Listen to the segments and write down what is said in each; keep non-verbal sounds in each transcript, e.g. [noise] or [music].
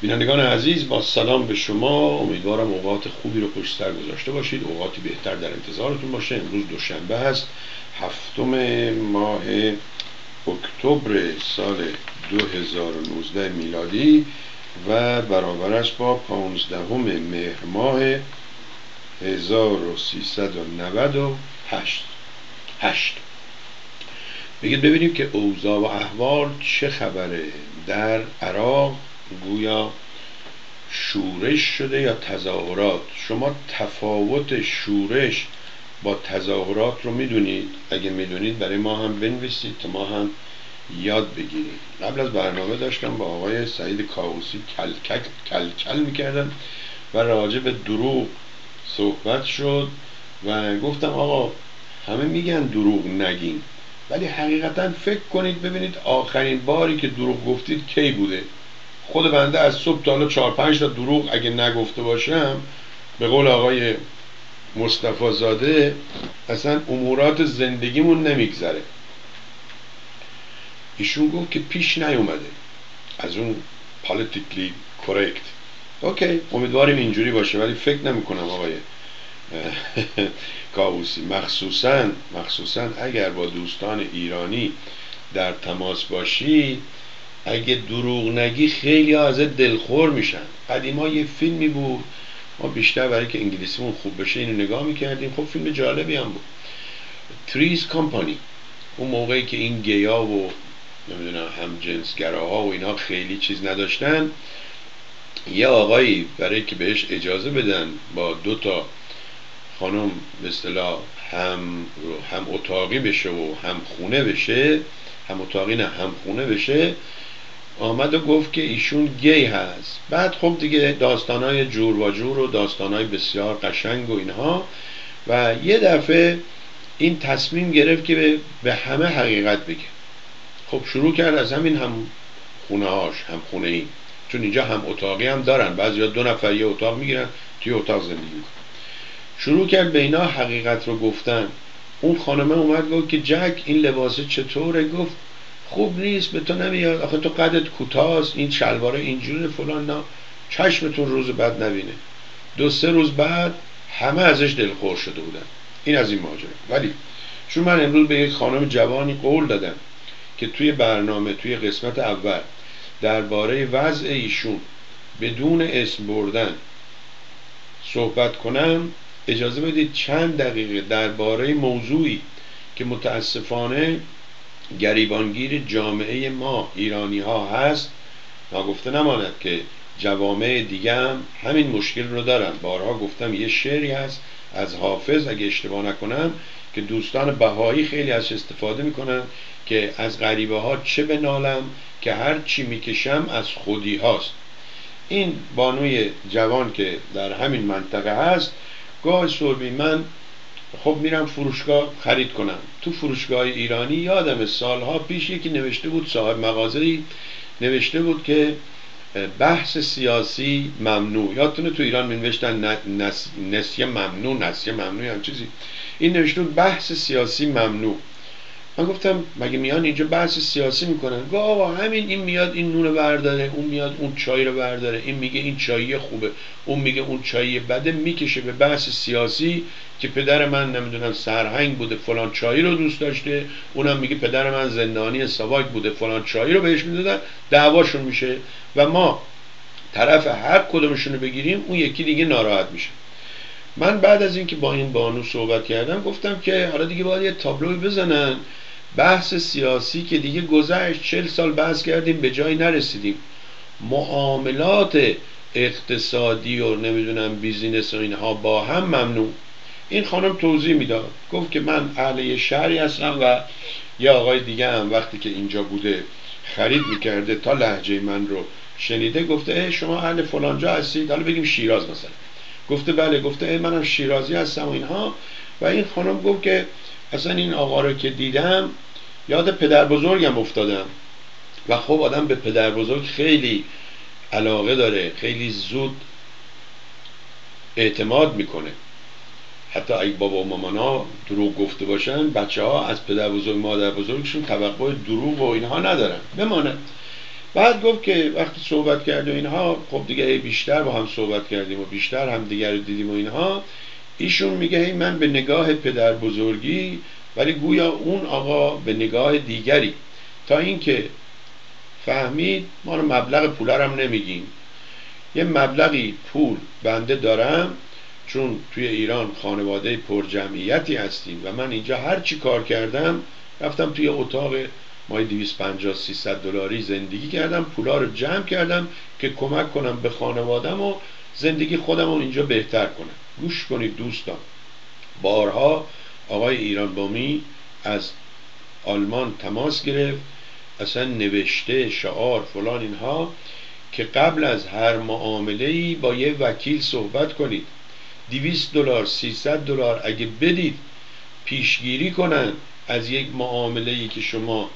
بینندگان عزیز با سلام به شما. امیدوارم اوقات خوبی رو پشت سر گذاشته باشید. اوقاتی بهتر در انتظارتون باشه. امروز دوشنبه هست هفتم ماه اکتبر سال 2019 میلادی و برابر است با پانزدهم مهر ماه 1398 هشت. بگید ببینیم که اوضاع و احوال چه خبره. در عراق گویا شورش شده یا تظاهرات؟ شما تفاوت شورش با تظاهرات رو می‌دونید؟ اگه می‌دونید برای ما هم بنویسید تا ما هم یاد بگیریم. قبل از برنامه داشتم با آقای سعید کاوسی کل کل, کل, کل می‌کردم و راجع به دروغ صحبت شد و گفتم آقا همه میگن دروغ نگین. ولی حقیقتا فکر کنید ببینید آخرین باری که دروغ گفتید کی بوده. خود بنده از صبح تا حالا چهار پنج تا دروغ اگه نگفته باشم به قول آقای مصطفی زاده اصلا امورات زندگیمون نمیگذره. ایشون گفت که پیش نیومده. از اون politically correct OK امیدواریم اینجوری باشه ولی فکر نمی کنم آقای [laughs] کاووسی. مخصوصا مخصوصا اگر با دوستان ایرانی در تماس باشی اگه دروغ نگی خیلی از دلخور میشن. قدیما یه فیلمی بود. ما بیشتر برای که انگلیسیمون خوب بشه اینو نگاه می‌کردیم. خب فیلم جالبی هم بود. تریز کامپانی اون موقعی که این گیا و نمی‌دونم هم جنسگراها و اینها خیلی چیز نداشتن یه آقایی برای که بهش اجازه بدن با دو تا خانم به اصطلاح هم هم اتاقی بشه و هم خونه بشه هم اتاقی نه هم خونه بشه آمد و گفت که ایشون گی هست. بعد خب دیگه داستانای جور و جور و داستانای بسیار قشنگ و اینها. و یه دفعه این تصمیم گرفت که به همه حقیقت بگه. خب شروع کرد از همین هم خونه هاش هم خونه ای چون اینجا هم اتاقی هم دارن. بعضی دو نفر یه اتاق می‌گیرن توی اتاق زندگی می‌کنن. شروع کرد به اینا حقیقت رو گفتن. اون خانمه اومد گفت که جک این لباسه چطوره؟ گفت خوب نیست به تو نمیاد. آخه تو قدت کوتاست این شلواره اینجوری فلان نه چشمتون روز بعد نبینه. دو سه روز بعد همه ازش دلخور شده بودن. این از این ماجرا. ولی چون من امروز به یک خانم جوانی قول دادم که توی برنامه توی قسمت اول درباره وضع ایشون بدون اسم بردن صحبت کنم اجازه بدید چند دقیقه درباره موضوعی که متاسفانه گریبانگیر جامعه ما ایرانی ها هست ناگفته نماند که جوامع دیگه هم همین مشکل رو دارن. بارها گفتم یه شعری هست از حافظ اگه اشتباه نکنم که دوستان بهایی خیلی از استفاده می‌کنن که از غریبه ها چه بنالم که هر چی می‌کشم از خودی هاست. این بانوی جوان که در همین منطقه هست گاه سربی من خب میرم فروشگاه خرید کنم. تو فروشگاه ایرانی یادم سالها پیش یکی نوشته بود صاحب مغازه‌ای نوشته بود که بحث سیاسی ممنوع. یادتونه تو ایران می نوشتن نسیه ممنوع نسیه ممنوع هم چیزی. این نوشته بود بحث سیاسی ممنوع. من گفتم مگه میان اینجا بحث سیاسی می‌کنن؟ گفت آقا همین این میاد این نون برداره اون میاد اون چای رو برداره این میگه این چایی خوبه اون میگه اون چایی بده می‌کشه به بحث سیاسی که پدر من نمی‌دونم سرهنگ بوده فلان چایی رو دوست داشته اونم میگه پدر من زندانی سواک بوده فلان چایی رو بهش می‌دادن دعواشون میشه و ما طرف هر کدومشون رو بگیریم اون یکی دیگه ناراحت میشه. من بعد از اینکه با این بانو صحبت کردم گفتم که حالا دیگه باید یه تابلوی بزنن بحث سیاسی که دیگه گذشت چل سال بحث کردیم به جایی نرسیدیم. معاملات اقتصادی و نمی‌دونم بیزینس و اینها با هم ممنوع. این خانم توضیح می‌داد. گفت که من اهل شهری هستم و یه آقای دیگه هم وقتی که اینجا بوده خرید می‌کرده تا لحجه من رو شنیده گفته شما اهل فلانجا هستید؟ حالا بگیم شیراز مثلا. گفته بله. گفته منم شیرازی هستم. و اینها. و این خانم گفت که اصلا این آقا رو که دیدم یاد پدر بزرگم افتادم. و خب آدم به پدر بزرگ خیلی علاقه داره خیلی زود اعتماد می‌کنه. حتی اگه بابا و مامان ها دروغ گفته باشن بچه ها از پدر بزرگ مادر بزرگشون توقع دروغ و اینها ندارن. بماند. بعد گفت که وقتی صحبت کرد و اینها خب دیگه بیشتر با هم صحبت کردیم و بیشتر هم دیگر رو دیدیم و اینها ایشون میگه هی من به نگاه پدر بزرگی ولی گویا اون آقا به نگاه دیگری. تا اینکه فهمید ما رو مبلغ پولرم نمیگیم. یه مبلغی پول بنده دارم چون توی ایران خانواده پر جمعیتی هستیم و من اینجا هر چی کار کردم رفتم توی اتاق مای 250 300 دلاری زندگی کردم پولا رو جمع کردم که کمک کنم به خانوادم و زندگی خودم رو اینجا بهتر کنم. گوش کنید دوستان. بارها آقای ایران بامی از آلمان تماس گرفت. اصلا نوشته شعار فلان اینها که قبل از هر معامله ای با یه وکیل صحبت کنید. 200 دلار 300 دلار اگه بدید پیشگیری کنن از یک معامله ای که شما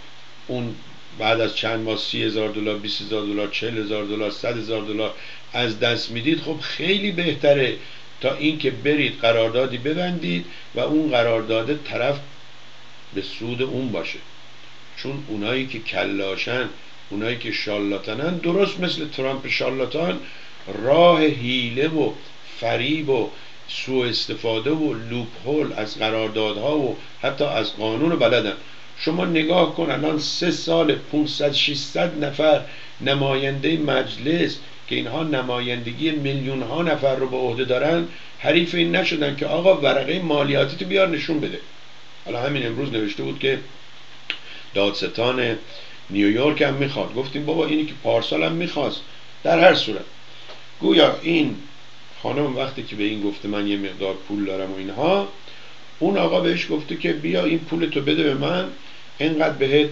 اون بعد از چند ماه سی هزار دلار 20 هزار دلار 40 هزار دلار 100 هزار دلار از دست می‌دید خب خیلی بهتره تا اینکه برید قراردادی ببندید و اون قرارداد طرف به سود اون باشه. چون اونایی که کلاشن اونایی که شالاتنن درست مثل ترامپ شالاتان راه هیله و فریب و سوء استفاده و لوپ هول از قراردادها و حتی از قانون بلدن. شما نگاه کن الان سه سال 500 600 نفر نماینده مجلس که اینها نمایندگی میلیون ها نفر رو به عهده دارن حریف این نشدن که آقا ورقه مالیاتی تو بیار نشون بده. حالا همین امروز نوشته بود که دادستان نیویورک هم می‌خواد. گفتیم بابا اینی که پارسال هم می‌خواست. در هر صورت. گویا این خانم وقتی که به این گفته من یه مقدار پول دارم و اینها اون آقا بهش گفته که بیا این پول تو بده به من اینقدر بهت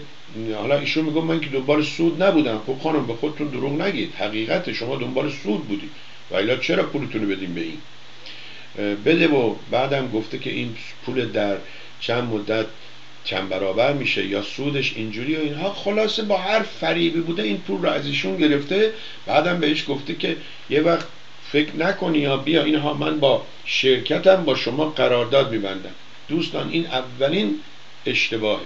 حالا ایشون میگم من که دنبال سود نبودم. خب خانم به خودتون دروغ نگید. حقیقت شما دنبال سود بودی و الا چرا پولتون رو بدیم به این؟ بده و بعدم گفته که این پول در چند مدت چند برابر میشه یا سودش اینجوری و اینها. خلاصه با هر فریبی بوده این پول رو از ایشون گرفته. بعدم بهش گفته که یه وقت فکر نکنی یا بیا اینها من با شرکتم با شما قرارداد میبندم. دوستان این اولین اشتباهه.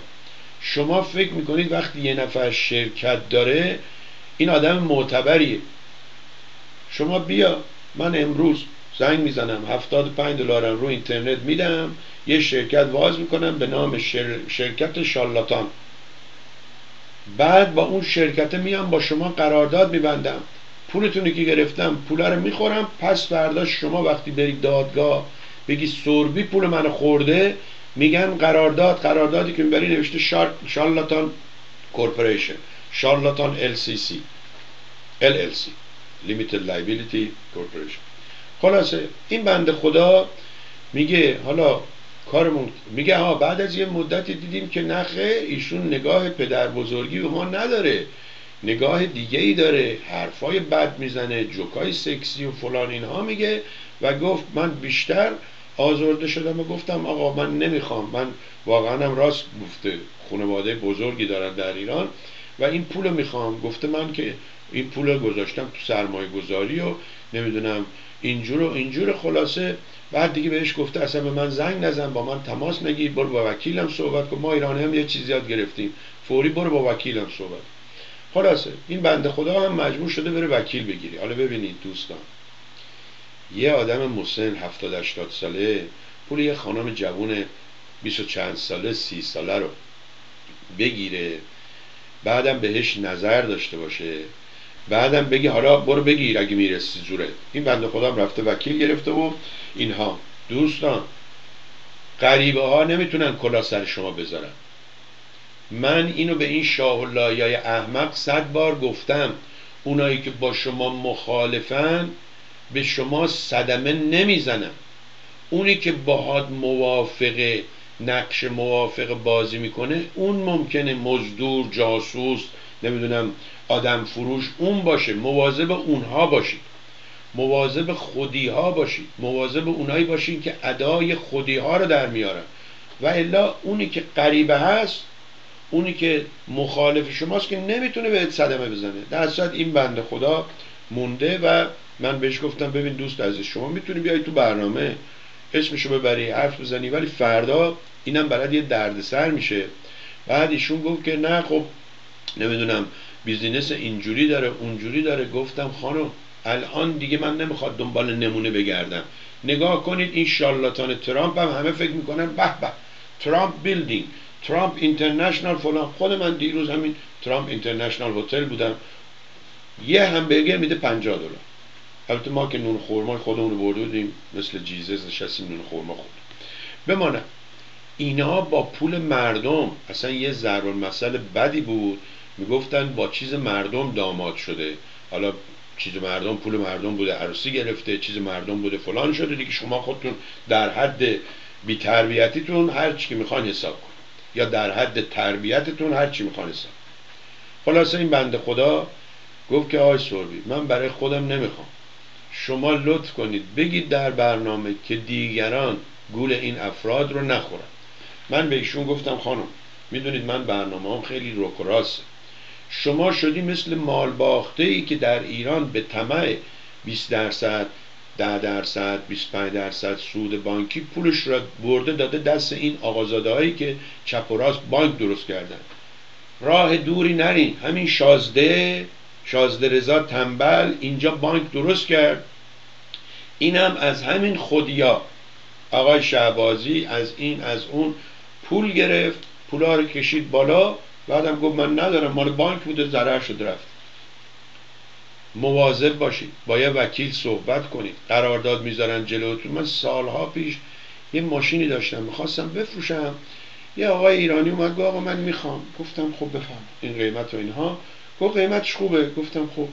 شما فکر می‌کنید وقتی یه نفر شرکت داره این آدم معتبریه. شما بیا من امروز زنگ می‌زنم 75 دلارم رو اینترنت میدم یه شرکت واز می‌کنم به نام شرکت شالاتان بعد با اون شرکت میام با شما قرارداد میبندم. پولتونی که گرفتم پول رو می‌خورم. پس فردا شما وقتی برید دادگاه بگی سوربی پول من خورده میگن قرارداد قراردادی که می‌بری نوشته شارلاتان corporation. شارلاتان LCC LLC Limited Liability Corporation. خلاصه این بنده خدا میگه حالا کارمون میگه ها بعد از یه مدتی دیدیم که نخیر ایشون نگاه پدر بزرگی به ما نداره. نگاه دیگه ای داره حرفای بد می‌زنه جوکای سکسی و فلان اینها میگه و گفت من بیشتر آزرده شدم و گفتم آقا من نمی‌خوام من واقعا هم راست گفته خانواده بزرگی دارن در ایران و این پول می‌خوام. گفته من که این پول گذاشتم تو سرمایه گذاری و نمی‌دونم اینجور و اینجور خلاصه. بعد دیگه بهش گفته اصلا به من زنگ نزن با من تماس نگیر برو با وکیلم صحبت کن. ما ایرانی هم یه چیزی یاد گرفتیم. فوری برو با وکیلم صحبت خلاصه این بنده خدا هم مجبور شده بره وکیل بگیری حالا ببینید دوستان. یه آدم مسن هفتاد 80 ساله پول یه خانم جوون بیست و چند ساله سی ساله رو بگیره بعدم بهش نظر داشته باشه بعدم بگی حالا برو بگیر اگه می‌رسی زوره این بنده خودم رفته وکیل گرفته و اینها. دوستان غریبه ها نمی‌تونن کلا سر شما بذارن. من اینو به این شاه های احمق صد بار گفتم. اونایی که با شما مخالفن به شما صدمه نمی‌زنن اونی که باهات موافق نقش موافق بازی می‌کنه اون ممکنه مزدور جاسوس نمی‌دونم آدم فروش اون باشه. مواظب اونها باشید. مواظب خودی ها باشید. مواظب اونایی باشید که ادای خودی ها رو در میارن. و الا اونی که غریبه هست اونی که مخالف شماست که نمی‌تونه بهت صدمه بزنه. در صورت این بنده خدا مونده و من بهش گفتم ببین دوست عزیز شما می‌تونی بیای تو برنامه اسمشو ببری حرف بزنی ولی فردا اینم برات یه دردسر میشه. بعد ایشون گفت که نه خب نمی‌دونم بیزینس اینجوری داره اونجوری داره. گفتم خانم الان دیگه من نمی‌خواد دنبال نمونه بگردم. نگاه کنید این شارلاتان ترامپ هم همه فکر می‌کنن به به Trump Building Trump International فلان. خود من دیروز همین Trump International Hotel بودم. یه همبرگر میده 50 دلار. البته ما که نون خرما خودمون برده بودیم مثل Jesus نشستیم نون خرما خود بمانم اینا با پول مردم اصلا یه ضرب مسئله بدی بود می‌گفتن با چیز مردم داماد شده. حالا چیز مردم پول مردم بوده عروسی گرفته چیز مردم بوده فلان شده دیگه. شما خودتون در حد بی تربیتیتون هر چی که می‌خوان حساب کن یا در حد تربیتتون هر چی می‌خوان حساب خلاصه این بنده خدا گفت که آی سوربی من برای خودم نمی‌خوام. شما لطف کنید. بگید در برنامه که دیگران گول این افراد رو نخورن. من به ایشون گفتم خانم می‌دونید من برنامه هم خیلی روکراسه شما شدی مثل مال ای که در ایران به طمع 20 درصد 10 درصد 25 درصد سود بانکی پولش را برده داده دست این آقازاده هایی که چپ و راست بانک درست کردن. راه دوری نرین. همین شازده شازده رضا تنبل اینجا بانک درست کرد. اینم از همین خودیا. آقای شعبازی از این از اون پول گرفت پولا رو کشید بالا. بعدم گفت من ندارم مال بانک بوده ضرر شد رفت. مواظب باشید با یه وکیل صحبت کنید. قرارداد می‌ذارن جلوتون. من سالها پیش یه ماشینی داشتم می‌خواستم بفروشم. یه آقای ایرانی اومد گفت آقا من می‌خوام. گفتم خب بفهم این قیمت و اینها. گفت قیمتش خوبه. گفتم خب.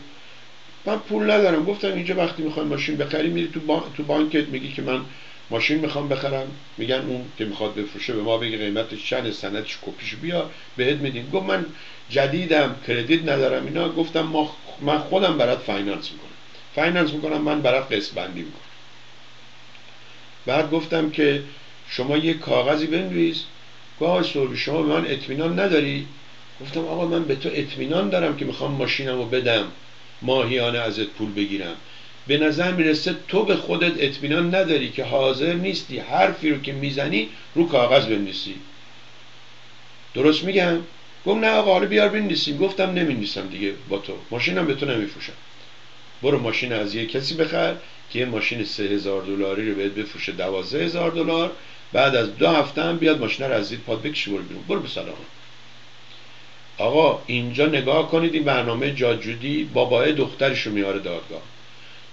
من پول ندارم. گفتم اینجا وقتی می‌خوای ماشین بخری میری تو, تو بانکت میگی که من ماشین می‌خوام بخرم. میگن اون که می‌خواد بفروشه به ما بگه قیمتش چند سندش کپیش بیا بهت میدیم. گفت من جدیدم credit ندارم اینا. گفتم ما من خودم برات finance می‌کنم. finance می‌کنم من برات قسط بندی می‌کنم. بعد گفتم که شما یه کاغذی بنویس. گفت سربی شما به من اطمینان نداری؟ گفتم آقا من به تو اطمینان دارم که می‌خوام ماشینم رو بدم ماهیانه ازت پول بگیرم. به نظر می‌رسه تو به خودت اطمینان نداری که حاضر نیستی حرفی رو که می‌زنی رو کاغذ بنویسی. درست میگم؟ گفت نه آقا حالا بیار بنویسیم. گفتم نمی‌نویسم دیگه با تو. ماشینم به تو نمیفروشم. برو ماشین از یه کسی بخر که یه ماشین سه هزار دلاری رو بهت بفروشه دوازده هزار دلار. بعد از دو هفته هم بیاد ماشین رو از زیر پاد بکشی برو بیرون. برو به آقا اینجا نگاه کنید این برنامه جاجودی بابای دخترشو میاره دادگاه.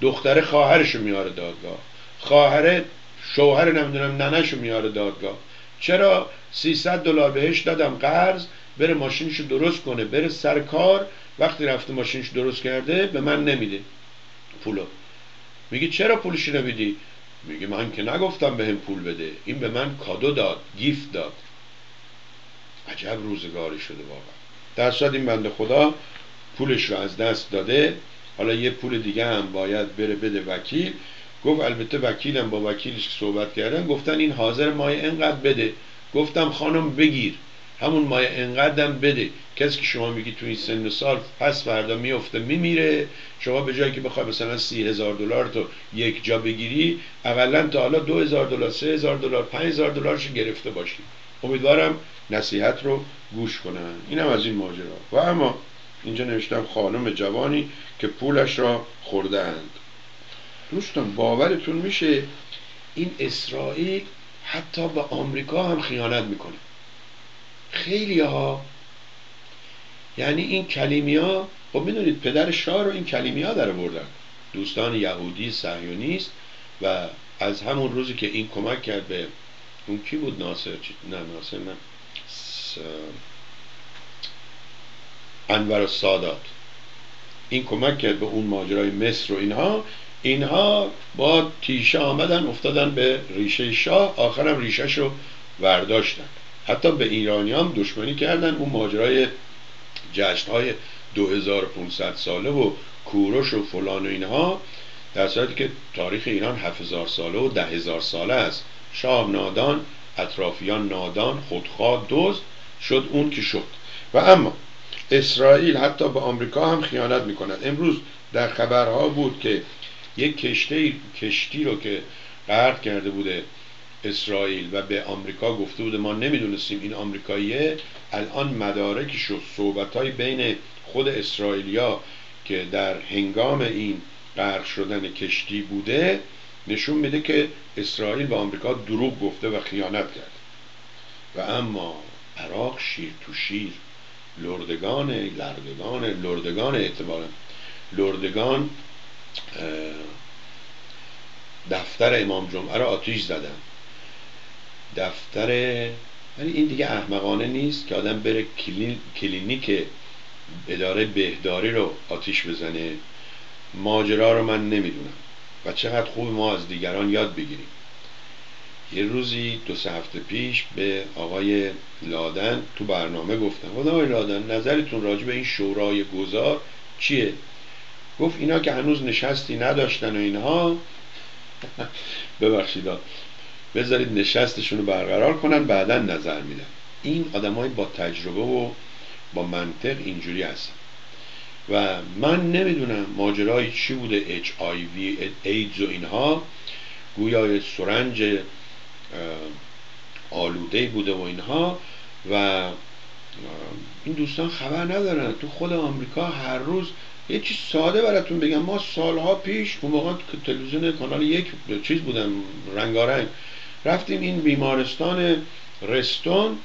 دختر خواهرشو میاره دادگاه. خواهر شوهر نمی‌دونم ننشو میاره دادگاه. چرا 300 دلار بهش دادم قرض بره ماشینشو درست کنه بره سر کار وقتی رفته ماشینش درست کرده به من نمیده پولو. میگه چرا پولش نمیدی؟ میگه من که نگفتم به هم پول بده. این به من کادو داد گیفت داد. عجب روزگاری شده واقعا. در صورت این بنده خدا پولش رو از دست داده. حالا یه پول دیگه هم باید بره بده وکیل. گفت البته وکیلم با وکیلش صحبت کردن. گفتن این حاضر مایه انقدر بده. گفتم خانم بگیر. همون مایه انقدرم بده. کسی که شما میگی تو این سن سال پس فردا میفته میمیره. شما به جایی که بخوای مثلا سی هزار دلار تو یک جا بگیری اقلا تا حالا دو هزار دلار سه هزار دلار پنج هزار دلارش گرفته باشی. امیدوارم نصیحت رو گوش کنن. اینم از این ماجرا. و اما اینجا نوشتم خانم جوانی که پولش را خوردند دوستان باورتون میشه این اسرائیل حتی به آمریکا هم خیانت می‌کنه. خیلی ها یعنی این کلیمی ها خب می‌دونید پدر شاه رو این کلیمی ها در بردن دوستان یهودی صهیونیست و از همون روزی که این کمک کرد به اون کی بود ناصر؟ نه ناصر نه. انور سادات این کمک کرد به اون ماجرای مصر و اینها. اینها با تیشه آمدن افتادن به ریشه شاه. آخرم ریشهش رو ورداشتن. حتی به ایرانیان دشمنی کردن. اون ماجرای جشن های 2500 ساله و کوروش و فلان و اینها در صورتی که تاریخ ایران 7000 ساله و 10000 ساله است. شاه نادان اطرافیان نادان خودخواه دوز شد اون که شد. و اما اسرائیل حتی به آمریکا هم خیانت می‌کند. امروز در خبرها بود که یک کشتی کشتی رو که غرق کرده بوده اسرائیل و به آمریکا گفته بوده ما نمی‌دونستیم این آمریکاییه. الان مدارکش و صحبت های بین خود اسرائیلیا که در هنگام این غرق شدن کشتی بوده نشون میده که اسرائیل به آمریکا دروغ گفته و خیانت کرد. و اما عراق شیر تو شیر لردگان لردگان لردگان اعتبارا لردگان دفتر امام جمعه را آتیش زدن. دفتر ولی این دیگه احمقانه نیست که آدم بره کلینیک اداره بهداری رو آتیش بزنه. ماجرا رو من نمی‌دونم. و چقدر خوب ما از دیگران یاد بگیریم. یه روزی دو سه هفته پیش به آقای لادن تو برنامه گفتم. گفتم آقای لادن نظرتون راجع به این شورای گذار چیه؟ گفت اینا که هنوز نشستی نداشتن و اینها. [laughs] ببخشید بذارید نشستشون رو برقرار کنن بعدا نظر میدن این آدمای با تجربه و با منطق اینجوری هستن. و من نمی‌دونم ماجرای چی بوده اچ آی وی ایدز و اینها. گویا سرنج آلوده بوده و اینها. و این دوستان خبر ندارن. تو خود آمریکا هر روز یه چیز ساده براتون بگم. ما سالها پیش اون موقع تلویزیون کانال یک چیز بودم رنگارنگ رفتیم این بیمارستان رستون.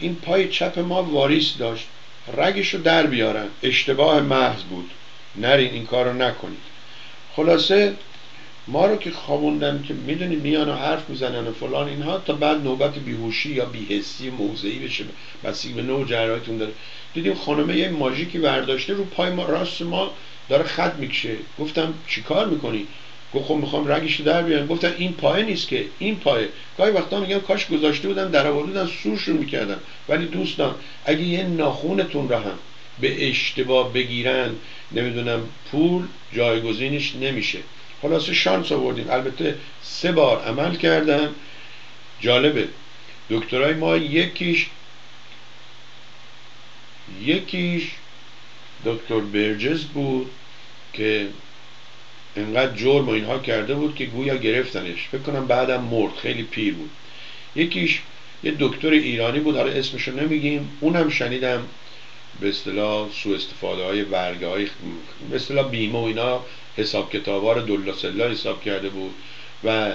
این پای چپ ما واریس داشت. رگش رو در بیارن. اشتباه محض بود. نرین این کار رو نکنید. خلاصه ما رو که خوابوندن که می‌دونید میان و حرف می‌زنن و فلان اینها تا بعد نوبت بیهوشی یا بیهستی موضعی بشه. بسیگ به نوع جراحتون داره. دیدیم خانمه یه ماژیکی برداشته رو پای ما راست ما داره خط می‌کشه. گفتم چیکار می‌کنی؟ گفت خب می‌خوام رگش در بیارم. گفتم این پایه نیست که این پایه. گاهی وقتا میگم کاش گذاشته بودم در آوردن سورشون می‌کردم. ولی دوستان اگه یه ناخونتون رو هم به اشتباه بگیرن نمی‌دونم پول جایگزینش نمیشه. خلاصه شانس آوردیم. البته سه بار عمل کردن جالبه. دکترای ما یکیش یکیش دکتر برجز بود که انقدر جرم و اینها کرده بود که گویا گرفتنش. فکر کنم بعدم مرد خیلی پیر بود. یکیش یه دکتر ایرانی بود حالا اسمشو نمیگیم. اونم شنیدم به اصطلاح سو استفاده های ورگه های به اصطلاح بیمه و اینا حساب کتابار دلا سلا حساب کرده بود. و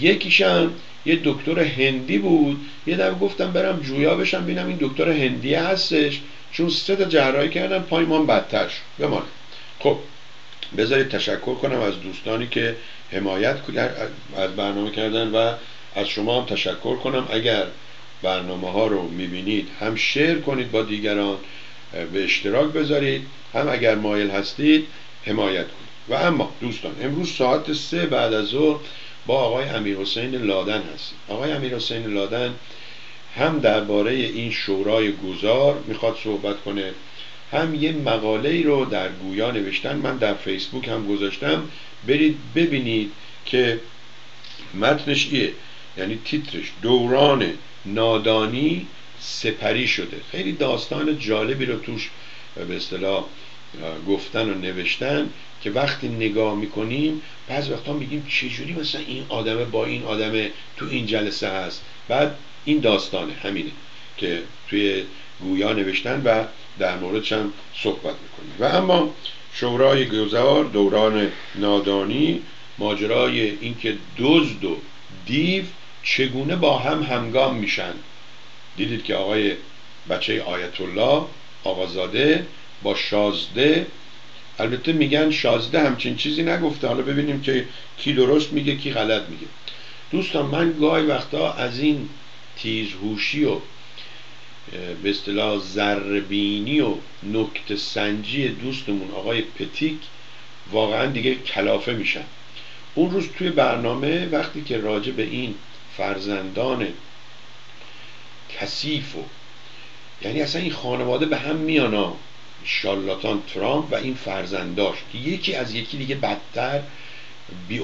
یکیشم یه دکتر هندی بود. یه دفعه گفتم برم جویا بشم ببینم این دکتر هندی هستش. چون سه تا جراحی کردم پای من بدتر شد. بمانه. خب بذارید تشکر کنم از دوستانی که حمایت از برنامه کردن و از شما هم تشکر کنم. اگر برنامه ها رو می‌بینید هم شیر کنید با دیگران به اشتراک بذارید. هم اگر مایل هستید حمایت کنید. و اما دوستان امروز ساعت سه بعد از ظهر با آقای امیر حسین لادن هستیم. آقای امیر حسین لادن هم درباره این شورای گذار می‌خواد صحبت کنه. هم یه مقاله ای رو در گویا نوشتن. من در فیسبوک هم گذاشتم. برید ببینید که متنش ایه یعنی تیترش دوران نادانی سپری شده. خیلی داستان جالبی رو توش به اصطلاح گفتن و نوشتن که وقتی نگاه می‌کنیم بعض وقتا میگیم چجوری مثلا این آدمه با این آدمه تو این جلسه هست؟ بعد این داستانه همینه که توی گویا نوشتن و در موردش هم صحبت می‌کنیم. و اما شورای گذار دوران نادانی ماجرای اینکه دزد و دیو چگونه با هم همگام میشن. دیدید که آقای بچه آیت الله آقازاده با شازده البته میگن شازده همچین چیزی نگفته. حالا ببینیم که کی درست میگه کی غلط میگه. دوستان من گاهی وقتا از این تیزهوشی و به اصطلاح ذربینی و نکت سنجی دوستمون آقای پتیک واقعا دیگه کلافه میشن. اون روز توی برنامه وقتی که راجع به این فرزندان کثیف و یعنی اصلا این خانواده به هم میانا شالاتان ترامپ و این فرزنداش که یکی از یکی دیگه بدتر بی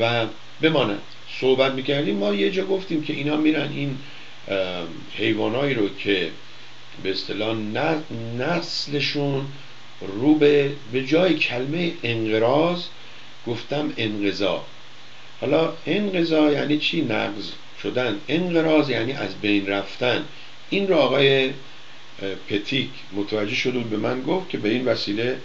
و بمانند صحبت می‌کردیم ما یه جا گفتیم که اینا میرن این حیوانایی رو که به اصطلاح نسلشون رو به به جای کلمه انقراض گفتم انقضا. حالا انقضا یعنی چی؟ نقض شدن. انقراض یعنی از بین رفتن. این رو آقای پتیک متوجه بود به من گفت که به این وسیله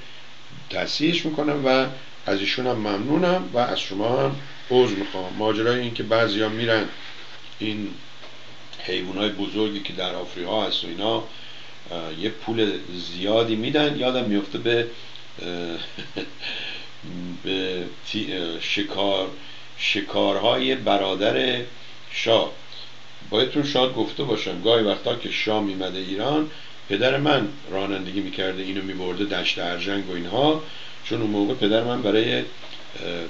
تصحیحش می‌کنم و از ایشون هم ممنونم و از شما هم عوض می‌خوام. ماجرای این که بعضیا میرن این حیوانای بزرگی که در آفریقا هست و اینا یه پول زیادی میدن. یادم میفته به [laughs] به شکار شکارهای برادر شاه. بایدتون شاد گفته باشم گاهی وقتا که شاه میمده ایران پدر من رانندگی می‌کرده اینو میبرده دشت ارجنگ و اینها. چون اون موقع پدر من برای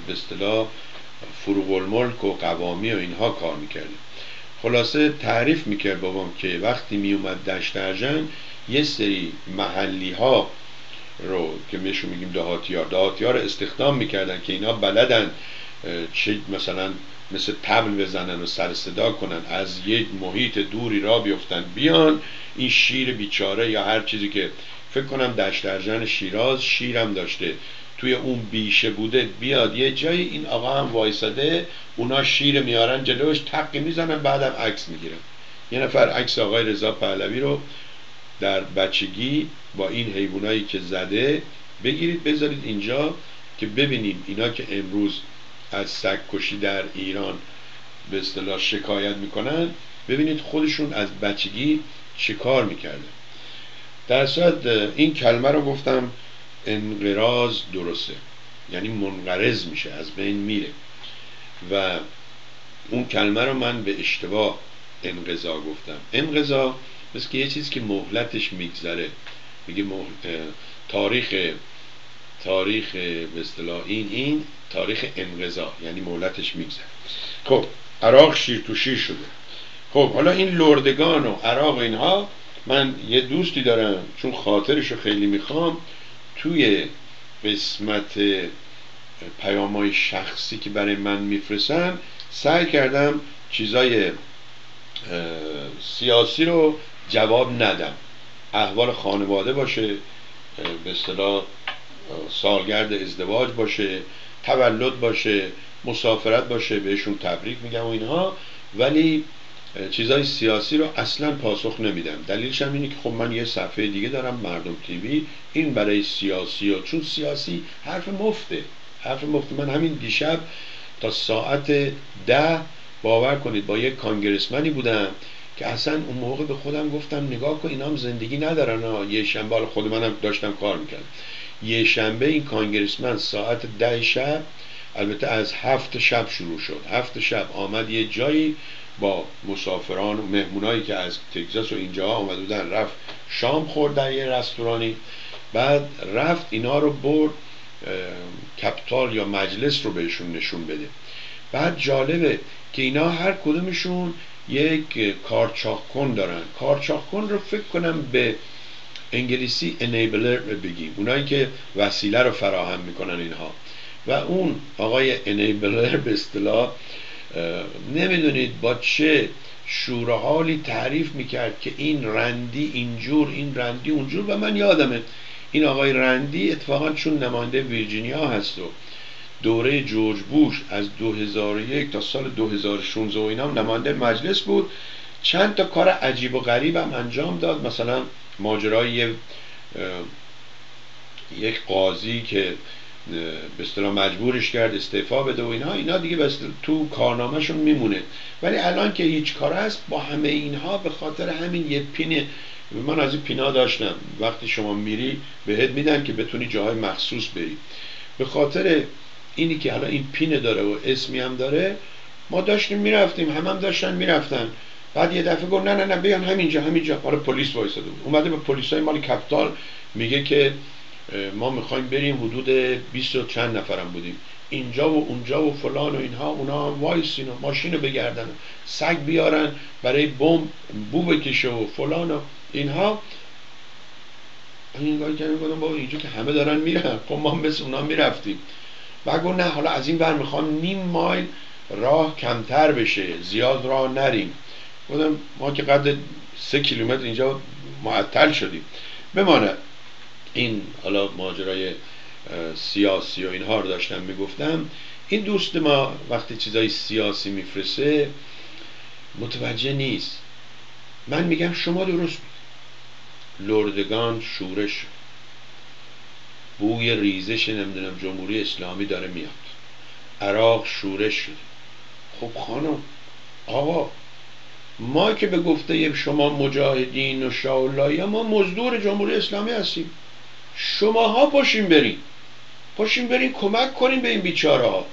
به اصطلاح فروغ و قوامی و اینها کار می‌کرده. خلاصه تعریف می‌کرد بابام که وقتی میومد دشت ارجنگ یه سری محلی ها رو که میشون میگیم دهاتی ها دهاتی ها رو استخدام می‌کردن که اینا بلدن چه مثلا مثل تبل بزنن و سر صدا کنن از یک محیط دوری را بیفتن بیان این شیر بیچاره یا هر چیزی که فکر کنم دشت درجن شیراز شیرم داشته. توی اون بیشه بوده بیاد. یه جایی این آقا هم وایساده اونا شیر میارن جلوش تقی می‌زنن بعدم عکس می‌گیرن. یه نفر عکس آقای رضا پهلوی رو در بچگی با این حیوانایی که زده بگیرید بذارید اینجا که ببینیم اینا که امروز از سگ کشی در ایران به اصطلاح شکایت می‌کنن ببینید خودشون از بچگی چه کار می‌کردن. در صورت این کلمه رو گفتم انقراض درسته. یعنی منقرض میشه از بین میره. و اون کلمه رو من به اشتباه انقضا گفتم. انقضا مثل که یه چیز که مهلتش میگذره. میگه تاریخ تاریخ به اصطلاح این این تاریخ انقضا یعنی مهلتش میگذره. خب عراق شیر تو شیر شده. خب حالا این لردگان و عراق اینها من یه دوستی دارم چون خاطرش رو خیلی می‌خوام. توی قسمت پیامای شخصی که برای من میفرستن سعی کردم چیزای سیاسی رو جواب ندم. احوال خانواده باشه به اصطلاح سالگرد ازدواج باشه تولد باشه مسافرت باشه بهشون تبریک میگم و اینها. ولی چیزای سیاسی رو اصلا پاسخ نمیدم. دلیلش هم اینه که خب من یه صفحه دیگه دارم مردم تیوی. این برای سیاسی و چون سیاسی حرف مفته. حرف مفته. من همین دیشب تا ساعت ده باور کنید با یک کانگرسمنی بودم که اصلا اون موقع به خودم گفتم نگاه کن اینا هم زندگی ندارن یه شنبه خود منم داشتم کار می‌کردم. یه شنبه این کانگرسمن ساعت ده شب البته از هفت شب شروع شد. هفت شب آمد یه جایی با مسافران و مهمونایی که از تگزاس و اینجا آمده بودن رفت شام خورد در یه رستورانی. بعد رفت اینا رو برد کپتال یا مجلس رو بهشون نشون بده. بعد جالبه که اینا هر کدومشون یک کارچاکن دارن. کارچاکن رو فکر کنم به انگلیسی انیبلر بگیم. اونایی که وسیله رو فراهم می‌کنن اینها. و اون آقای انیبلر به اصطلاح نمی‌دونید با چه شورحالی تعریف می‌کرد که این رندی اینجور این رندی اونجور. و من یادمه این آقای رندی اتفاقا چون نماینده ویرجینیا هست و دوره جورج بوش از 2001 تا سال 2016 و اینا نماینده مجلس بود. چند تا کار عجیب و غریب هم انجام داد. مثلا ماجرای یک قاضی که به اصطلاح مجبورش کرد استعفا بده و اینها اینا دیگه بس تو کارنامهشون میمونه. ولی الان که هیچ کار هست با همه اینها به خاطر همین یه پین من از این پینا داشتم. وقتی شما میری بهت میدن که بتونی جاهای مخصوص بری. به خاطر اینی که حالا این پینه داره و اسمی هم داره ما داشتیم می‌رفتیم همه هم داشتن می‌رفتن. بعد یه دفعه گفت نه نه نه بیان همینجا همینجا. حالا پلیس وایساده بود. اومده به پلیس های مال Capitol میگه که ما می‌خوایم بریم حدود 20 و چند نفرم بودیم. اینجا و اونجا و فلان و اینها اونا وایسین و ماشین رو بگردن سگ بیارن برای بمب بو بکشه و فلان و اینها. این کردم گفتم بابا اینجا که همه دارن میرن. خب ما مثل اونا می‌رفتیم. و گفت نه حالا از این بر می‌خوام نیم مایل راه کمتر بشه زیاد راه نریم. گفتم ما که قد سه کیلومتر اینجا معطل شدیم. بمانه این حالا ماجرای سیاسی و اینها رو داشتم می‌گفتم. این دوست ما وقتی چیزای سیاسی میفرسه متوجه نیست. من میگم شما درست لردگان شورش بوی ریزش نمی‌دونم جمهوری اسلامی داره میاد. عراق شورش شده خب خانم آقا ما که به گفته شما مجاهدین و شاولایی ما مزدور جمهوری اسلامی هستیم. شماها پاشین برین. پاشین برین کمک کنین به این بیچاره ها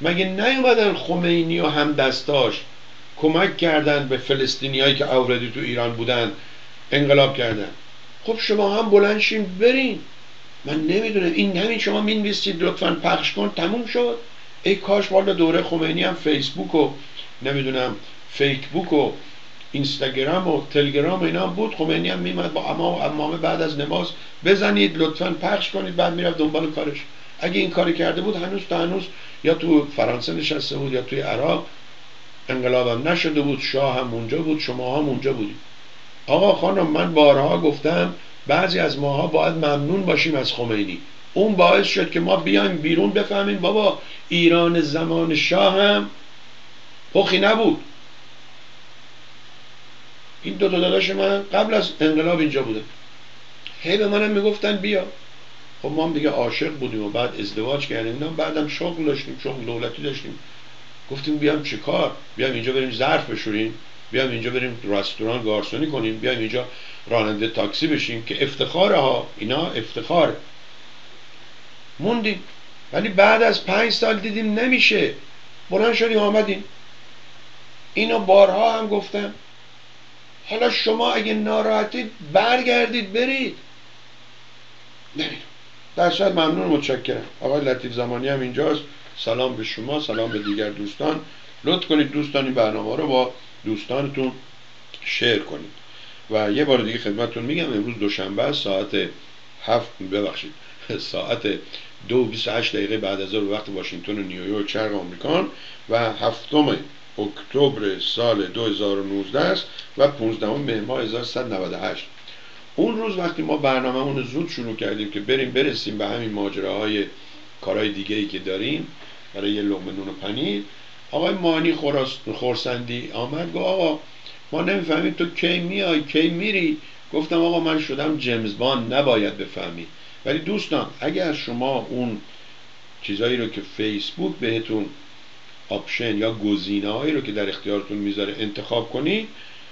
مگه نیومدن خمینی و هم دستاش کمک کردن به فلسطینیایی که اوردی تو ایران بودن انقلاب کردن؟ خب شما هم بلنشین برین. من نمی‌دونم. این همین شما می‌نویسید لطفا پخش کن. تموم شد. ای کاش والا دوره خمینی هم فیسبوک و نمی‌دونم فیکبوک و اینستاگرام و تلگرام و اینا هم بود خمینی هم میمد با اما و امامه بعد از نماز بزنید لطفا پخش کنید بعد می‌رفت دنبال کارش. اگه این کاری کرده بود هنوز تا هنوز یا تو فرانسه نشسته بود یا توی عراق انقلابم نشده بود شاه هم اونجا بود شما هم اونجا بودید. آقا خانم من بارها گفتم بعضی از ماها باید ممنون باشیم از خمینی. اون باعث شد که ما بیایم بیرون بفهمیم بابا ایران زمان شاه هم پخی نبود. این دو تا داداش من قبل از انقلاب اینجا بوده. هی به منم می‌گفتن بیا. خب ما هم دیگه عاشق بودیم و بعد ازدواج کردیم. نه بعدم شغل داشتیم شغل دولتی داشتیم. گفتیم بیام چیکار بیام اینجا بریم ظرف بشوریم. بیام اینجا بریم رستوران گارسونی کنیم. بیام اینجا راننده تاکسی بشیم که افتخاره ها. اینا افتخاره موندیم. ولی بعد از پنج سال دیدیم نمیشه. بلند شدیم آمدیم. اینو بارها هم گفتم حالا شما اگه ناراحتید برگردید برید. نمی‌دونم. در صورت ممنون متشکرم. آقای لطیف زمانی هم اینجاست. سلام به شما سلام به دیگر دوستان. لطف کنید دوستان این برنامه رو با دوستانتون شیر کنید. و یه بار دیگه خدمتتون میگم امروز دوشنبه ساعت هفت ببخشید. ساعت دو هشت دقیقه بعد از وقت واشنگتن و نیویورک شرق آمریکان و هفتم اکتبر سال 2019 است و 15 مهر ماه 1198 اون روز وقتی ما برنامه رو زود شروع کردیم که بریم برسیم به همین ماجراهای کارهای دیگه ای که داریم برای یه لقمه نون و پنیر آقای مانی خورسندی آمد گفت آقا ما نمی‌فهمیم تو کی میای کی میری؟ گفتم آقا من شدم جیمز نباید بفهمی. ولی دوستان اگر شما اون چیزایی رو که فیسبوک بهتون option یا گزینه هایی رو که در اختیارتون می‌ذاره انتخاب کنید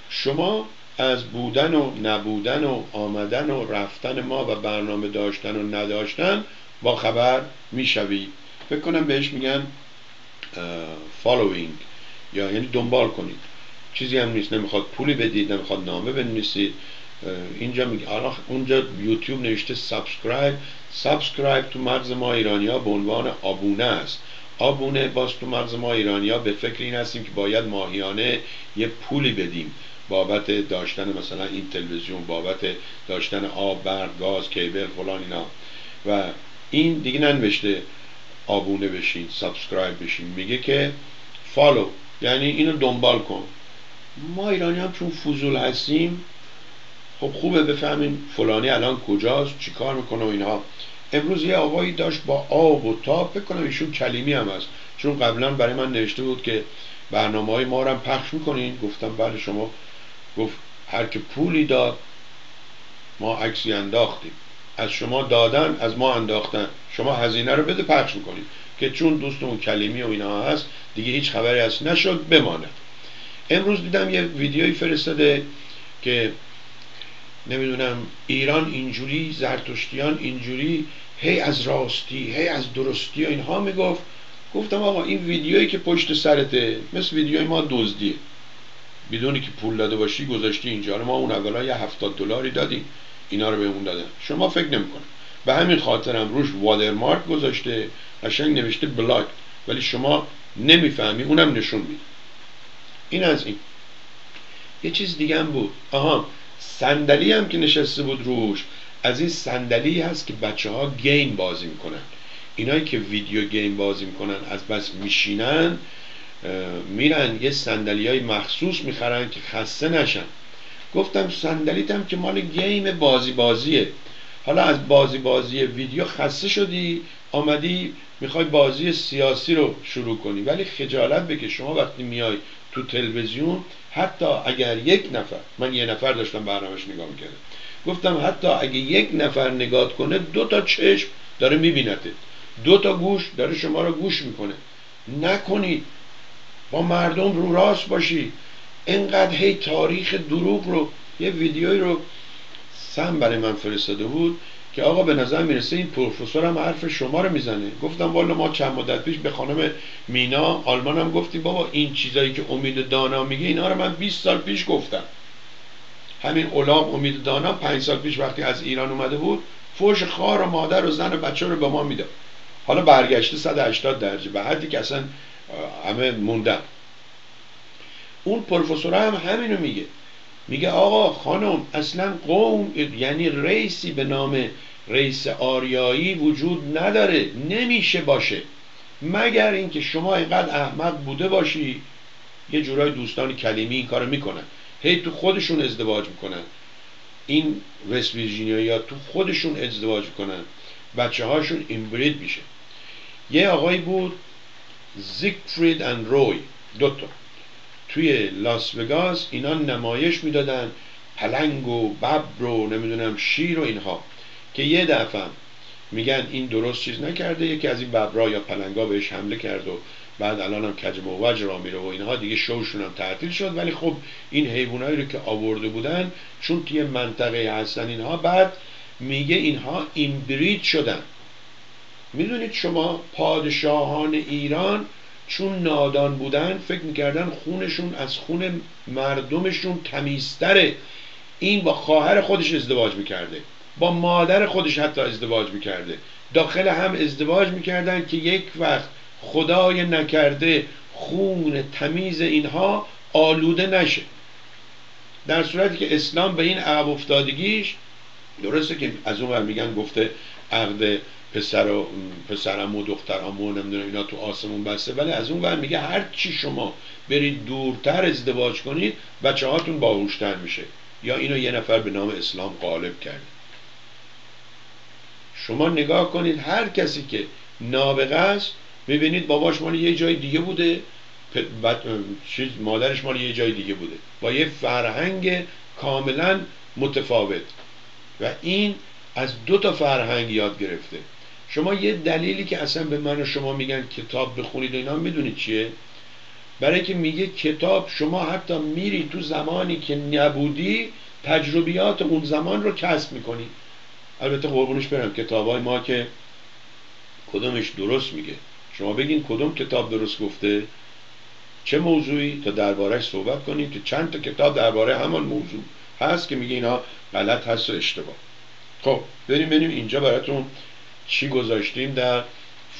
شما از بودن و نبودن و آمدن و رفتن ما و برنامه داشتن و نداشتن با خبر می‌شوید. فکر کنم بهش میگن following یا یعنی دنبال کنید. چیزی هم نیست نمی‌خواد پولی بدید نمی‌خواد نامه بنویسید. اینجا میگه اونجا یوتیوب نوشته subscribe subscribe تو مغز ما ایرانی ها به عنوان آبونه است. آبونه. باز تو مغز ما ایرانی ها به فکر این هستیم که باید ماهیانه یه پولی بدیم. بابت داشتن مثلا این تلویزیون بابت داشتن آب برق گاز cable فلان اینا. و این دیگه ننوشته آبونه بشین subscribe بشین. میگه که follow یعنی اینو دنبال کن. ما ایرانی هم چون فضول هستیم خب خوبه بفهمیم فلانی الان کجاست چیکار می‌کنه و اینها. امروز یه آقایی داشت با آب و تاب کنم ایشون کلیمی هم هست. چون قبلا برای من نوشته بود که برنامه های ما رو هم پخش می‌کنین. گفتم بله شما. گفت هر که پولی داد ما عکسی انداختیم. از شما دادن از ما انداختن. شما هزینه رو بده پخش می‌کنید که چون دوستمون کلیمی و اینا هست دیگه هیچ خبری از نشد بماند. امروز دیدم یه ویدیوی فرستاده که نمی‌دونم ایران اینجوری زرتشتیان اینجوری هی از راستی هی از درستی و اینها می‌گفت. گفتم آقا این ویدیویی که پشت سرته مثل ویدیوی ما دزدیه. بدونی که پول داده باشی گذاشتی اینجا. رو ما اون اولا یه هفتاد دلاری دادیم. اینا رو بهمون دادن. شما فکر نمی‌کنه به همین خاطرم روش وادرمارک گذاشته قشنگ نوشته بلاک. ولی شما نمی‌فهمی اونم نشون میده. این از این. یه چیز دیگه هم بود. آها صندلی هم که نشسته بود روش از این صندلی هست که بچه ها گیم بازی می‌کنن. اینایی که ویدیو گیم بازی می‌کنن از بس میشینن میرن یه صندلی های مخصوص می‌خرن که خسته نشن. گفتم صندلیتم که مال گیم بازی بازیه. حالا از بازی بازی ویدیو خسته شدی آمدی می‌خوای بازی سیاسی رو شروع کنی. ولی خجالت بکش شما وقتی میای تو تلویزیون حتی اگر یک نفر من یه نفر داشتم برنامهش نگاه می‌کردم. گفتم حتی اگه یک نفر نگاه کنه دو تا چشم داره میبینته دو تا گوش داره شما رو گوش می‌کنه. نکنید. با مردم رو راست باشی. انقدر هی تاریخ دروغ رو یه ویدیوی رو سم برای من فرستاده بود. که آقا به نظر می‌رسه این پروفسور هم حرف شما رو می‌زنه. گفتم والا ما چند مدت پیش به خانم مینا آلمان هم گفتیم بابا این چیزایی که امید دانا میگه اینا رو من 20 سال پیش گفتم. همین اولام امید دانا 5 سال پیش وقتی از ایران اومده بود فوش خار و مادر و زن و بچه رو به ما می‌داد. حالا برگشته 180 درجه به حدی که اصلا همه موندن. اون پروفسور هم همینو میگه. میگه آقا خانم اصلا قوم یعنی ریسی به نام ریس آریایی وجود نداره نمیشه باشه. مگر اینکه شما اینقدر احمق بوده باشی یه جورای دوستان کلیمی این کارو می‌کنن. هی تو خودشون ازدواج می‌کنن. این وست ویرجینیا تو خودشون ازدواج می‌کنن. بچه هاشون اینبرید میشه. یه آقایی بود زیگفرید اند روی. دوتا توی لاس وگاس اینا نمایش می‌دادن. پلنگ و ببر و نمی‌دونم شیر و اینها. که یه دفعه میگن این درست چیز نکرده یکی از این ببرا یا پلنگا بهش حمله کرد و بعد الان هم کج موج را میره و اینها دیگه شوشون هم تعطیل شد. ولی خب این حیوانایی رو که آورده بودن چون توی منطقه هستن اینها بعد میگه اینها اینبرید شدن. می‌دونید شما پادشاهان ایران چون نادان بودن فکر می‌کردن خونشون از خون مردمشون تمیزتره. این با خواهر خودش ازدواج می‌کرده. با مادر خودش حتی ازدواج می‌کرده. داخل هم ازدواج می‌کردن که یک وقت خدای نکرده خون تمیز اینها آلوده نشه. در صورتی که اسلام به این عقب افتادگیش درسته که از اون میگن گفته عقد پسر و پسرم و دخترم و نمی‌دونم اینا تو آسمون بسته ولی از اون میگه هر چی شما برید دورتر ازدواج کنید بچه هاتون باهوشتر میشه. یا اینو یه نفر به نام اسلام غالب کرد. شما نگاه کنید هر کسی که نابغه است می‌بینید باباش مال یه جای دیگه بوده چیز مادرش مال یه جای دیگه بوده. با یه فرهنگ کاملا متفاوت. و این از دو تا فرهنگ یاد گرفته. شما یه دلیلی که اصلا به من و شما میگن کتاب بخونید و اینا می‌دونید چیه؟ برای که میگه کتاب شما حتی میری تو زمانی که نبودی تجربیات اون زمان رو کسب می‌کنی. البته قربونش برم کتاب های ما که کدومش درست میگه. شما بگین کدوم کتاب درست گفته؟ چه موضوعی؟ تا دربارهش صحبت کنیم که چند تا کتاب درباره همان موضوع هست که میگه اینا غلط هست و اشتباه. خب بریم بریم اینجا براتون چی گذاشتیم در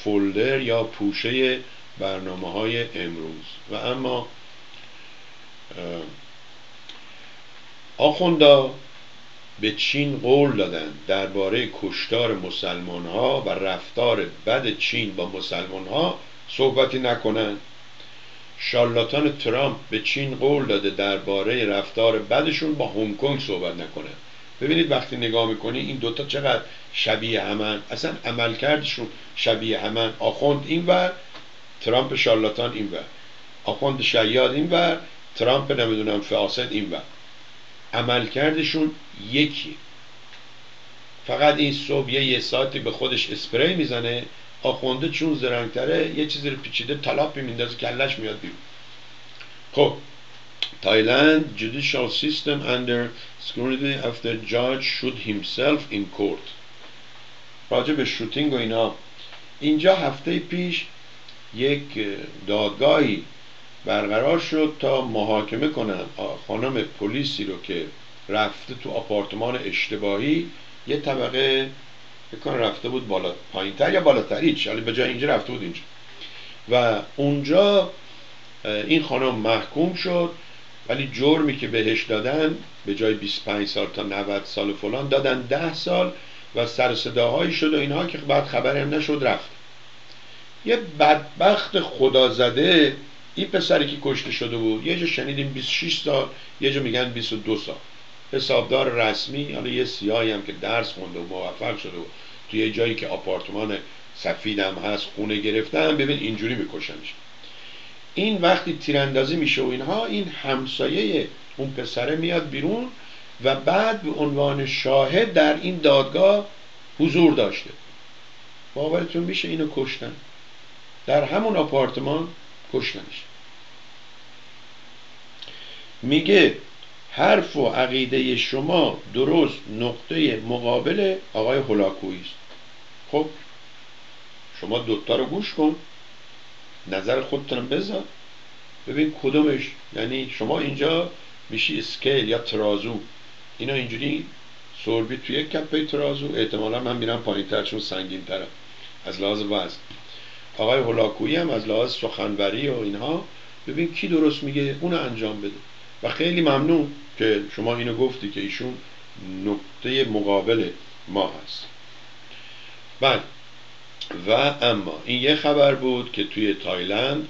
فولدر یا پوشه برنامه های امروز. و اما آخوندا به چین قول دادند درباره کشتار مسلمان ها و رفتار بد چین با مسلمان ها صحبتی نکنند شارلاتان ترامپ به چین قول داده درباره رفتار بدشون با هنگ کنگ صحبت نکنند ببینید وقتی نگاه می‌کنی این دوتا چقدر شبیه همن. اصلا عملکردشون شبیه همن. آخوند این ور ترامپ شارلاتان این ور آخوند شیاد این ور ترامپ نمی‌دونم فاسد این ور عملکردشون یکی. فقط این صبح یه, ساعتی به خودش اسپری می‌زنه آخونده چون زرنگتره یه چیزی رو پیچیده طلاپی میندازه کلش میاد بیرون. خب Thailand judicial system under scrutiny after judge shoot himself in court راجع به شوتینگ و اینا. اینجا هفته پیش یک دادگاهی برقرار شد تا محاکمه کنن. خانم پلیسی رو که رفته تو آپارتمان اشتباهی یه طبقه بکن رفته بود بالا پایینتر یا بالاتر هیچ حالا به جای اینجا رفته بود اینجا. و اونجا این خانم محکوم شد ولی جرمی که بهش دادن به جای 25 سال تا 90 سال فلان دادن 10 سال و سر شد و اینها که بعد خبری هم نشد رفت. یه بدبخت خدا زده این پسری که کشته شده بود یه جا شنیدیم 26 سال یه جا میگن 22 سال. حسابدار رسمی حالا یه سیاهی هم که درس خونده و موفق شده و توی یه جایی که آپارتمان سفیدم هست خونه گرفتن ببین اینجوری میکشنش. این وقتی تیراندازی میشه و اینها این همسایه اون پسره میاد بیرون و بعد به عنوان شاهد در این دادگاه حضور داشته. باورتون میشه اینو کشتن. در همون آپارتمان کشتنش. میگه حرف و عقیده شما درست نقطه مقابل آقای هلاکویی است. خب شما دوتا رو گوش کن نظر خودتون بذار. ببین کدومش یعنی شما اینجا میشی اسکیل یا ترازو. اینا اینجوری سربی توی یک کپه ترازو. احتمالا من میرم پایین تر چون سنگین ترم از لحاظ وزن. آقای هلاکویی هم از لحاظ سخنوری و اینها. ببین کی درست میگه اونو انجام بده. و خیلی ممنون که شما اینو گفتی که ایشون نقطه مقابل ما هست. بله. و اما این یه خبر بود که توی تایلند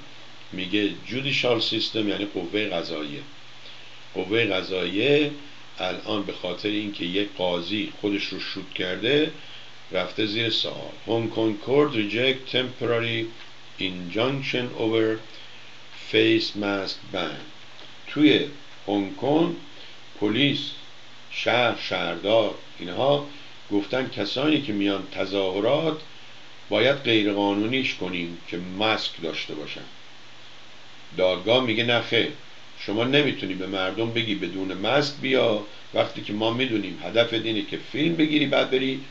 میگه judicial system یعنی قوه قضاییه. قوه قضاییه الان به خاطر اینکه یک قاضی خودش رو شوت کرده رفته زیر سوال. Hong Kong court reject temporary injunction over face mask ban. توی هنگ کنگ پلیس شهر شهردار اینها گفتن کسانی که میان تظاهرات باید غیرقانونیش کنیم که ماسک داشته باشن. دادگاه میگه نه شما نمی‌تونی به مردم بگی بدون ماسک بیا. وقتی که ما می‌دونیم هدف اینه که فیلم بگیری بعد بری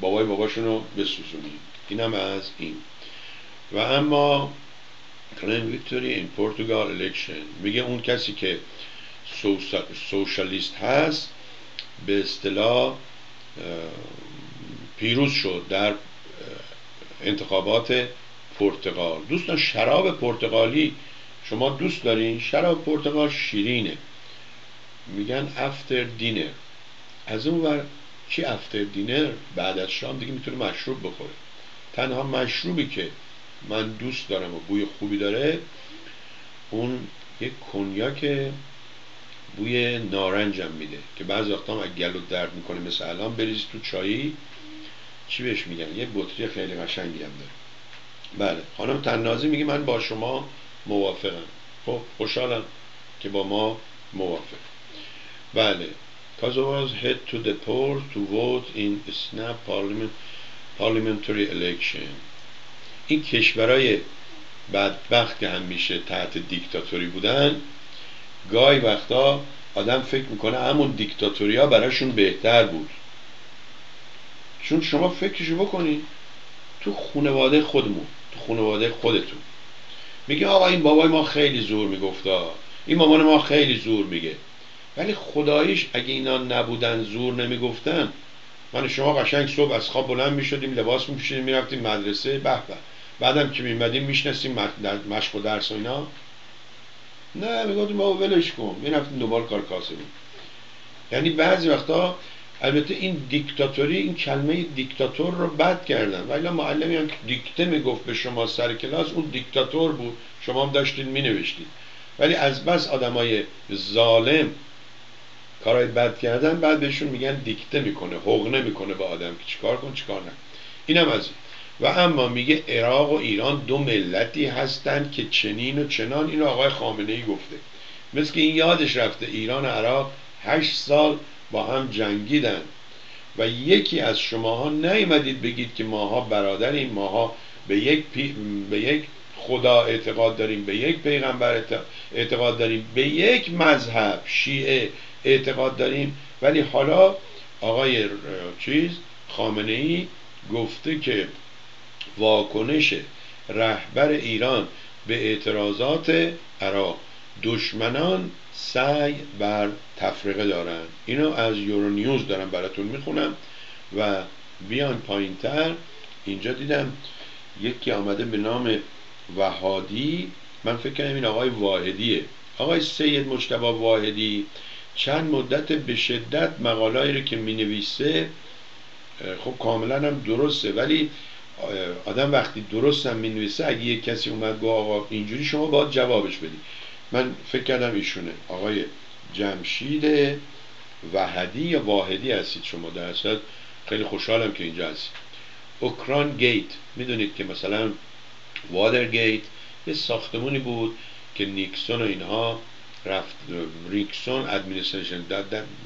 بابای باباشون رو بسوزونی. اینم از این. و اما clean victory in Portugal election میگه اون کسی که سوشالیست هست به اصطلاح پیروز شد در انتخابات پرتغال دوستان شراب پرتغالی شما دوست دارین شراب پرتغال شیرینه میگن after dinner از اون ور چی after dinner بعد از شام دیگه می‌تونه مشروب بخوره تنها مشروبی که من دوست دارم و بوی خوبی داره. اون یک کنیاک بوی نارنجم میده که بعضی وقتا اگه گلو درد می‌کنه مثل الان بریز تو چایی چی بهش میگن؟ یه بطری خیلی قشنگی هم داره. بله خانم تنازی میگه من با شما موافقم. خب خوشحالم که با ما موافق. بله Kosovo's head to the polls to vote in snap parliament, parliamentary election. این کشورهای بدبخت که همیشه تحت دیکتاتوری بودن گاهی وقتا آدم فکر می‌کنه همون دیکتاتوری ها براشون بهتر بود. چون شما فکرشو بکنید تو خانواده خودمون تو خانواده خودتون. میگه آقا این بابای ما خیلی زور میگفتا این مامان ما خیلی زور میگه. ولی خداییش اگه اینا نبودن زور نمی‌گفتن من شما قشنگ صبح از خواب بلند می‌شدیم لباس میپوشیدیم می‌رفتیم مدرسه به به. بعدم که میمدیم میشنستیم مشق و درس و اینا. نه می‌گفتیم بابا ولش کن. می‌رفتیم دوبار کار کاسبی یعنی بعضی وقتا البته این دیکتاتوری این کلمه دیکتاتور رو بد کردن. ولی معلمی هم که دیکته می‌گفت به شما سر کلاس اون دیکتاتور بود. شما هم داشتید مینوشتید ولی از بس آدمای ظالم کارهای بد کردن بعد بهشون میگن دیکته می‌کنه حقنه می‌کنه به آدم که چیکار کن چیکار نه. اینم از این. و اما میگه عراق و ایران دو ملتی هستند که چنین و چنان. اینو آقای خامنه ای گفته مثل که این یادش رفته ایران و عراق هشت سال با هم جنگیدن. و یکی از شماها نیومدید بگید که ماها برادریم ماها به یک, به یک خدا اعتقاد داریم به یک پیغمبر اعتقاد داریم به یک مذهب شیعه اعتقاد داریم. ولی حالا آقای چیز خامنه ای گفته که واکنش رهبر ایران به اعتراضات عراق دشمنان سعی بر تفرقه دارن. اینو از یورو نیوز دارم براتون می‌خونم و بیان پایین تر اینجا دیدم یکی آمده به نام وهادی. من فکر کنم این آقای واحدیه. آقای سید مجتبا واحدی چند مدت به شدت مقالایی رو که می نویسه خب کاملا هم درسته ولی آدم وقتی درست هم می نویسه اگه یک کسی اومد گفت آقا اینجوری شما باید جوابش بدی. من فکر کردم ایشونه. آقای جمشید وحدی یا واحدی هستید شما در خیلی خوشحالم که اینجا هستید. اوکراین گیت. می‌دونید که مثلا واترگیت یه ساختمونی بود که نیکسون و اینها رفت. نیکسون administration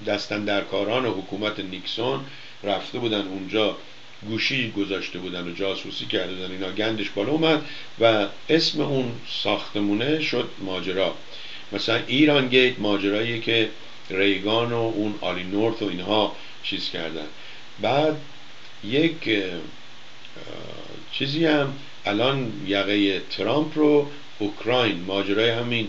دست اندرکاران حکومت نیکسون رفته بودن اونجا گوشی گذاشته بودن و جاسوسی کرده بودن اینا گندش بالا اومد و اسم اون ساختمونه شد ماجرا. مثلا ایران گیت ماجرایی که ریگان و اون آلی نورت و اینها چیز کردن. بعد یک چیزی هم الان یقه ترامپ رو اوکراین ماجرای همین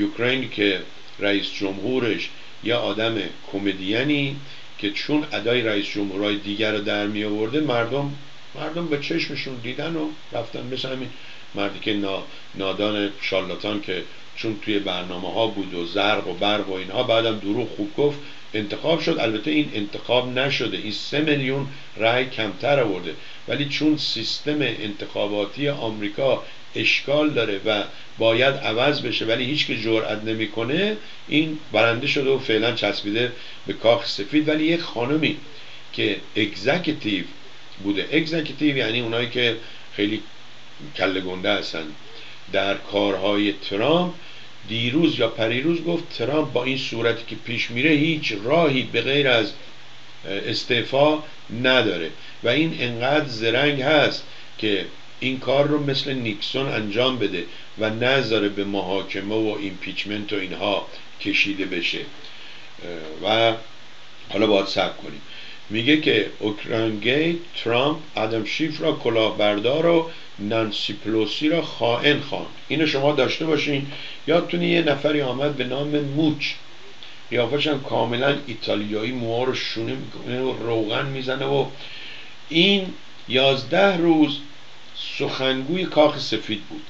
اوکراین که رئیس جمهورش یا آدم کمدیانی که چون ادای رئیس جمهورهای دیگر رو در می آورده مردم مردم به چشمشون دیدن و رفتن. مثل همین مردی که نادان شالاتان که چون توی برنامه ها بود و زرق و برق و اینها بعدم دروغ خوب گفت انتخاب شد. البته این انتخاب نشده. این سه میلیون رأی کمتر آورده. ولی چون سیستم انتخاباتی آمریکا اشکال داره و باید عوض بشه ولی هیچ که جرأت نمی‌کنه. این برنده شده و فعلا چسبیده به کاخ سفید. ولی یک خانمی که اگزکتیو بوده. executive یعنی اونایی که خیلی کله گنده هستن. در کارهای ترامپ دیروز یا پریروز گفت ترامپ با این صورتی که پیش میره هیچ راهی به غیر از استعفا نداره. و این انقدر زرنگ هست که این کار رو مثل نیکسون انجام بده و نذاره به محاکمه و impeachment و اینها کشیده بشه. و حالا باید صبر کنیم. میگه که اوکرانگیت ترامپ آدم شیف را کلاهبردار و نانسی پلوسی را خائن خواند. اینو شما داشته باشین. یادتونه یه نفری آمد به نام موچ. قیافش هم کاملا ایتالیایی موها رو شونه می‌کنه و روغن می‌زنه و این یازده روز سخنگوی کاخ سفید بود.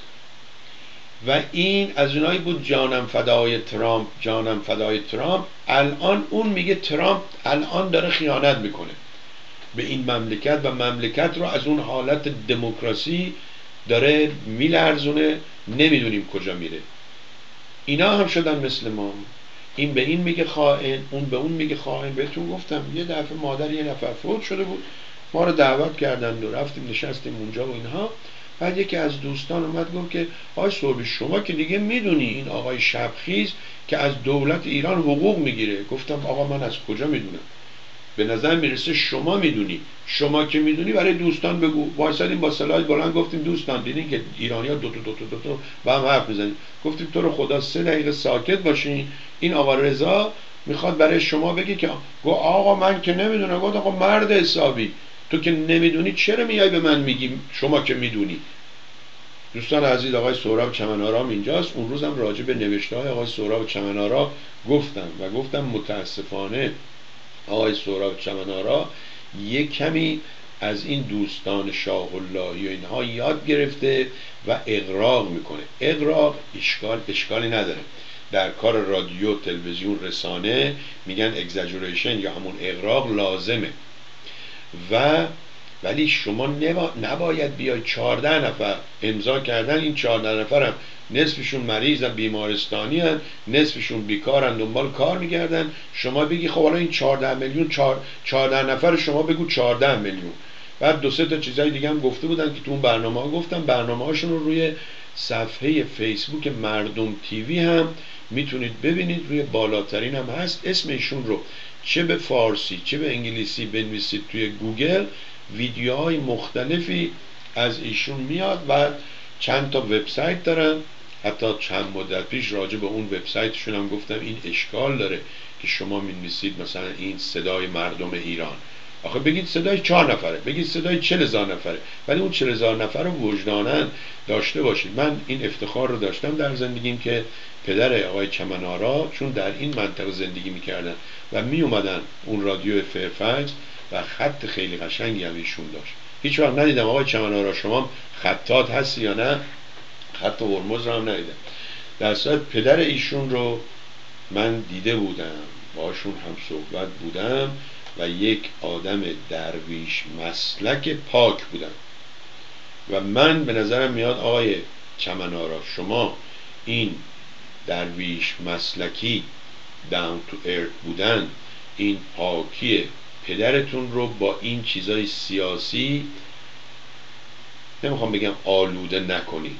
و این از اونایی بود جانم فدای ترامپ جانم فدای ترامپ. الان اون میگه ترامپ الان داره خیانت می‌کنه به این مملکت و مملکت رو از اون حالت دموکراسی داره میلرزونه. نمی‌دونیم کجا میره. اینا هم شدن مثل ما. این به این میگه خائن اون به اون میگه خائن. بهتون گفتم یه دفعه مادر یه نفر فوت شده بود. ما رو دعوت کردن و رفتیم نشستیم اونجا و اینها. بعد یکی از دوستان اومد گفت که آقای صحبی شما که دیگه می‌دونی این آقای شبخیز که از دولت ایران حقوق می‌گیره. گفتم آقا من از کجا می‌دونم؟ به نظر می‌رسه شما می‌دونی. شما که می‌دونی برای دوستان بگو. وایسادیم با سلاید بلند گفتیم دوستان دیدین که ایرانی ها دو دو دو دو دو با هم حرف می‌زنیم گفتیم تو رو خدا سه دقیقه ساکت باشین این آقا رضا می‌خواد برای شما بگی که گو آقا من که نمی‌دونم. گفت آقا مرد حسابی. تو که نمی‌دونی چرا میای به من میگی؟ شما که می‌دونی. دوستان عزیز آقای سهراب چمنارام اینجاست. اون روزم راجع به نوشته های آقای سهراب چمنارا گفتم و گفتم متاسفانه آقای سهراب چمنارا یک کمی از این دوستان شاه اللهی و اینها یاد گرفته و اقراق می‌کنه. اقراق اشکال اشکالی نداره. در کار رادیو تلویزیون رسانه میگن اگزاجوریشن یا همون اقراق لازمه. و ولی شما نباید بیای چهارده نفر امضا کردن. این چهارده نفر هم نصفشون مریض هم بیمارستانی هم نصفشون بیکارن دنبال کار میگردن. شما بگی خب حالا این چهارده میلیون چهارده نفر شما بگو چهارده میلیون. بعد دو سه تا چیزای دیگه هم گفته بودن که تو اون برنامه ها گفتم. برنامه هاشون رو روی صفحه فیسبوک مردم تیوی هم می‌تونید ببینید. روی بالاترین هم هست. اسم ایشون رو چه به فارسی چه به انگلیسی بنویسید توی گوگل ویدیوهای مختلفی از ایشون میاد و چند تا وبسایت دارن. حتی چند مدت پیش راجع به اون وبسایتشون هم گفتم این اشکال داره که شما می‌نویسید مثلا این صدای مردم ایران. آخه بگید صدای چهار نفره بگید صدای چل نفره. ولی اون چل نفر رو وجدانن داشته باشید. من این افتخار رو داشتم در زندگیم که پدر آقای چمنارا چون در این منطقه زندگی می‌کردن و می اومدن اون رادیو فرفکس و خط خیلی قشنگی هم ایشون داشت. هیچ وقت ندیدم آقای چمنارا شما خطات هستی یا نه؟ خط هرمز رو هم ندیدم. در صورت پدر ایشون رو من دیده بودم. باشون هم صحبت بودم. و یک آدم درویش مسلک پاک بودم. و من به نظرم میاد آقای چمنارا شما این درویش مسلکی داون تو ارت بودن این پاکی پدرتون رو با این چیزای سیاسی نمی‌خوام بگم آلوده نکنید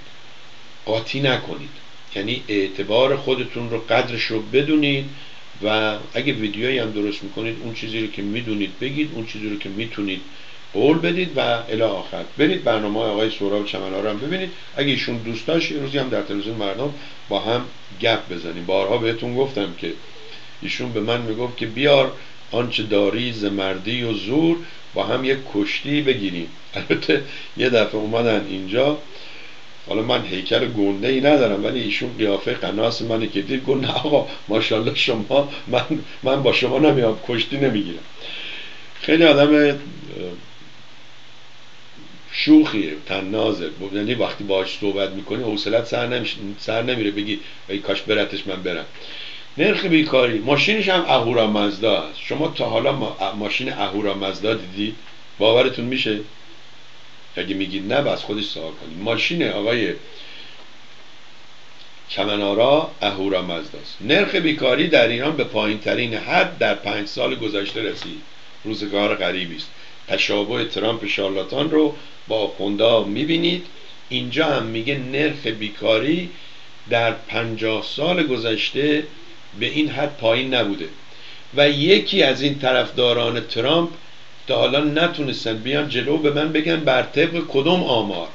قاطی نکنید. یعنی اعتبار خودتون رو قدرش رو بدونید و اگه ویدیویی هم درست می‌کنید اون چیزی رو که می‌دونید بگید اون چیزی رو که می‌تونید قول بدید و الی آخر. برید برنامه آقای سهراب چمنها رو هم ببینید. اگه ایشون دوست داشت یه روزی هم در تلویزیون مردم با هم گپ بزنیم. بارها بهتون گفتم که ایشون به من می‌گفت که بیار آنچه داری ز مردی و زور با هم یک کشتی بگیریم. البته یه دفعه اومدن اینجا. حالا من هیکل گنده ای ندارم ولی ایشون قیافه قناس من که دید گفت نه آقا ماشاءالله شما من, من با شما نمیام کشتی نمی‌گیرم. خیلی آدم شوخیه تنازه یعنی وقتی باهاش صحبت می‌کنی حوصلت سر, سر نمیره بگی ای کاش برتش من برم. نرخ بیکاری ماشینش هم اهورا مزدا است. شما تا حالا ماشین اهورا مزدا دیدید؟ باورتون میشه؟ اگه میگید نه بس خودش سوال کنید ماشین آقای کمنارا اهورا مزداست. نرخ بیکاری در ایران به پایین ترین حد در پنج سال گذشته رسید. روزگار غریبی است. تشابه ترامپ شارلاتان رو با کندا می‌بینید. اینجا هم میگه نرخ بیکاری در پنجاه سال گذشته به این حد پایین نبوده. و یکی از این طرفداران ترامپ تا حالا نتونستن بیان جلو به من بگن بر طبق کدوم آمار.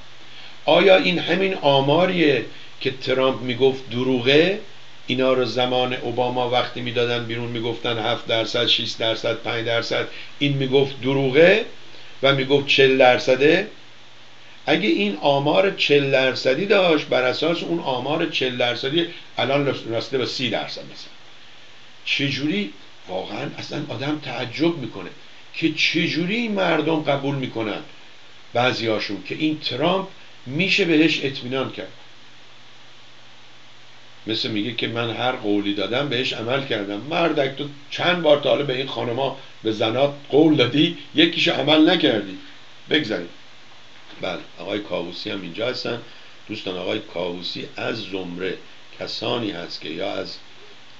آیا این همین آماریه که ترامپ می‌گفت دروغه؟ اینا رو زمان اوباما وقتی می‌دادن بیرون می‌گفتن 7 درصد 6 درصد 5 درصد. این می‌گفت دروغه و می‌گفت 40 درصده. اگه این آمار 40 درصدی داشت بر اساس اون آمار 40 درصدی الان راسته به 30 درصد مثلا. چجوری؟ واقعا اصلا آدم تعجب می‌کنه. که چجوری این مردم قبول می‌کنن بعضی هاشون که این ترامپ میشه بهش اطمینان کرد. مثل میگه که من هر قولی دادم بهش عمل کردم. مردک تو چند بار تا به این خانما به زنات قول دادی یکیش عمل نکردی. بگذاریم. بله آقای کاووسی هم اینجا هستن. دوستان آقای کاووسی از زمره کسانی هست که یا از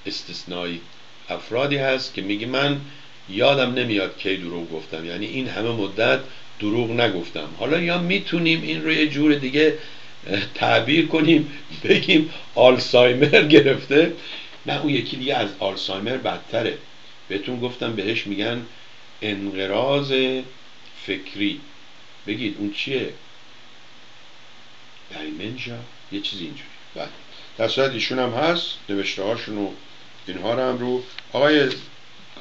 استثنایی افرادی هست که میگه من یادم نمیاد کی دروغ گفتم. یعنی این همه مدت دروغ نگفتم. حالا یا می‌تونیم این رو یه جور دیگه تعبیر کنیم بگیم آلزایمر گرفته. نه اون یکی دیگه از آلزایمر بدتره. بهتون گفتم بهش میگن انقراض فکری. بگید اون چیه؟ دایمنجا؟ یه چیزی اینجوری بله. در صورت ایشون هم هست. نوشته هاشون و اینها رو هم رو. آقای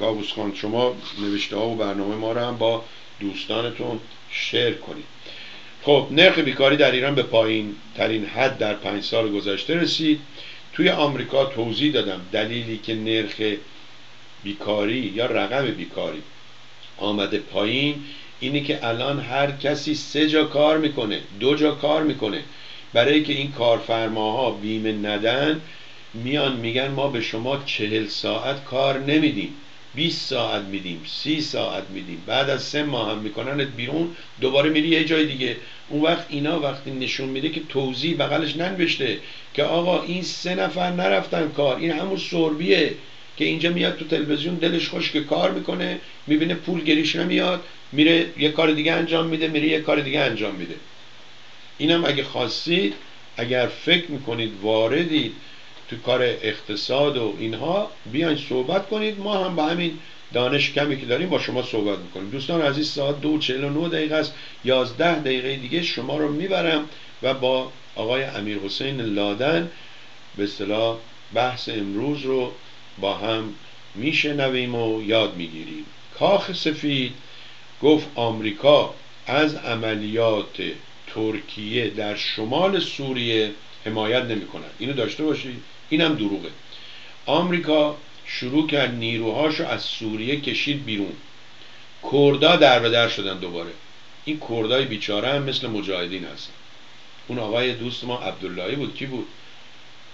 کابوس خان شما نوشته ها و برنامه ما رو هم با دوستانتون شیر کنید. خب نرخ بیکاری در ایران به پایین ترین حد در پنج سال گذشته رسید. توی آمریکا توضیح دادم دلیلی که نرخ بیکاری یا رقم بیکاری آمده پایین اینه که الان هر کسی سه جا کار می‌کنه دو جا کار می‌کنه. برای که این کارفرماها بیمه ندن میان میگن ما به شما چهل ساعت کار نمیدیم. 20 ساعت میدیم 30 ساعت میدیم. بعد از سه ماه هم میکننت بیرون دوباره میری یه جای دیگه. اون وقت اینا وقتی نشون میده که توضیح بغلش ننوشته که آقا این سه نفر نرفتن کار. این همون سربیه که اینجا میاد تو تلویزیون دلش خوش که کار می‌کنه می‌بینه پول گریش نمیاد میره یه کار دیگه انجام میده میره یه کار دیگه انجام میده. اینم اگه خواستید اگر فکر می‌کنید واردید تو کار اقتصاد و اینها بیاین صحبت کنید. ما هم با همین دانش کمی که داریم با شما صحبت می‌کنیم. دوستان عزیز ساعت دو چهل و نو دقیقه است. یازده دقیقه دیگه شما رو می‌برم و با آقای امیر حسین لادن به اصطلاح بحث امروز رو با هم میشنویم و یاد می‌گیریم. کاخ سفید گفت آمریکا از عملیات ترکیه در شمال سوریه حمایت نمی کند اینو داشته باشید. اینم دروغه. آمریکا شروع کرد نیروهاشو از سوریه کشید بیرون. کردا در به در شدن دوباره. این کردای بیچاره هم مثل مجاهدین هستن اون آقای دوست ما عبداللهی بود. کی بود؟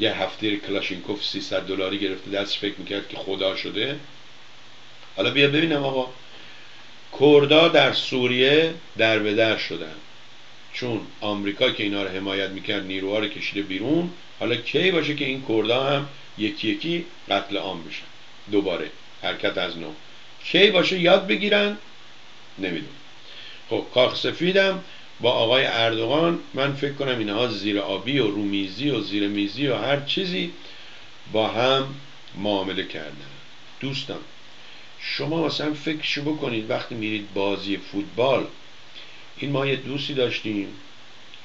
یه هفته کلاشینکوف 300 دلاری گرفته دستش فکر می‌کرد که خدا شده. حالا بیا ببینم آقا. کردا در سوریه در به در شدن. چون آمریکا که اینا رو حمایت می‌کرد نیروها رو کشیده بیرون حالا کی باشه که این کردا هم یکی یکی قتل عام بشن؟ دوباره حرکت از نو. کی باشه یاد بگیرن؟ نمیدون خب کاخ سفیدم با آقای اردوغان. من فکر کنم اینها زیر آبی و رومیزی و زیر میزی و هر چیزی با هم معامله کردن. دوستان شما مثلا فکرشو بکنید وقتی میرید بازی فوتبال این ما یه دوستی داشتیم.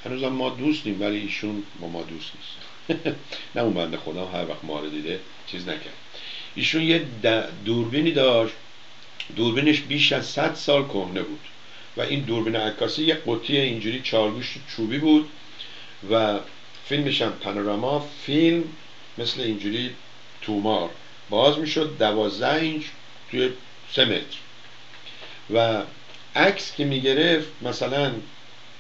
هنوزم ما دوستیم ولی ایشون با ما دوست نیست. [laughs] نه اون بنده خدا هر وقت ما رو دیده چیز نکرد. ایشون یه دوربینی داشت. دوربینش بیش از 100 سال کهنه بود. و این دوربین عکاسی یه قطی اینجوری چارگوش چوبی بود و فیلمش هم پانوراما. فیلم مثل اینجوری تومار. باز می‌شد دوازده اینچ توی سه متر. و عکس که می‌گرفت مثلا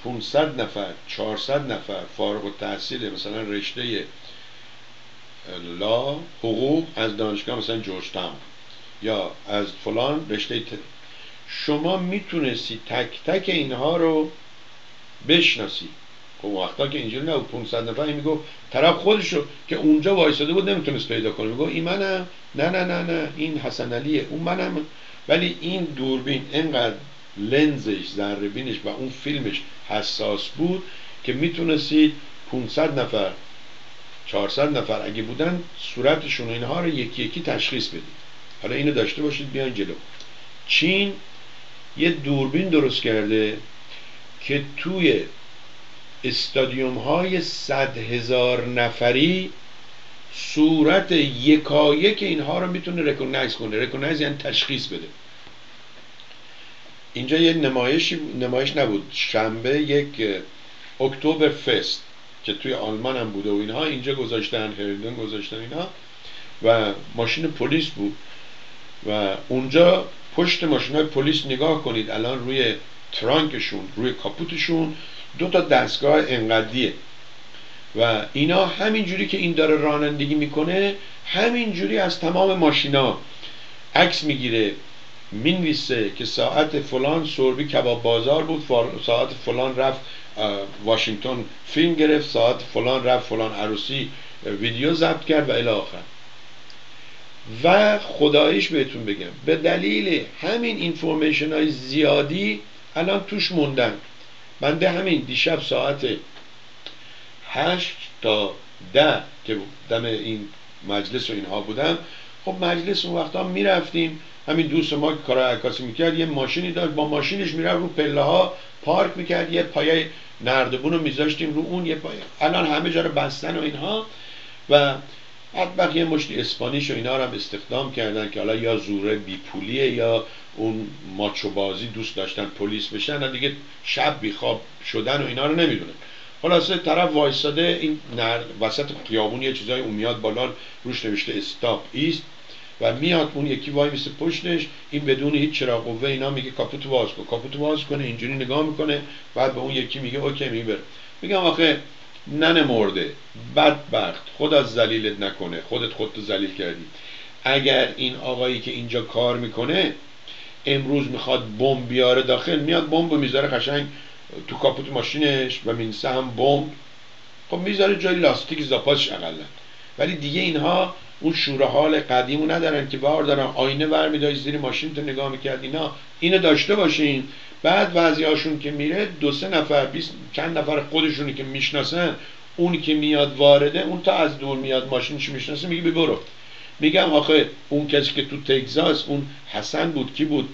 500 نفر 400 نفر فارغ التحصیل مثلا رشته لا حقوق از دانشگاه مثلا جورج یا از فلان رشته. شما می‌تونستی تک تک اینها رو بشناسی. خب وقتا که اینجوری نه 500 نفر میگو طرف خودشو که اونجا وایساده بود نمی‌تونست پیدا کنه. میگو این منم. نه نه نه نه این حسن علیه. اون منم. ولی این دوربین اینقدر لنزش ذره بینش و اون فیلمش حساس بود که می‌تونستید 500 نفر 400 نفر اگه بودن صورتشون اینها رو یکی یکی تشخیص بدید. حالا اینو داشته باشید بیان جلو. چین یه دوربین درست کرده که توی استادیوم های صد هزار نفری صورت یکایک اینها رو می‌تونه recognize کنه. recognize یعنی تشخیص بده. اینجا یه نمایشی نمایش نبود. شنبه یک اکتبر فست که توی آلمان هم بوده و اینها. اینجا گذاشتن هردن گذاشتن اینها. و ماشین پلیس بود. و اونجا پشت ماشین های پلیس نگاه کنید. الان روی ترانکشون روی کاپوتشون دو تا دستگاه انقدیه. و اینا همینجوری که این داره رانندگی می‌کنه همینجوری از تمام ماشینا عکس می‌گیره. می‌نویسه که ساعت فلان سوربی کباب بازار بود ساعت فلان رفت واشنگتن فیلم گرفت ساعت فلان رفت فلان عروسی ویدیو ضبط کرد و الی آخر. و خدایش بهتون بگم به دلیل همین اینفورمیشن های زیادی الان توش موندن. بنده همین دیشب ساعت هشت تا ده که دم این مجلس و اینها بودم خب مجلس اون وقتا می‌رفتیم. همین دوست ما که کار عکاسی می‌کرد یه ماشینی داشت با ماشینش می‌رفت رو پله ها پارک می‌کرد یه پایه نردبون رو میذاشتیم رو اون یه پایه. الان همه جا رو بستن و اینها. و بعد یه مشتی اسپانیش و اینا رو هم استخدام کردن که حالا یا زوره بیپولیه یا اون ماچو بازی دوست داشتن پلیس بشن و دیگه شب بیخواب شدن و اینا رو نمی‌دونه خلاصه طرف وایساده این نر... وسط خیابون یه چیزای اون میاد بالا روش نوشته stop ایست و میاد اون یکی وای میسه پشتش این بدون هیچ چراغ قوه اینا میگه کاپوتو باز کن کاپوتو باز کنه اینجوری نگاه می‌کنه بعد به اون یکی میگه okay می‌بره. میگم آخه نن مرده بدبخت خدا ذلیلت نکنه خودت خودتو ذلیل کردی. اگر این آقایی که اینجا کار می‌کنه امروز می‌خواد بمب بیاره داخل میاد بمب می‌ذاره قشنگ تو کاپوت ماشینش و مینسه هم بمب. خب می‌ذاره جای لاستیک زاپاسش اقلا ولی دیگه اینها اون شوره حال قدیمو ندارن که بار دارن آینه ور زیر ماشین تو نگاه می‌کرد اینا اینو داشته باشین. بعد هاشون که میره دو سه نفر بیست چند نفر خودشونی که می‌شناسن اونی که میاد وارده اون تا از دور میاد ماشینش می‌شناسه میگه برو. میگم آخه اون کسی که تو تگزاس اون حسن بود کی بود؟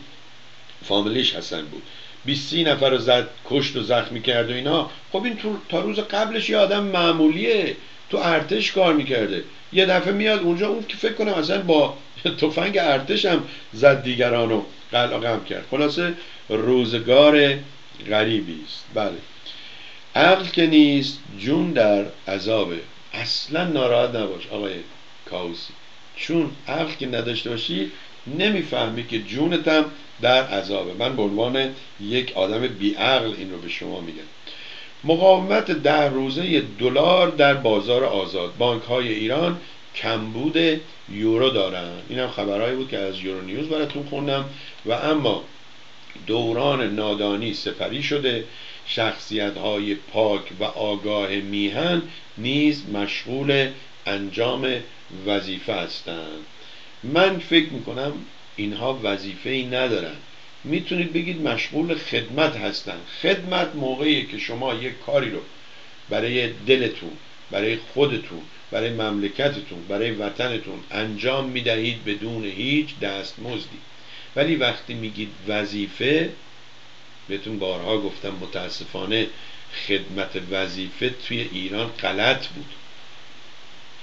فامیلیش حسن بود. 20 نفر رو زد کشت و زخمی کرد و اینا. خب این تا روز قبلش یه آدم معمولیه. تو ارتش کار می‌کرده. یه دفعه میاد اونجا اون که فکر کنم اصلا با تفنگ ارتش هم زد دیگرانو قلقم کرد. خلاصه روزگار غریبی است. بله. عقل که نیست جون در عذابه. اصلا ناراحت نباش آقای کاوسی. چون عقل که نداشته باشی نمی‌فهمی که جونتم در عذابه. من به عنوان یک آدم بیعقل این رو به شما میگم. مقاومت ده روزه دلار در بازار آزاد. بانک های ایران کمبود یورو دارن. این هم خبرهایی بود که از یورو نیوز براتون خوندم. و اما دوران نادانی سپری شده. شخصیت های پاک و آگاه میهن نیز مشغول انجام وظیفه هستند. من فکر می‌کنم اینها وظیفه ای ندارن. می‌تونید بگید مشغول خدمت هستن. خدمت موقعی که شما یک کاری رو برای دلتون برای خودتون برای مملکتتون برای وطنتون انجام می‌دهید بدون هیچ دستمزدی. ولی وقتی میگید وظیفه بهتون بارها گفتم متاسفانه خدمت وظیفه توی ایران غلط بود.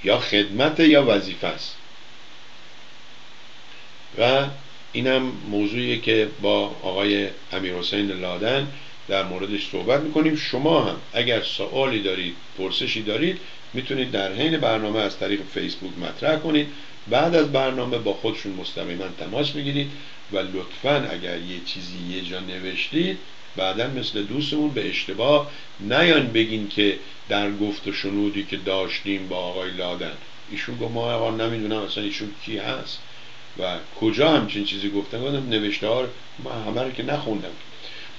یا خدمت یا وظیفه است. و اینم موضوعی که با آقای امیر حسین لادن در موردش صحبت می‌کنیم. شما هم اگر سوالی دارید پرسشی دارید می‌تونید در حین برنامه از طریق فیسبوک مطرح کنید. بعد از برنامه با خودشون مستقیما تماس بگیرید و لطفا اگر یه چیزی یه جا نوشتید بعدا مثل دوستمون به اشتباه نیان بگین که در گفت و شنودی که داشتیم با آقای لادن. ایشون گفت ما آقا نمی‌دونم اصلا ایشون کی هست. و کجا همچین چیزی گفتن؟ گفتم نوشته ها من همه رو که نخوندم.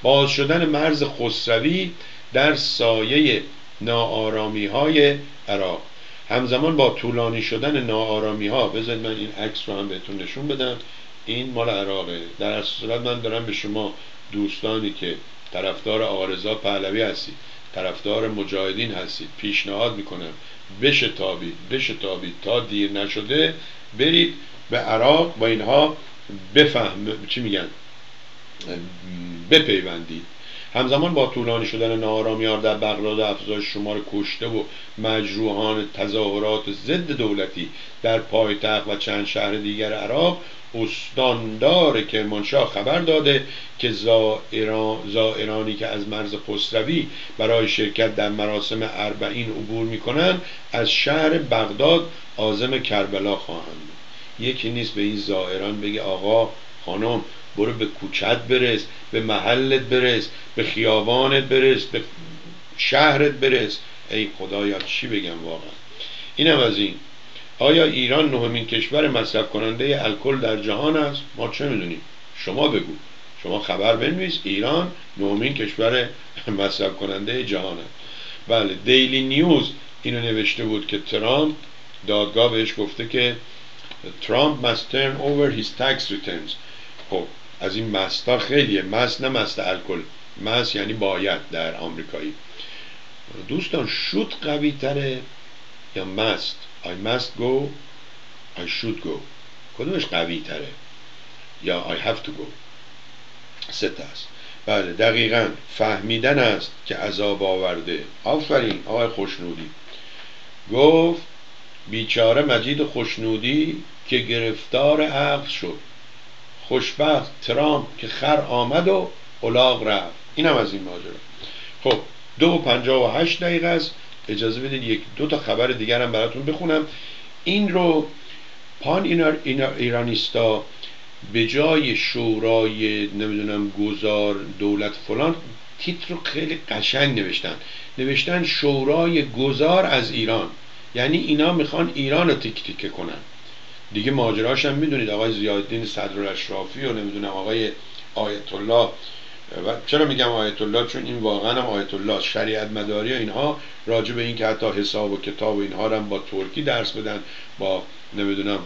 باز شدن مرز خسروی در سایه ناآرامی های عراق. همزمان با طولانی شدن ناآرامی ها بذارید من این عکس رو هم بهتون نشون بدم. این مال عراقه. در صورت من دارم به شما دوستانی که طرفدار آرزا پهلوی هستید طرفدار مجاهدین هستید پیشنهاد می‌کنم بشتابید بشتابید تا دیر نشده. برید به عراق با اینها بفهم چی میگن؟ بپیوندید. همزمان با طولانی شدن نارامیار در بغداد افزایش شمار کشته و مجروحان تظاهرات ضد دولتی در پایتخت و چند شهر دیگر عراق استاندار کرمانشاه خبر داده که زائرانی که از مرز خسروی برای شرکت در مراسم اربعین عبور می‌کنند از شهر بغداد آزم کربلا خواهند یکی نیست به این زائران بگه آقا خانم برو به کوچت برس به محلت برس به خیابانت برس به شهرت برس. ای خدایا چی بگم واقعا؟ اینم از این. آیا ایران نهمین کشور مصرف کننده الکل در جهان است؟ ما چه می‌دونیم؟ شما بگو. شما خبر بنویس ایران نهمین کشور مصرف کننده جهان است. بله دیلی نیوز اینو نوشته بود که ترامپ دادگاه بهش گفته که ترامپ must turn over his tax returns. خب از این مستا خیلیه. مست نه مست الکل. مست یعنی باید در آمریکایی. دوستان شود قوی تره یا مست؟ I must go I should go. کدومش قوی تره؟ یا I have to go. سه است. بله دقیقا فهمیدن است که عذاب آورده. آفرین آقای خوشنودی. گفت بیچاره مجید خوشنودی که گرفتار عقل شد. خوشبخت ترامپ که خر آمد و الاغ رفت. اینم از این ماجرا. خب دو و پنجاه و هشت دقیقه است. اجازه بدید یک دو تا خبر دیگر هم براتون بخونم. این رو پان ایرانیستا به جای شورای نمی‌دونم گذار دولت فلان تیتر رو خیلی قشنگ نوشتن. نوشتن شورای گذار از ایران. یعنی اینا می‌خوان ایران رو تیک تیکه کنن. دیگه ماجراش هم می‌دونید آقای زیادین صدر اشرافی و نمی‌دونم آقای آیت الله و چرا میگم آیت الله چون این واقعا هم آیت الله شریعت مداری و اینها راجع به این که حتی حساب و کتاب و اینها هم با ترکی درس بدن با نمی‌دونم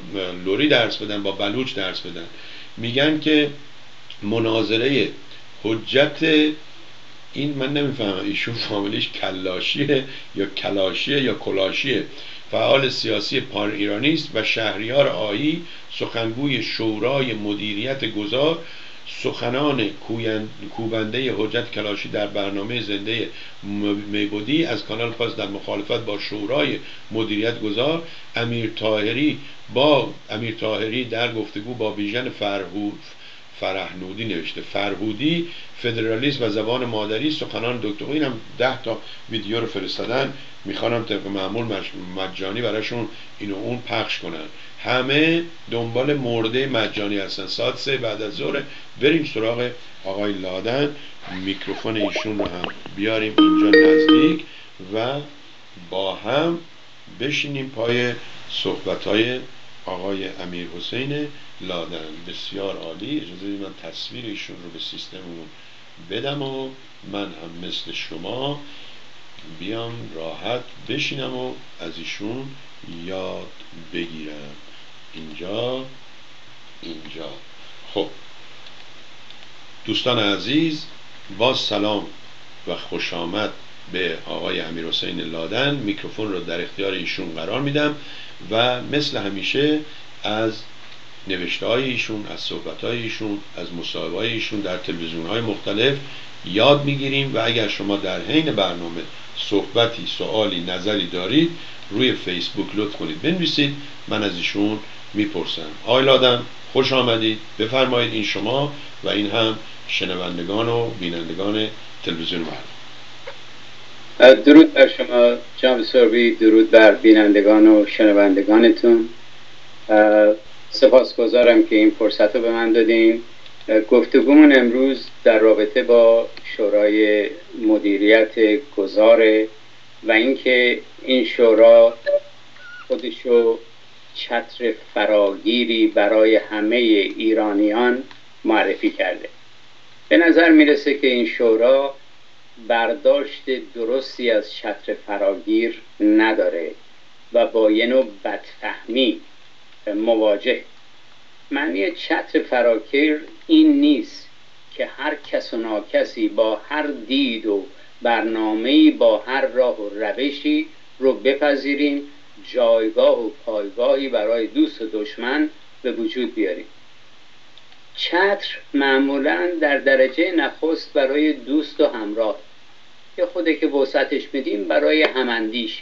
لوری درس بدن با بلوچ درس بدن. میگن که مناظره حجت این من نمی‌فهمم ایشون فامیلیش کلاشیه یا کلاشیه یا کلاشیه؟ فعال سیاسی پان ایرانی است و شهریار آیی سخنگوی شورای مدیریت گذار سخنان کوبنده حجت کلاشی در برنامه زنده میبودی از کانال پاس در مخالفت با شورای مدیریت گذار امیر تاهری با امیر تاهری در گفتگو با بیژن فرهود فرهنودی نوشته. فرهودی فدرالیسم و زبان مادری سخنان دکتر. اینم ده تا ویدیو رو فرستادن. می‌خوانم طبق معمول مجانی براشون اینو اون پخش کنن. همه دنبال مرده مجانی هستن. ساعت سه بعد از ظهر. بریم سراغ آقای لادن. میکروفون ایشون رو هم بیاریم اینجا نزدیک و با هم بشینیم پای صحبت های آقای امیر حسین لادن بسیار عالی. اجازه من تصویر ایشون رو به سیستممون بدم و من هم مثل شما بیام راحت بشینم و از ایشون یاد بگیرم. اینجا اینجا. خب. دوستان عزیز با سلام و خوش آمد به آقای امیر حسین لادن. میکروفون رو در اختیار ایشون قرار میدم. و مثل همیشه از نوشته های ایشون از صحبت های ایشون از مصاحبه ایشون در تلویزیون های مختلف یاد می‌گیریم و اگر شما در حین برنامه صحبتی سوالی نظری دارید روی فیسبوک لطف کنید بنویسید. من از ایشون می‌پرسم. آقای لادن خوش آمدید. بفرمایید این شما و این هم شنوندگان و بینندگان تلویزیون برنامه درود بر شما جام سربی درود بر بینندگان و شنوندگانتون. سپاسگزارم که این فرصت رو به من دادین. گفتگومون امروز در رابطه با شورای مدیریت گذاره و اینکه این شورا خودشو چتر فراگیری برای همه ایرانیان معرفی کرده. به نظر می‌رسه که این شورا برداشت درستی از چتر فراگیر نداره و با یه نوع بدفهمی مواجه. معنی چتر فراگیر این نیست که هر کس و ناکسی با هر دید و برنامه‌ای با هر راه و روشی رو بپذیریم جایگاه و پایگاهی برای دوست و دشمن به وجود بیاریم. چتر معمولا در درجه نخست برای دوست و همراه یا خوده که وسعتش میدیم برای هماندیش.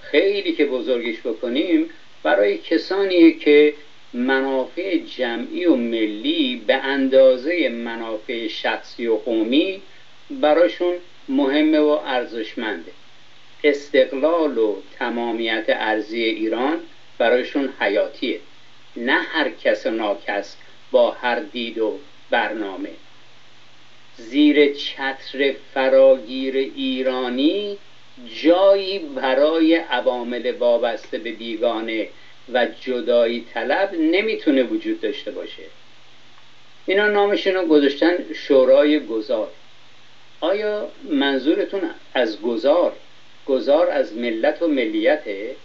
خیلی که بزرگش بکنیم برای کسانی که منافع جمعی و ملی به اندازه منافع شخصی و قومی براشون مهمه و ارزشمنده. استقلال و تمامیت ارزی ایران برایشون حیاتیه. نه هر کس ناکس با هر دید و برنامه. زیر چتر فراگیر ایرانی جایی برای عوامل وابسته به بیگانه و جدایی طلب نمی‌تونه وجود داشته باشه. اینا نامشون رو گذاشتن شورای گذار. آیا منظورتون از گذار؟ گذار از ملت و ملیته؟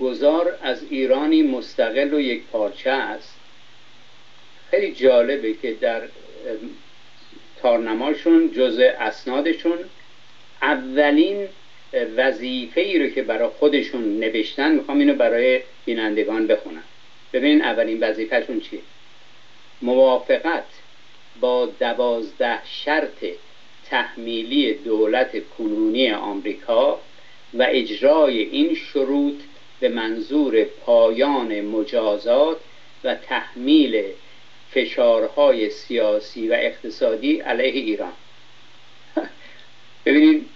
گذار از ایرانی مستقل و یک پارچه است. خیلی جالبه که در تارنماشون جز اسنادشون. اولین وظیفه ای رو که برای خودشون نوشتن می‌خوام اینو برای بینندگان بخونم. ببینین اولین وظیفهشون چیه؟ موافقت با دوازده شرط تحمیلی دولت کنونی آمریکا و اجرای این شروط به منظور پایان مجازات و تحمیل فشارهای سیاسی و اقتصادی علیه ایران. ببینید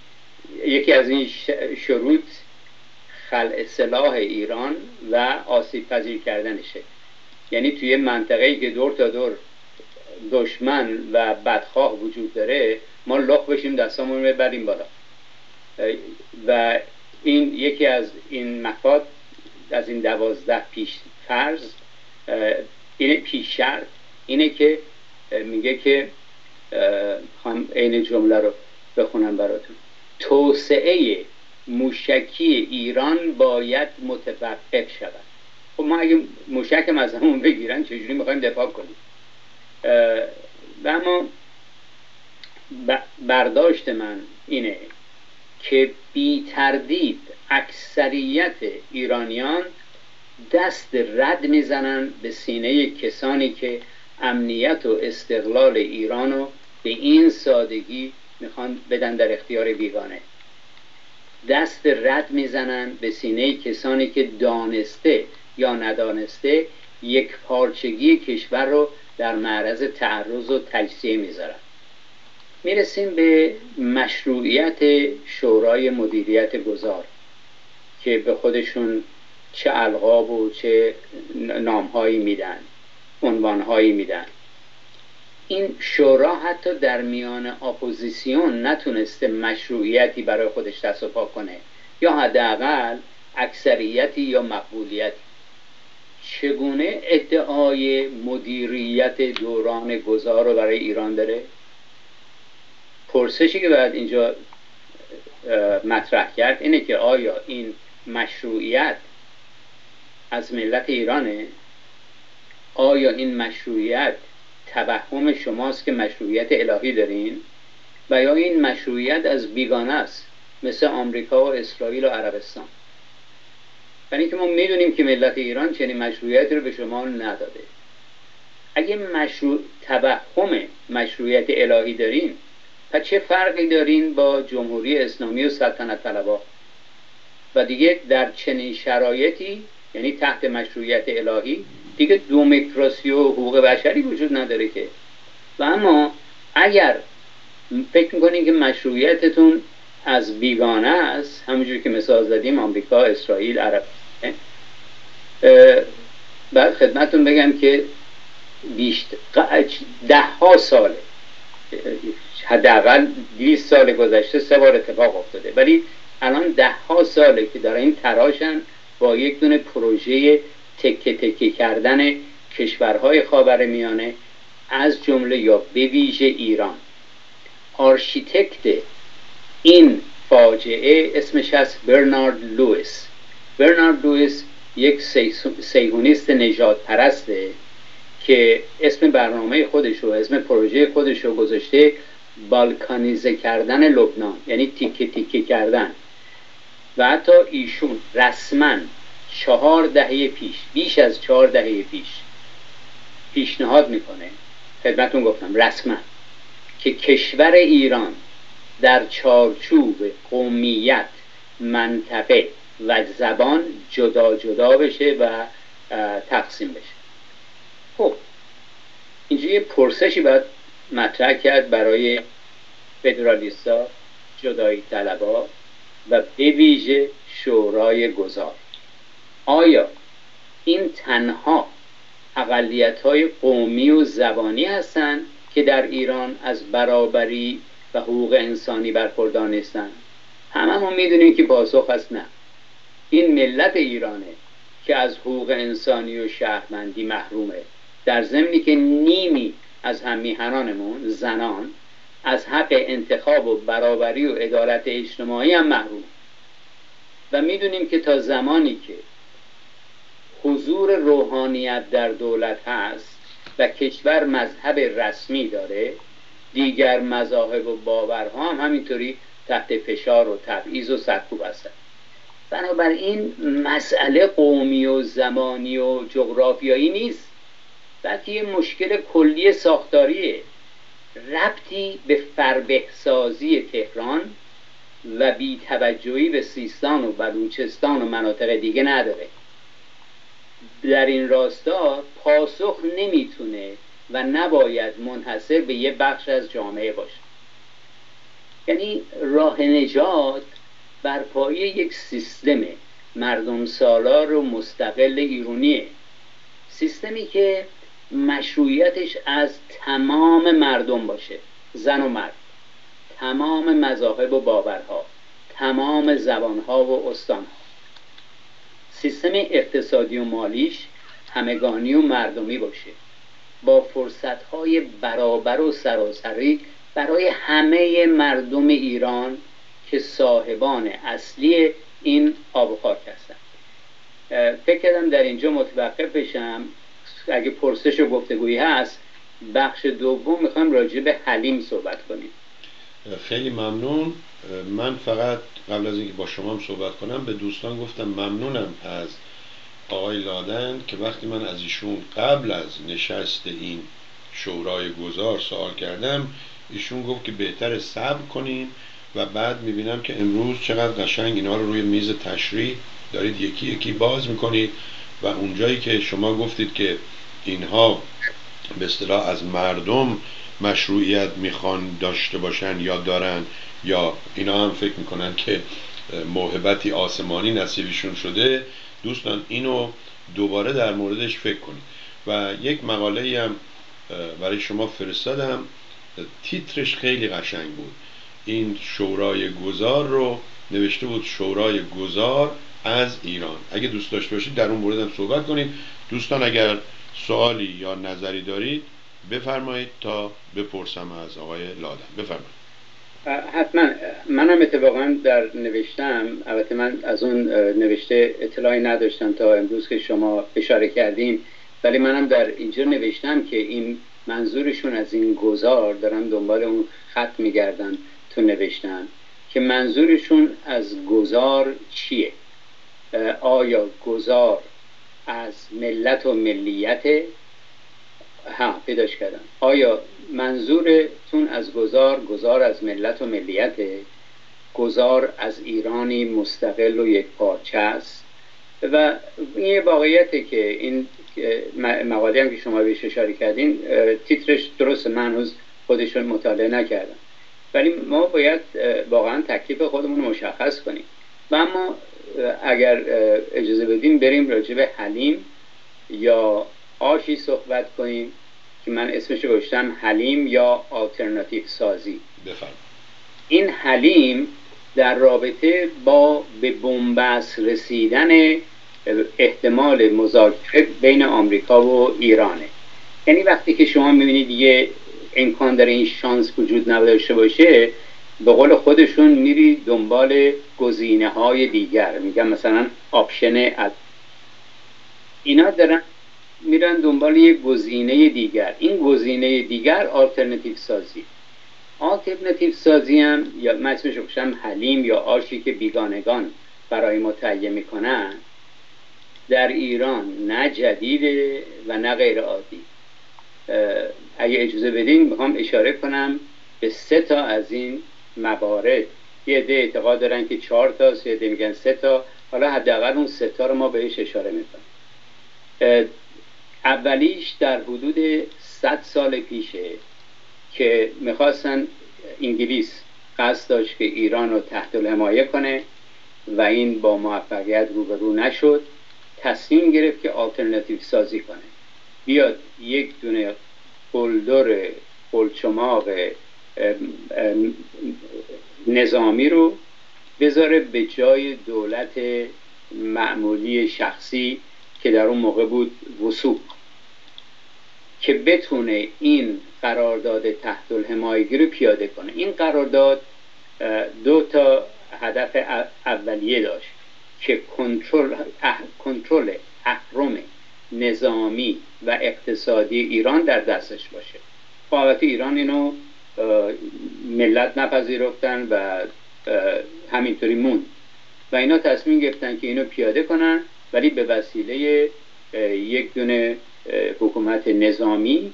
یکی از این شروط خلع سلاح ایران و آسیب پذیر کردنشه. یعنی توی منطقه که دور تا دور دشمن و بدخواه وجود داره ما لخ بشیم دستامون ببریم بالا. و این یکی از این مفاد از این دوازده پیش فرض اینه پیش شرط. اینه که میگه که هم عین جمله رو بخونم براتون. توسعه موشکی ایران باید متوقف شود. خب ما اگه موشکم از همون بگیرن چجوری می‌خوایم دفاع کنیم؟ و اما برداشت من اینه که بی تردید اکثریت ایرانیان دست رد می‌زنن به سینه کسانی که امنیت و استقلال ایران رو به این سادگی می‌خوان بدن در اختیار بیگانه. دست رد می‌زنن به سینه کسانی که دانسته یا ندانسته یک پارچگی کشور رو در معرض تعرض و تجزیه می‌ذارن. می‌رسیم به مشروعیت شورای مدیریت گذار که به خودشون چه القاب و چه نامهایی میدن. عنوانهایی میدن. این شورا حتی در میان اپوزیسیون نتونسته مشروعیتی برای دست و پا کنه. یا حداقل اکثریتی یا مقبولیتی. چگونه ادعای مدیریت دوران گذار رو برای ایران داره؟ پرسشی که باید اینجا مطرح کرد اینه که آیا این مشروعیت از ملت ایرانه؟ آیا این مشروعیت توهم شماست که مشروعیت الهی دارین؟ و یا این مشروعیت از بیگانه است مثل آمریکا و اسرائیل و عربستان؟ یعنی که ما می‌دونیم که ملت ایران چنین مشروعیتی رو به شما نداده. اگه مشروع توهم مشروعیت الهی دارین پس چه فرقی دارین با جمهوری اسلامی و سلطنت طلبا؟ و دیگه در چنین شرایطی یعنی تحت مشروعیت الهی دیگه دومکراسی و حقوق بشری وجود نداره که. و اما اگر فکر می‌کنین که مشروعیتتون از بیگانه است همونجور که مثال زدیم آمریکا اسرائیل عرب. بعد خدمتون بگم که بیشتر ده ها ساله. حداقل 20 سال گذشته سه بار اتفاق افتاده. ولی الان ده ها ساله که در این تراشن با یک دونه پروژه تکه تکه کردن کشورهای خاور میانه از جمله یا به ویژه ایران. آرشیتکت این فاجعه اسمش هست برنارد لوئیس. برنارد لوئیس یک صهیونیست نژاد پرسته که اسم برنامه خودش و اسم پروژه خودش رو گذاشته بالکانیزه کردن لبنان یعنی تیکه تیکه کردن. و حتی ایشون رسما چهار دهه پیش بیش از چهار دهه پیش پیشنهاد می‌کنه خدمتون گفتم رسما که کشور ایران در چارچوب قومیت منطقه و زبان جدا جدا بشه و تقسیم بشه. خب اینجا یه پرسشی باید مطرح کرد برای فدرالیستا جدایی طلبا و به ویژه شورای گذار آیا این تنها اقلیت های قومی و زبانی هستند که در ایران از برابری و حقوق انسانی برخوردار نیستند؟ هممون می‌دونیم که پاسخ هست نه. این ملت ایرانه که از حقوق انسانی و شهرمندی محرومه. در ضمنی که نیمی از همیهنانمون زنان از حق انتخاب و برابری و عدالت اجتماعی هم محروم. و می‌دونیم که تا زمانی که حضور روحانیت در دولت هست و کشور مذهب رسمی داره دیگر مذاهب و باورها هم همینطوری تحت فشار و تبعیض و سرکوب هستند بنابراین مسئله قومی و زمانی و جغرافیایی نیست بلکه یه مشکل کلی ساختاریه. ربطی به فربهسازی تهران و بی توجهی به سیستان و بلوچستان و مناطق دیگه نداره. در این راستا پاسخ نمی‌تونه و نباید منحصر به یه بخش از جامعه باشه. یعنی راه نجات بر پایه یک سیستم مردم سالار و مستقل ایرونیه. سیستمی که مشروعیتش از تمام مردم باشه. زن و مرد. تمام مذاهب و باورها. تمام زبانها و استانها. سیستم اقتصادی و مالیش همگانی و مردمی باشه. با فرصتهای برابر و سراسری برای همه مردم ایران که صاحبان اصلی این آب و خاک هستند فکر کردم در اینجا متوقف بشم. اگه پرسش و گفتگویی هست بخش دوم می‌خوام راجع به حلیم صحبت کنیم. خیلی ممنون. من فقط قبل از اینکه با شما هم صحبت کنم به دوستان گفتم ممنونم از آقای لادن که وقتی من از ایشون قبل از نشست این شورای گذار سوال کردم ایشون گفت که بهتر صبر کنیم و بعد می‌بینم که امروز چقدر قشنگ اینا رو روی میز تشریح دارید یکی یکی باز می‌کنید و اونجایی که شما گفتید که اینها به اصطلاح از مردم مشروعیت می‌خوان داشته باشن یا دارن یا اینا هم فکر می‌کنن که موهبتی آسمانی نصیبشون شده دوستان اینو دوباره در موردش فکر کنید. و یک مقاله هم برای شما فرستادم تیترش خیلی قشنگ بود. این شورای گذار رو نوشته بود شورای گذار از ایران. اگه دوست داشته باشید در اون مورد صحبت کنید دوستان اگر سوالی یا نظری دارید بفرمایید تا بپرسم از آقای لادن. بفرمایید. حتما. منم اتفاقا در نوشتم. البته من از اون نوشته اطلاعی نداشتم تا امروز که شما اشاره کردیم ولی منم در اینجا نوشتم که این منظورشون از این گذار دارم دنبال اون خط میگردن تو نوشتم که منظورشون از گذار چیه؟ آیا گذار از ملت و ملیت ها پیداش کردم. آیا منظورتون از گذار گذار از ملت و ملیت گذار از ایرانی مستقل و یک پارچه است؟ و این واقعیته که این مقاله هم که شما بهش اشاره کردین تیترش درست من خودشون مطالعه نکردم. ولی ما باید واقعا تکلیف خودمون مشخص کنیم. و اما اگر اجازه بدیم بریم راجع به حلیم یا آشی صحبت کنیم که من اسمش گذاشتم حلیم یا آلترناتیو سازی. بفرم. این حلیم در رابطه با به بنبست رسیدن احتمال مذاکره بین آمریکا و ایرانه. یعنی وقتی که شما می‌بینید یه امکان داره این شانس وجود نداشته باشه به قول خودشون میری دنبال گزینه های دیگر. میگم مثلا option اد. اینا دارن میرن دنبال یه گزینه دیگر. این گزینه دیگر آلترنتیو سازی. آلترنتیو سازی هم یا من اسمش حلیم یا آشی که بیگانگان برای ما تهیه می‌کنن در ایران نه جدیده و نه غیر عادی. اگه اجازه بدین می‌خوام اشاره کنم به سه تا از این موارد. یه عده اعتقاد دارن که چهار تا یه عده میگن سه تا. حالا حداقل اون سه تا رو ما بهش اشاره می‌کنیم. اولیش در حدود 100 سال پیشه که می‌خواستن انگلیس قصد داشت که ایران رو تحت الحمایه کنه و این با موفقیت روبرو نشد. تصمیم گرفت که آلترناتیو سازی کنه. بیاد یک دونه قلدر قلچماق نظامی رو بذاره به جای دولت معمولی شخصی. که در اون موقع بود وسوق. که بتونه این قرارداد تحت الحمایگی رو پیاده کنه. این قرارداد دو تا هدف اولیه داشت که کنترل کنترل اهرم نظامی و اقتصادی ایران در دستش باشه. خب ایران اینو ملت نپذیرفتن و همینطوری موند. و اینا تصمیم گرفتن که اینو پیاده کنن. ولی به وسیله یک دونه حکومت نظامی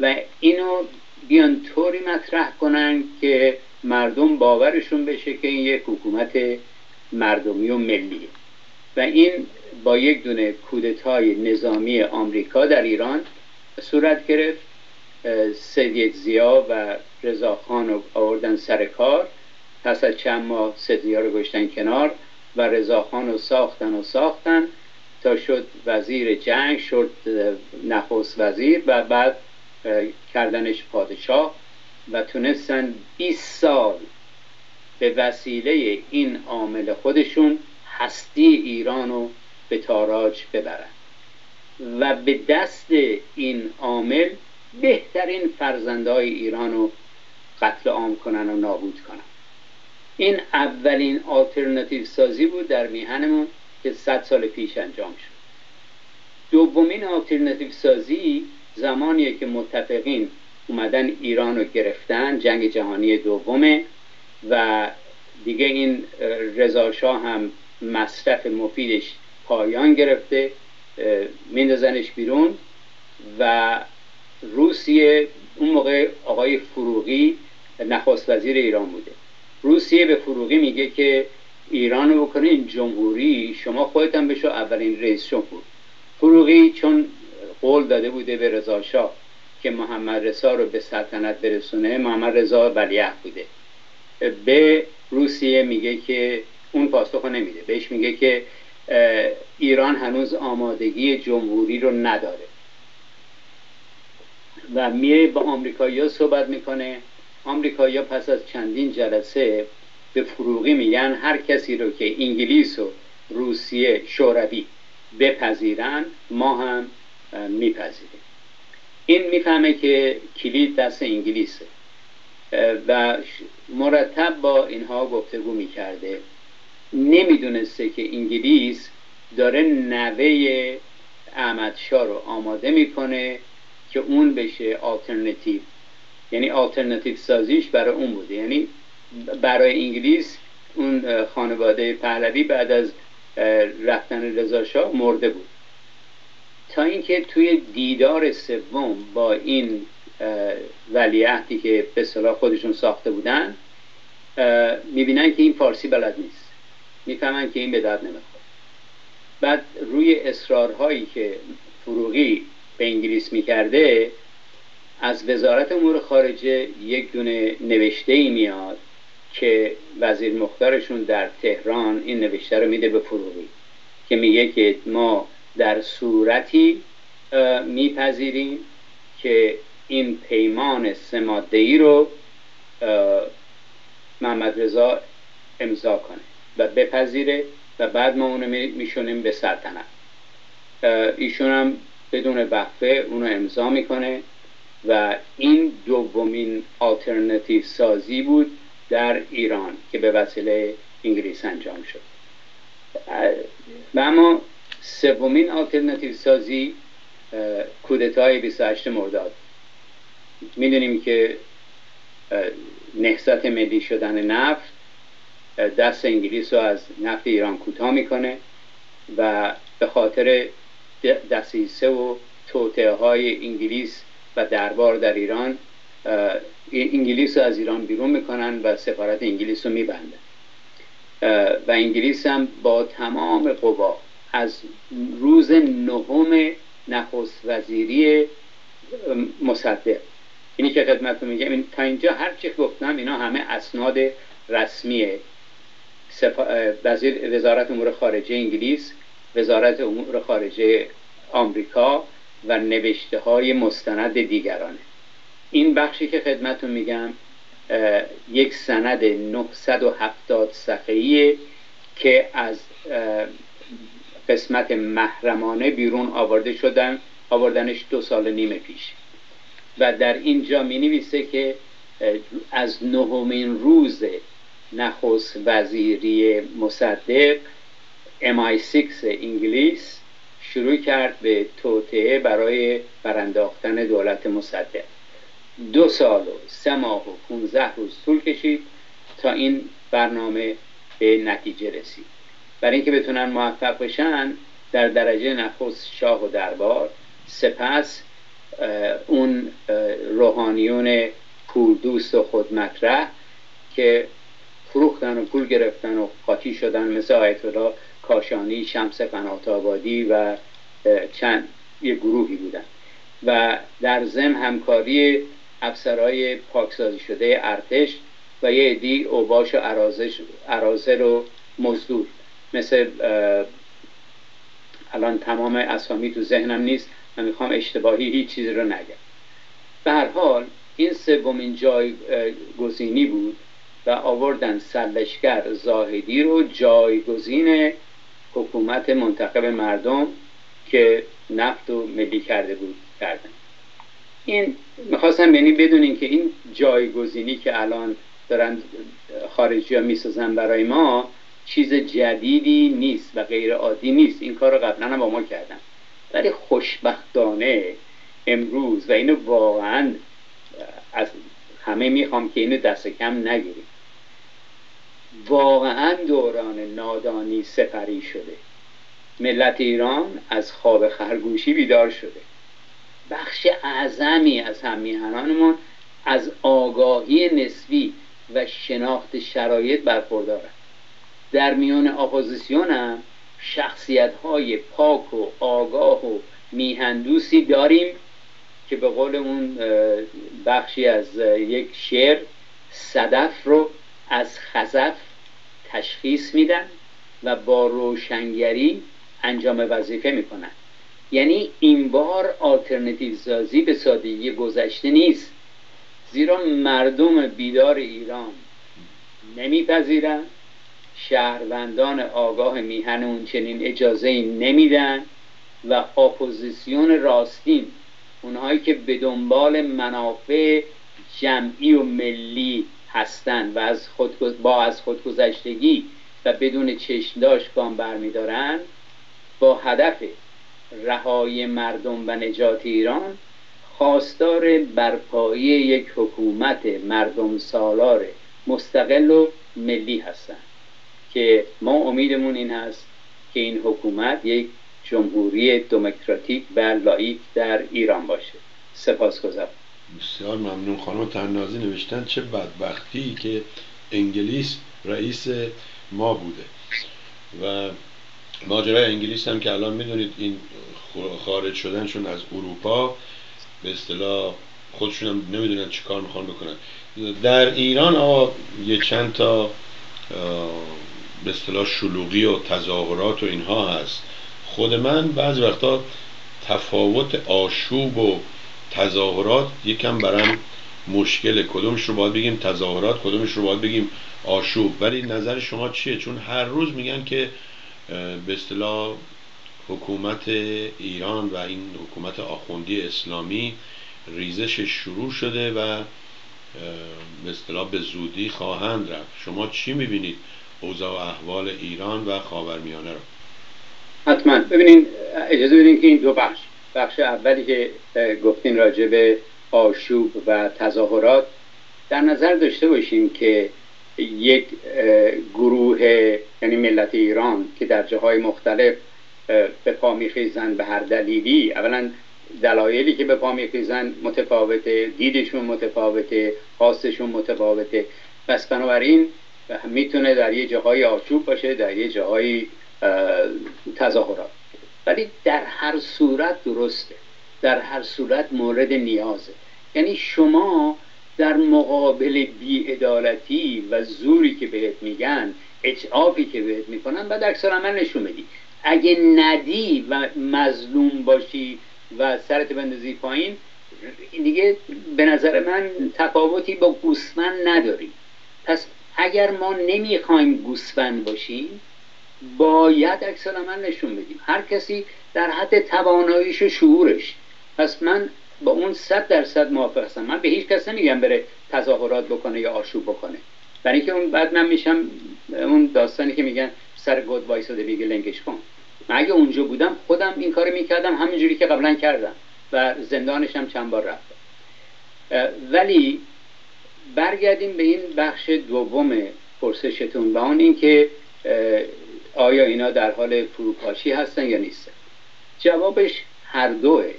و اینو بیان طوری مطرح کنن که مردم باورشون بشه که این یک حکومت مردمی و ملیه. و این با یک دونه کودتای نظامی آمریکا در ایران صورت گرفت. سید زیا و رضاخان رو آوردن سر کار. پس از چند ماه سید زیا رو گشتن کنار. و رضاخان رو ساختن و ساختن تا شد وزیر جنگ شد نخست وزیر و بعد کردنش پادشاه و تونستن 20 سال به وسیله این عامل خودشون هستی ایران رو به تاراج ببرن. و به دست این عامل بهترین فرزندهای ایران رو قتل عام کنن و نابود کنن. این اولین آلترناتیو سازی بود در میهنمون که صد سال پیش انجام شد. دومین آلترناتیو سازی زمانیه که متفقین اومدن ایران رو گرفتن جنگ جهانی دومه و دیگه این رضاشاه هم مصرف مفیدش پایان گرفته میندازنش بیرون و روسیه اون موقع آقای فروغی نخست وزیر ایران بوده. روسیه به فروغی میگه که ایران بکنین جمهوری شما خودت هم بشو اولین رئیس جمهور. فروغی چون قول داده بوده به رضا شاه که محمد رضا رو به سلطنت برسونه محمد رضا ولیعهد بوده. به روسیه میگه که اون پاسخ نمیده. بهش میگه که ایران هنوز آمادگی جمهوری رو نداره. و میه با آمریکایی‌ها صحبت می‌کنه. آمریکایی‌ها پس از چندین جلسه به فروغی میگن هر کسی رو که انگلیس و روسیه شوروی بپذیرن ما هم میپذیریم. این می‌فهمه که کلید دست انگلیسه. و مرتب با اینها گفتگو می‌کرده. نمی‌دونسته که انگلیس داره نوه احمد شا رو آماده می‌کنه که اون بشه آلترنتیو یعنی آلترنتیو سازیش برای اون بوده یعنی برای انگلیس اون خانواده پهلوی بعد از رفتن رضا مرده بود. تا اینکه توی دیدار سوم با این ولیعهدی که به صلاح خودشون ساخته بودن می‌بینن که این فارسی بلد نیست. می‌فهمن که این به درد نمی‌خواد بعد روی اصرارهایی که فروغی به انگلیس می‌کرده از وزارت امور خارجه یک دونه نوشته ای میاد که وزیر مختارشون در تهران این نوشته رو میده به فروغی که میگه که ما در صورتی میپذیریم که این پیمان سماده ای رو محمد رضا امضا کنه و بپذیره و بعد ما اونو میشونیم به سلطنت. ایشون هم بدون وقفه اونو امضا می‌کنه. و این دومین آلترنتیو سازی بود در ایران که به وسیله انگلیس انجام شد. و اما سومین آلترنتیو سازی کودتای 28 مرداد. می‌دونیم که نهضت ملی شدن نفت دست انگلیس رو از نفت ایران کوتاه می‌کنه و به خاطر دسیسه و توطعه های انگلیس و دربار در ایران انگلیس رو از ایران بیرون می‌کنن و سفارت انگلیس رو میبندن. و انگلیس هم با تمام قوا از روز نهم نخست وزیری مصدق. اینی که خدمت میگم تا اینجا هر چی گفتم اینا همه اسناد رسمیه وزیر وزارت امور خارجه انگلیس وزارت امور خارجه آمریکا و نوشته های مستند دیگرانه. این بخشی که خدمتون میگم یک سند 970 صفحه‌ایه که از قسمت محرمانه بیرون آورده شدن آوردنش دو سال نیم پیش. و در اینجا می نویسه که از نهمین روز نخست وزیری مصدق MI6 انگلیس شروع کرد به توطعه برای برانداختن دولت مصدق. دو سال و سه ماه و 15 روز طول کشید تا این برنامه به نتیجه رسید. برای اینکه بتونن موفق بشن در درجه نخست شاه و دربار سپس اون روحانیون پول دوست و خودمطرح که فروختن و پول گرفتن و قاطی شدن مثل آیت الله کاشانی شمس قنات و چند یه گروهی بودن. و در زم همکاری افسرهای پاکسازی شده ارتش و یه عدی اوباش و عرازه رو مزدور. مثل الان تمام اسامی تو ذهنم نیست من می‌خوام اشتباهی هیچ چیزی رو نگم. به هر حال این سومین جایگزینی بود و آوردن سلشگر زاهدی رو جایگزین حکومت منتخب مردم که نفت و ملی کرده بود کردن. این می‌خواستم یعنی بدونین که این جایگزینی که الان دارن خارجی ها می‌سازن برای ما چیز جدیدی نیست و غیر عادی نیست. این کار رو قبلا هم با ما کردن. ولی خوشبختانه امروز و اینو واقعا از همه می‌خوام که اینو دست کم نگیریم. واقعا دوران نادانی سپری شده. ملت ایران از خواب خرگوشی بیدار شده. بخش اعظمی از همیهنانمون از آگاهی نسبی و شناخت شرایط برخوردارن در میان اپوزیسیون هم شخصیت های پاک و آگاه و میهندوسی داریم که به قول اون بخشی از یک شعر صدف رو از خزف تشخیص میدن و با روشنگری انجام وظیفه می‌کنن. یعنی این بار آلترنتیو سازی به سادگی گذشته نیست. زیرا مردم بیدار ایران نمیپذیرند شهروندان آگاه میهن اون چنین اجازه نمیدن و اپوزیسیون راستین اونهایی که به دنبال منافع جمعی و ملی هستند و از خود با از خودگذشتگی و بدون چشمداش گام برمیدارن با هدف رهای مردم و نجات ایران خواستار برپایی یک حکومت مردم سالار مستقل و ملی هستند که ما امیدمون این هست که این حکومت یک جمهوری دموکراتیک و لایک در ایران باشه. سپاس گذارم بسیار ممنون. خانم تنازی نوشتن چه بدبختی که انگلیس رئیس ما بوده. و ماجرای انگلیس هم که الان می‌دونید این خارج شدنشون از اروپا به اصطلاح خودشون هم نمی‌دونن چی کار می‌خوان بکنن. در ایران آقا یه چند تا به اصطلاح شلوغی و تظاهرات و اینها هست. خود من بعض وقتا تفاوت آشوب و تظاهرات یکم برم مشکله کدومش رو باید بگیم تظاهرات کدومش رو باید بگیم آشوب. ولی نظر شما چیه؟ چون هر روز میگن که به اصطلاح حکومت ایران و این حکومت آخوندی اسلامی ریزش شروع شده و به اصطلاح به زودی خواهند رفت. شما چی می‌بینید؟ اوضاع و احوال ایران و خاورمیانه رو. حتما. ببینید اجازه بدین که این دو بخش بخش اولی که گفتین راجع به آشوب و تظاهرات در نظر داشته باشیم که یک گروه یعنی ملت ایران که در جاهای مختلف به پا میخیزن به هر دلیلی اولا دلایلی که به پا میخیزن متفاوته دیدشون متفاوته خواستشون متفاوته. پس بنابراین می‌تونه در یه جاهای آشوب باشه در یه جاهای تظاهرات. ولی در هر صورت درسته. در هر صورت مورد نیازه. یعنی شما در مقابل بیعدالتی و زوری که بهت میگن اچعافی که بهت می‌کنن بعد اکثر عمل نشون بدی. اگه ندی و مظلوم باشی و سرت بندازی پایین دیگه به نظر من تفاوتی با گوسفند نداری. پس اگر ما نمی‌خوایم گوسفند باشیم باید اکثر عمل نشون بدیم. هر کسی در حد تواناییش و شعورش. پس من با اون صد درصد موافق هستم. من به هیچ کس نمیگم بره تظاهرات بکنه یا آشوب بکنه. برای اینکه اون بعد من میشم اون داستانی که میگن سر گود وایساده میگه لنگش کن. من اگه اونجا بودم خودم این کار می‌کردم همینجوری که قبلا کردم و زندانش هم چند بار رفتم ولی برگردیم به این بخش دوم پرسشتون و اون اینکه آیا اینا در حال فروپاشی هستن یا نیستن؟ جوابش هر دوه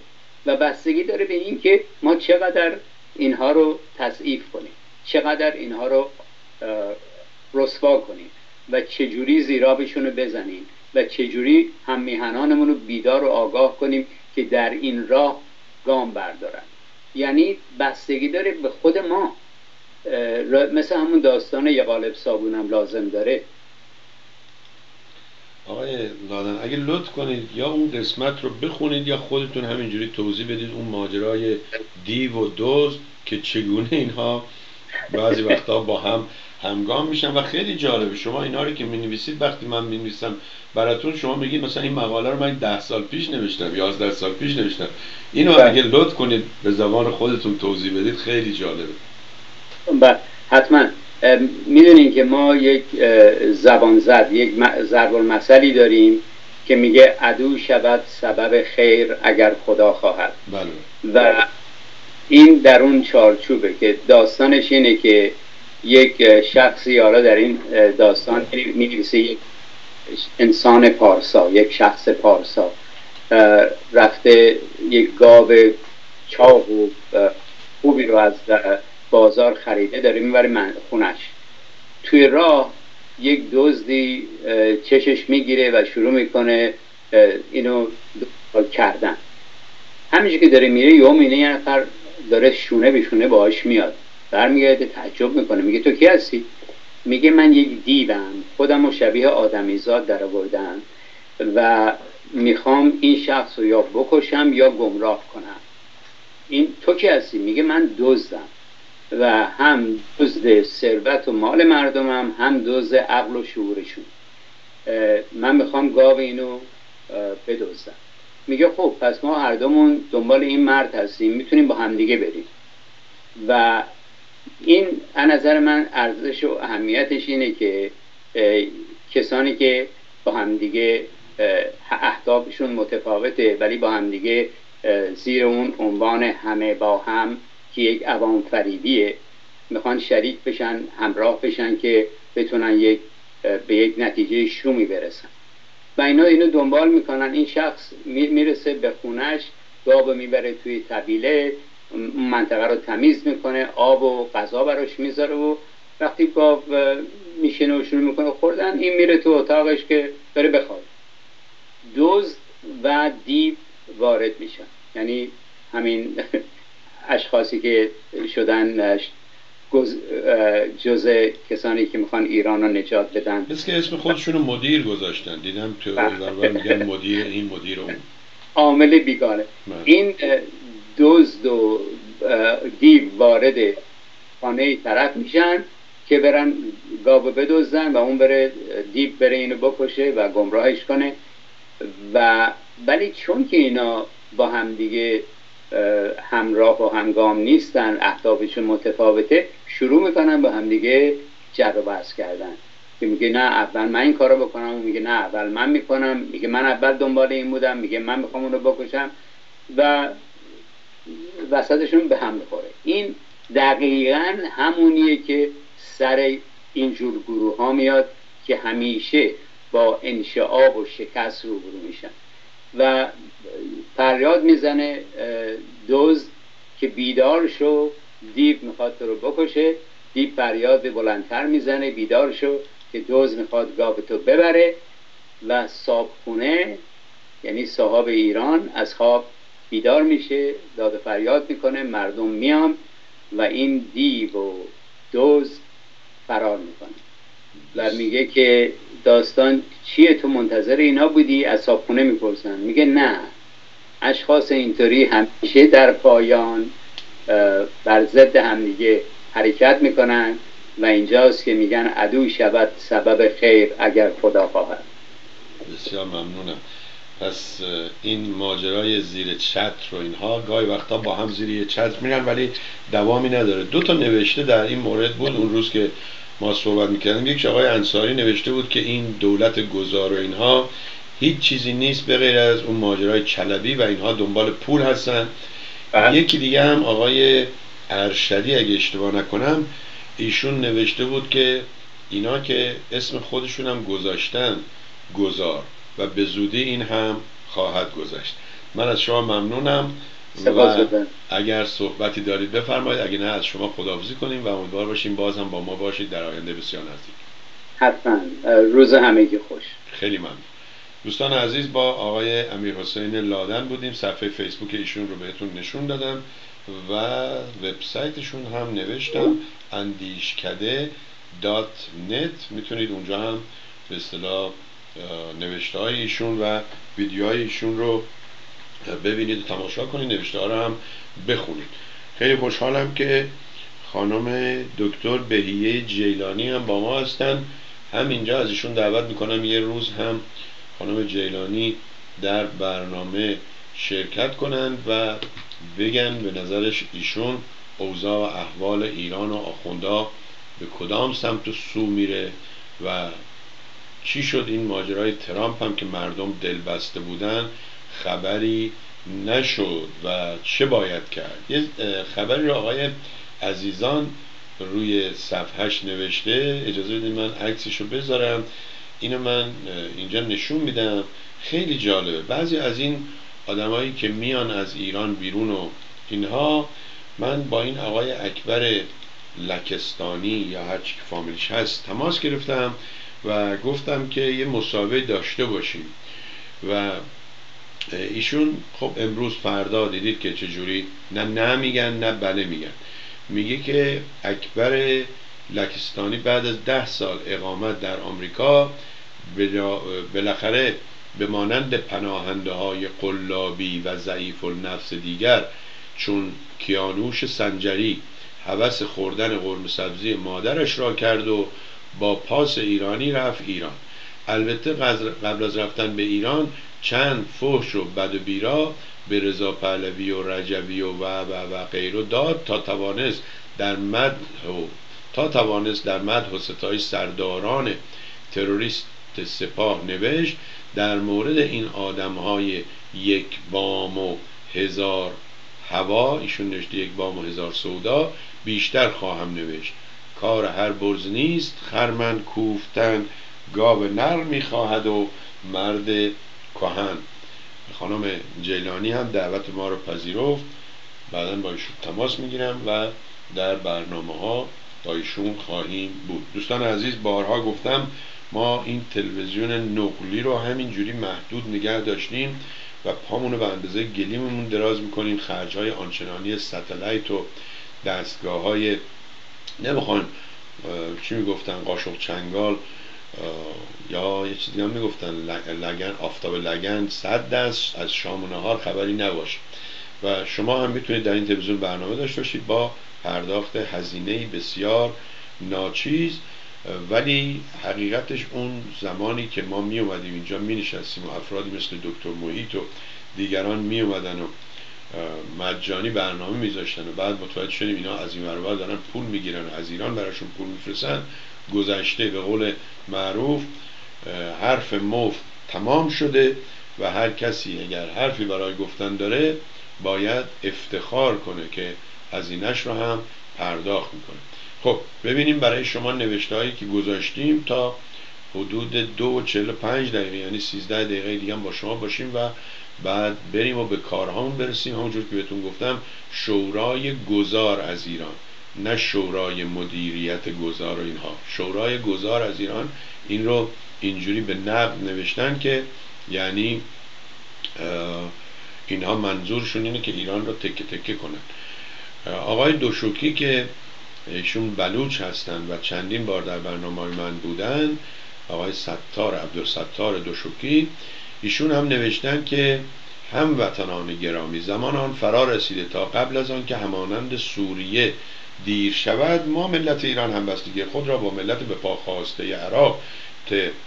و بستگی داره به این که ما چقدر اینها رو تضعیف کنیم چقدر اینها رو رسوا کنیم و چجوری زیرابشون رو بزنیم و چجوری هم میهنانمون رو بیدار و آگاه کنیم که در این راه گام بردارن. یعنی بستگی داره به خود ما. مثل همون داستان یه قالب صابونم لازم داره. آقای لادن اگه لطف کنید یا اون قسمت رو بخونید یا خودتون همینجوری توضیح بدید اون ماجرای دیو و دوز که چگونه اینها بعضی وقتا با هم همگام میشن و خیلی جالبه. شما اینا رو که می نویسید وقتی من می نویسم براتون شما میگید مثلا این مقاله رو من ده سال پیش نوشتم یازده سال پیش نوشتم. اینو. اگه لطف کنید به زبان خودتون توضیح بدید خیلی جالبه. بله حتما. می‌دونین که ما یک زبان زد یک ضرب المثلی داریم که میگه عدو شود سبب خیر اگر خدا خواهد بله. و این در اون چارچوبه که داستانش اینه که یک شخصی حالا در این داستان می یک انسان پارسا یک شخص پارسا رفته یک گاو چاق و خوبی رو از بازار خریده داره می‌بره خونش. توی راه یک دزدی چشش می‌گیره و شروع می‌کنه اینو کردن. همینجور که داره میره یه مینه یه نفر داره شونه به شونه باهاش میاد. برمیگرده تعجب می‌کنه. میگه تو کی هستی؟ میگه من یک دیوم. خودم رو شبیه آدمیزاد در آوردن و می‌خوام این شخص رو یا بکشم یا گمراه کنم. این تو کی هستی؟ میگه من دزدم. و هم دزد ثروت و مال مردمم هم دزد عقل و شعورشون. من می‌خوام گاو اینو بدزدم. میگه خب پس ما هر دومون دنبال این مرد هستیم می‌تونیم با همدیگه بریم. و این از نظر من ارزش و اهمیتش اینه که کسانی که با همدیگه اهدافشون متفاوته ولی با همدیگه زیر اون عنوان همه با هم که یک عوام فریبیه. می‌خوان شریک بشن همراه بشن که بتونن یک به یک نتیجه شومی برسن. و اینا اینو دنبال می‌کنن. این شخص می‌رسه به خونش گاو می‌بره توی طبیله منطقه رو تمیز می‌کنه آب و غذا براش می‌ذاره و وقتی گاو میشینه و شروع می‌کنه خوردن این میره تو اتاقش که بره بخواد دوز و دیو وارد میشن. یعنی همین [laughs] اشخاصی که شدن جز کسانی که می‌خوان ایران رو نجات بدن. مثل که اسم خودشون رو مدیر گذاشتن. دیدم تو بله. میگن مدیر این مدیر اون. عامل بیگانه. بله. این دزد و دیو وارد خانه طرف میشن که برن گاو بدوزن و اون بره دیو بره اینو بکشه و گمراهش کنه. و ولی چون که اینا با هم دیگه همراه و همگام نیستن اهدافشون متفاوته. شروع می‌کنن با همدیگه جر و بحث کردن. که میگه نه اول من این کارو بکنم و میگه نه اول من می‌کنم. میگه من اول دنبال این بودم میگه من می‌خوام اونو بکشم. و وسطشون به هم می‌خوره. این دقیقا همونیه که سر اینجور گروه ها میاد که همیشه با انشعاب و شکست روبرو میشن. و فریاد می‌زنه دوز که بیدار شو دیو می‌خواد تو رو بکشه دیو فریاد بلندتر می‌زنه بیدار شو که دوز می‌خواد گاو تو ببره و صابخونه یعنی صاحب ایران از خواب بیدار میشه داد فریاد می‌کنه مردم میان و این دیو و دوز فرار می‌کنه. و میگه که داستان چیه تو منتظر اینا بودی؟ از صابخونه می‌پرسن. میگه نه. اشخاص اینطوری همیشه در پایان بر ضد همدیگه حرکت می‌کنن و اینجاست که میگن عدو شود سبب خیر اگر خدا خواهد. بسیار ممنونم. پس این ماجرای زیر چتر و اینها گاهی وقتا با هم زیر یه چتر میرن ولی دوامی نداره. دو تا نوشته در این مورد بود. اون روز که ما صحبت می‌کردیم یک آقای انصاری نوشته بود که این دولت گذار و اینها هیچ چیزی نیست به غیر از اون ماجرای چلبی و اینها دنبال پول هستن. بله. یکی دیگه هم آقای ارشدی اگه اشتباه نکنم ایشون نوشته بود که اینا که اسم خودشون هم گذاشتن گذار و به زودی این هم خواهد گذشت. من از شما ممنونم. و اگر صحبتی دارید بفرمایید. اگه نه از شما خداحافظی کنیم و امیدوار باشیم باز هم با ما باشید در آینده بسیار نزدیک. حتما. روز همگی خوش. خیلی ممنون. دوستان عزیز با آقای امیر حسین لادن بودیم. صفحه فیسبوک ایشون رو بهتون نشون دادم و وبسایتشون هم نوشتم اندیشکده دات نت. می‌تونید اونجا هم به اصطلاح نوشته ایشون و ویدیوهای ایشون رو ببینید و تماشا کنید نوشته رو هم بخونید. خیلی خوشحالم که خانم دکتر بهیه جیلانی هم با ما هستن. همینجا از ایشون دعوت می‌کنم یه روز هم خانم جیلانی در برنامه شرکت کنند و بگن به نظرش ایشون اوضاع و احوال ایران و آخوندا به کدام سمت و سو میره و چی شد؟ این ماجرای ترامپ هم که مردم دل بسته بودن خبری نشد و چه باید کرد؟ یه خبری رو آقای عزیزان روی صفحش نوشته. اجازه بدید من عکسش رو بذارم. اینو من اینجا نشون میدم. خیلی جالبه. بعضی از این آدمایی که میان از ایران بیرون و اینها من با این آقای اکبر لکستانی یا هر چی فامیلیش هست تماس گرفتم و گفتم که یه مسابقه داشته باشیم. و ایشون خب امروز فردا دیدید که چجوری نه نه میگن نه بله میگن. میگه که اکبر لکستانی بعد از ده سال اقامت در آمریکا بالاخره به مانند پناهنده های قلابی و ضعیف النفس دیگر چون کیانوش سنجری هوس خوردن قرم سبزی مادرش را کرد و با پاس ایرانی رفت ایران. البته قبل از رفتن به ایران چند فحش و بد و بیرا به رضا پهلوی و رجوی و و و, و غیره داد تا توانست در مد تا توانست در مد و ستای سرداران تروریست سپاه نوشت در مورد این آدم های یک بام و هزار هوا ایشون نوشته یک بام و هزار سودا بیشتر خواهم نوشت. کار هر برز نیست خرمن کوفتن گاو نر می‌خواهد و مرد کهن. خانم جیلانی هم دعوت ما رو پذیرفت. بعدا با ایشون تماس می‌گیرم و در برنامه ها با ایشون خواهیم بود. دوستان عزیز بارها گفتم ما این تلویزیون نقلی رو همینجوری محدود نگه داشتیم و پامونو به اندازه گلیممون دراز می‌کنیم. خرج های آنچنانی ستلایت و دستگاه های نمی‌خوایم چی می‌گفتن قاشق چنگال یا یه چیزی هم می‌گفتن لگن آفتاب لگن صد دست از شام و نهار خبری نباشه و شما هم می‌تونید در این تلویزیون برنامه داشته باشید با پرداخت هزینه بسیار ناچیز. ولی حقیقتش اون زمانی که ما می اومدیم اینجا می نشستیم و افرادی مثل دکتر محیط و دیگران می اومدن و مجانی برنامه میذاشتن و بعد متوجه شدیم اینا از این دارن پول می‌گیرن از ایران براشون پول میفرستن گذشته به قول معروف حرف مفت تمام شده و هر کسی اگر حرفی برای گفتن داره باید افتخار کنه که هزینهش رو هم پرداخت می‌کنه. خب ببینیم برای شما نوشته هایی که گذاشتیم تا حدود دو و چل پنج دقیقه یعنی سیزده دقیقه دیگه هم با شما باشیم و بعد بریم و به کارهامون برسیم. همونجور که بهتون گفتم شورای گذار از ایران. نه شورای مدیریت گذار و اینها. شورای گذار از ایران این رو اینجوری به نقد نوشتن که یعنی اینها منظورشون اینه که ایران رو تکه تکه کنن. آقای دوشوکی که ایشون بلوچ هستن و چندین بار در برنامه من بودن آقای ستار عبدالستار دوشوکی ایشون هم نوشتن که هم وطنان گرامی زمان آن فرا رسیده تا قبل از آن که همانند سوریه دیر شود ما ملت ایران هم بستگی خود را با ملت به پا خواسته عراق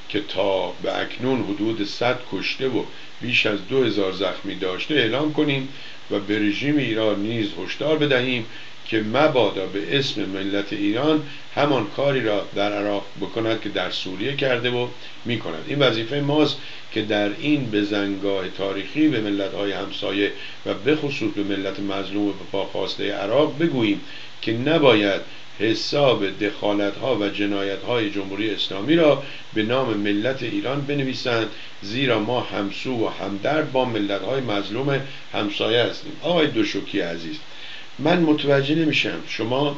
که تا به اکنون حدود صد کشته و بیش از دو هزار زخمی داشته اعلام کنیم و به رژیم ایران نیز هشدار بدهیم که مبادا به اسم ملت ایران همان کاری را در عراق بکند که در سوریه کرده و می کند این وظیفه ماست که در این بزنگاه تاریخی به ملت های همسایه و به خصوص به ملت مظلوم و به خواسته عراق بگوییم که نباید حساب دخالت ها و جنایت های جمهوری اسلامی را به نام ملت ایران بنویسند زیرا ما همسو و همدرد با ملت های مظلوم همسایه هستیم. آقای دوشوکی عزیز من متوجه نمیشم. شما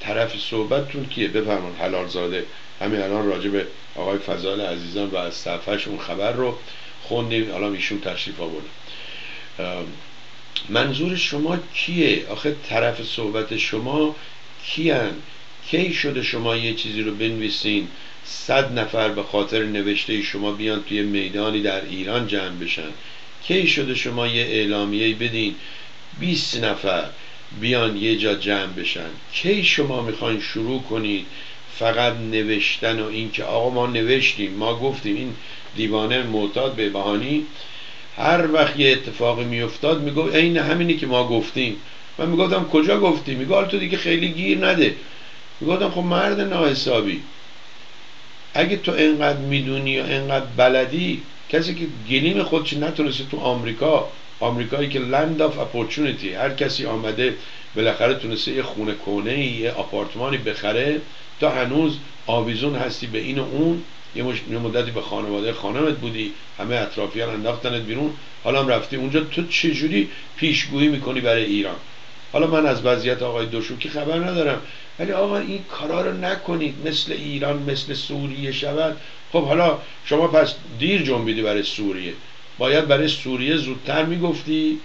طرف صحبتتون کیه؟ بفرمان حلال زاده همین الان راجع به آقای فضال عزیزان و از صفحش اون خبر رو خوندیم. الان ایشون تشریف آورده منظور شما کیه؟ آخه طرف صحبت شما کیان؟ کی شده شما یه چیزی رو بنویسین؟ صد نفر به خاطر نوشته شما بیان توی میدانی در ایران جمع بشن. کی شده شما یه اعلامیه بدین؟ 20 نفر بیان یه جا جمع بشن. کی شما می‌خواین شروع کنید؟ فقط نوشتن و اینکه آقا ما نوشتیم ما گفتیم این دیوانه معتاد به بهانی هر وقت یه اتفاقی میافتاد می‌گفت عین همینی که ما گفتیم. من می‌گفتم کجا گفتی؟ میگه تو دیگه خیلی گیر نده. می‌گفتم خب مرد ناحسابی. اگه تو انقدر می‌دونی یا انقدر بلدی کسی که گلیم خودش نتونسته تو آمریکا آمریکایی که لند آف اپورتونیتی هر کسی آمده بالاخره تونسته یه خونه کنه یه آپارتمانی بخره تا هنوز آویزون هستی به این و اون. یه, مدتی به خانواده خانمت بودی همه اطرافیان انداختنت بیرون. حالا هم رفتی اونجا. تو چجوری پیشگویی می‌کنی برای ایران؟ حالا من از وضعیت آقای دوشوکی خبر ندارم. ولی آقا این کارا رو نکنید. مثل ایران مثل سوریه شود. خب حالا شما پس دیر جنبیدی برای سوریه. باید برای سوریه زودتر می‌گفتی.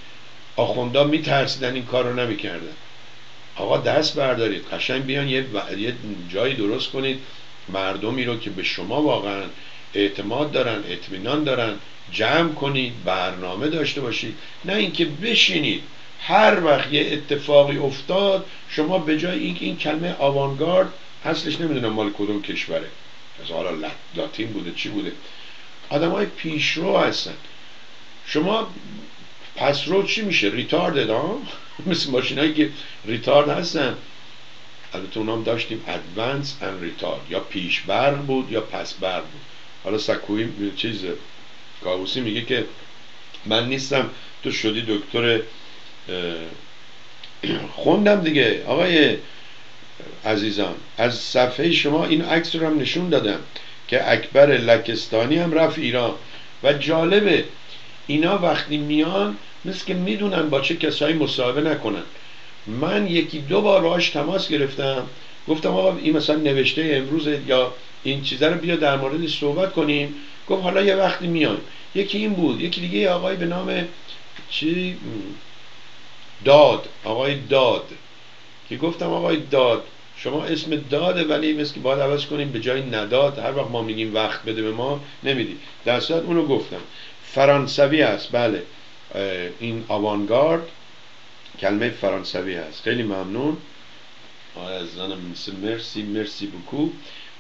آخوندا میترسیدن این کار رو نمی‌کردن. آقا دست بردارید. قشنگ بیان یه, یه جایی درست کنید. مردمی رو که به شما واقعا اعتماد دارن اطمینان دارن جمع کنید برنامه داشته باشید. نه اینکه بشینید. هر وقت یه اتفاقی افتاد شما به جای اینکه این کلمه آوانگارد اصلش نمی‌دونم مال کدوم کشوره. از حالا لاتین بوده چی بوده؟ آدم های پیشرو هستن. شما پس رو چی میشه؟ ریتارد ها [laughs] مثل ماشین هایی که ریتارد هستن. البته اونام داشتیم ادوانس ان ریتارد یا پیش برق بود یا پس برق بود. حالا سکوی چیز کابوسی میگه که من نیستم تو شدی دکتر خوندم دیگه. آقای عزیزان از صفحه شما این عکس رو هم نشون دادم که اکبر لکستانی هم رفت ایران. و جالبه اینا وقتی میان مثل که می‌دونن با چه کسایی مصاحبه نکنن. من یکی دو بار باش تماس گرفتم. گفتم آقا این مثلا نوشته امروز یا این چیزا رو بیا در موردش صحبت کنیم. گفت حالا یه وقتی میان یکی این بود. یکی دیگه آقای به نام چی؟ داد. آقای داد. که گفتم آقای داد شما اسم داده ولی مثل که باید عوض کنیم به جای نداد. هر وقت ما میگیم وقت بده به ما نمیدی. در صورت اونو گفتم. فرانسوی است. بله. این آوانگارد. کلمه فرانسوی هست. خیلی ممنون. آقای زنم مرسی مرسی بکو.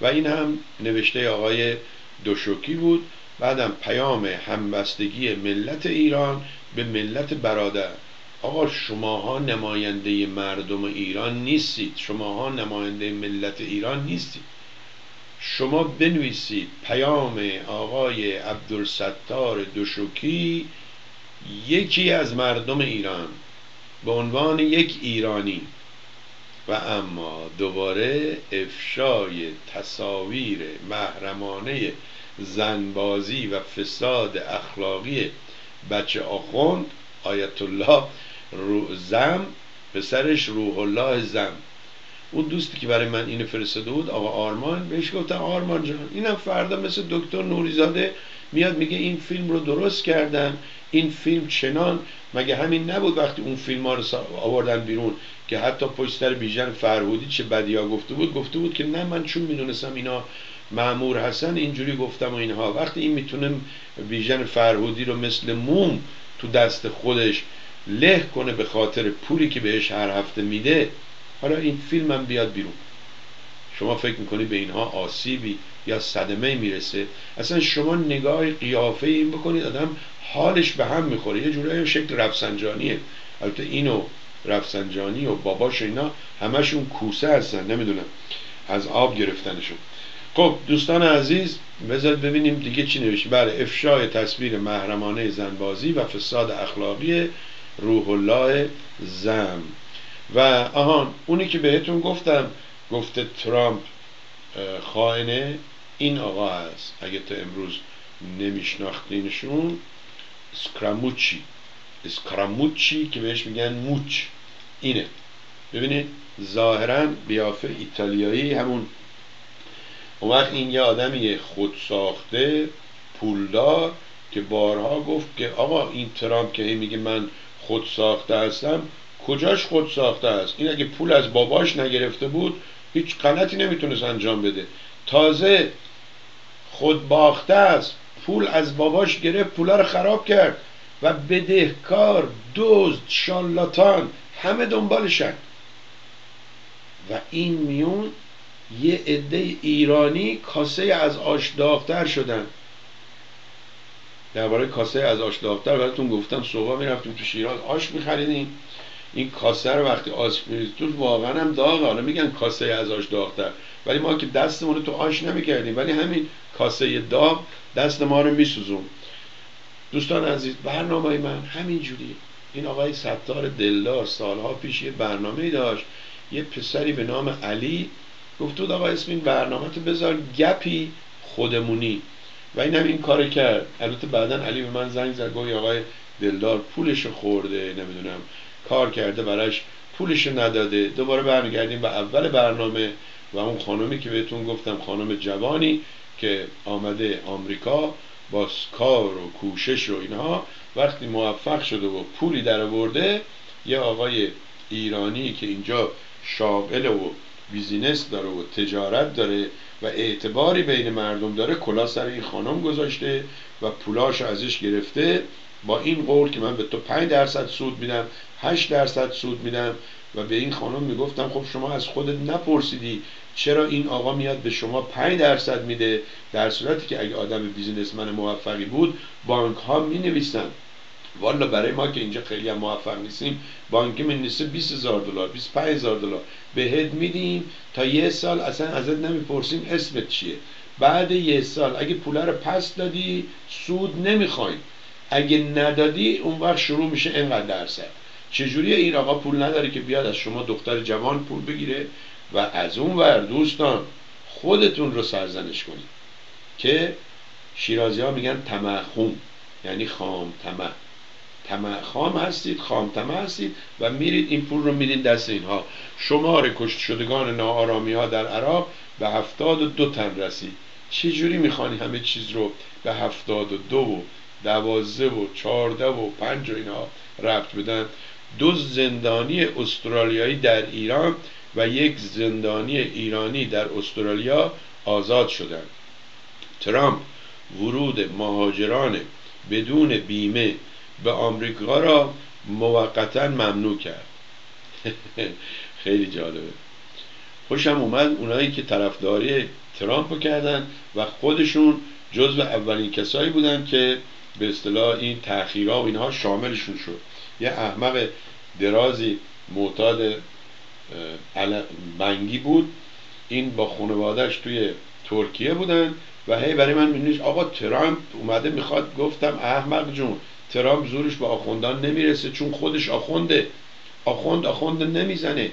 و این هم نوشته آقای دوشوکی بود. بعدم پیام همبستگی ملت ایران به ملت برادر. آقا شماها نماینده مردم ایران نیستید. شماها نماینده ملت ایران نیستید. شما بنویسید پیام آقای عبدالستار دوشوکی یکی از مردم ایران. به عنوان یک ایرانی. و اما دوباره افشای تصاویر محرمانه زنبازی و فساد اخلاقی بچه آخوند آیت الله رو زم پسرش روح الله زم. اون دوستی که برای من اینو فرستاده بود آقا آرمان بهش گفتم آرمان جان. اینم فردا مثل دکتر نوریزاده میاد میگه این فیلم رو درست کردن. این فیلم چنان مگه همین نبود وقتی اون فیلم ها رو آوردن بیرون که حتی پشتر بیژن فرهودی چه بدیا گفته بود گفته بود که نه من چون می‌دونستم اینا معمور هستن اینجوری گفتم و اینها. وقتی این می‌تونه بیژن فرهودی رو مثل موم تو دست خودش له کنه به خاطر پولی که بهش هر هفته میده حالا این فیلم هم بیاد بیرون. شما فکر می‌کنی به اینها آسیبی یا صدمه می‌رسه؟ اصلا شما نگاه قیافه این بکنید آدم حالش به هم می‌خوره. یه جورایی شکل رفسنجانیه. البته اینو رفسنجانی و باباش اینا همشون کوسه هستن نمی‌دونم. از آب گرفتنشون. خب دوستان عزیز بذارید ببینیم دیگه چی نوشته بله افشای تصویر محرمانه زنبازی و فساد اخلاقی روح الله زم. و آهان اونی که بهتون گفتم گفته ترامپ خائنه. این آقا هست. اگه تا امروز نمیشناختینشون سکراموچی اسکراموچی. که بهش میگن موچ. اینه. ببینید ظاهرا بیافه ایتالیایی همون. اون وقت این یه آدمی خود ساخته پولدار که بارها گفت که آقا این ترامپ که میگه من خود ساخته هستم کجاش خود ساخته است؟ این اگه پول از باباش نگرفته بود هیچ غلطی نمی‌تونست انجام بده. تازه خود باخته است پول از باباش گرفت پولا رو خراب کرد و بدهکار دزد شالاتان همه دنبالشن. و این میون یه عده ایرانی کاسه از آش داغتر شدن. درباره کاسه از آش داغتر براتون گفتم صبح می‌رفتیم تو شیراز آش میخریدیم. این کاسه رو وقتی آش تو واقعا هم داغه. حالا میگن کاسه از آش داغتر. ولی ما که دستمون تو آش نمی‌کردیم. ولی همین کاسه داغ دست ما رو میسوزون. دوستان عزیز برنامه من همین جوریه. این آقای ستار دلدار سالها پیش یه برنامه داشت. یه پسری به نام علی گفت آقا اسم این برنامه تو بذار گپی خودمونی. و این هم این کار کرد. البته بعدا علی به من زنگ زد. گوی آقای دلدار پولش خورده نمی‌دونم. کار کرده براش پولش نداده. دوباره برمیگردیم به اول برنامه و اون خانومی که بهتون گفتم خانم جوانی که آمده آمریکا با کار و کوشش و اینها وقتی موفق شده و پولی در آورده یه آقای ایرانی که اینجا شاغل و بیزینس داره و تجارت داره و اعتباری بین مردم داره کلا سر این خانم گذاشته و پولاش ازش گرفته. با این قول که من به تو 5 درصد سود میدم 8 درصد سود میدم و به این خانم می‌گفتم خب شما از خودت نپرسیدی چرا این آقا میاد به شما 5 درصد میده؟ در صورتی که اگه آدم بیزینسمن موفقی بود بانک ها می نویسن والا برای ما که اینجا خیلی هم موفق نیستیم بانکی می نویسه 20 هزار دلار 25 هزار دلار. بهت میدیم تا یه سال اصلا ازت نمی‌پرسیم اسمت چیه. بعد یه سال اگه پوله رو پس دادی سود نمی‌خوای. اگه ندادی اون وقت شروع میشه اینقدر درصد. چجوری این آقا پول نداره که بیاد از شما دختر جوان پول بگیره و از اون ور دوستان خودتون رو سرزنش کنید. که شیرازی ها میگن تمخوم یعنی خام تمه تمه خام هستید خام تمه هستید و میرید این پول رو میدین دست اینها. شمار کشت شدگان ناآرامی ها در عراق به هفتاد و دو تن رسید. چجوری می‌خوانی همه چیز رو به هفتاد و دو و دوازده و چارده و پنج و اینها رفت بدن؟ دو زندانی استرالیایی در ایران و یک زندانی ایرانی در استرالیا آزاد شدند. ترامپ ورود مهاجران بدون بیمه به آمریکا را موقتا ممنوع کرد. [laughs] خیلی جالبه. خوشم اومد اونایی که طرفداری ترامپ کردن و خودشون جزو اولین کسایی بودن که به اصطلاح این تأخیرها و اینها شاملشون شد. یه احمق درازی معتاد بنگی بود. این با خانوادهش توی ترکیه بودن و هی برای من می‌نویس آقا ترامپ اومده می‌خواد گفتم احمق جون ترامپ زورش به آخوندان نمی‌رسه چون خودش آخونده. آخوند آخونده نمی‌زنه.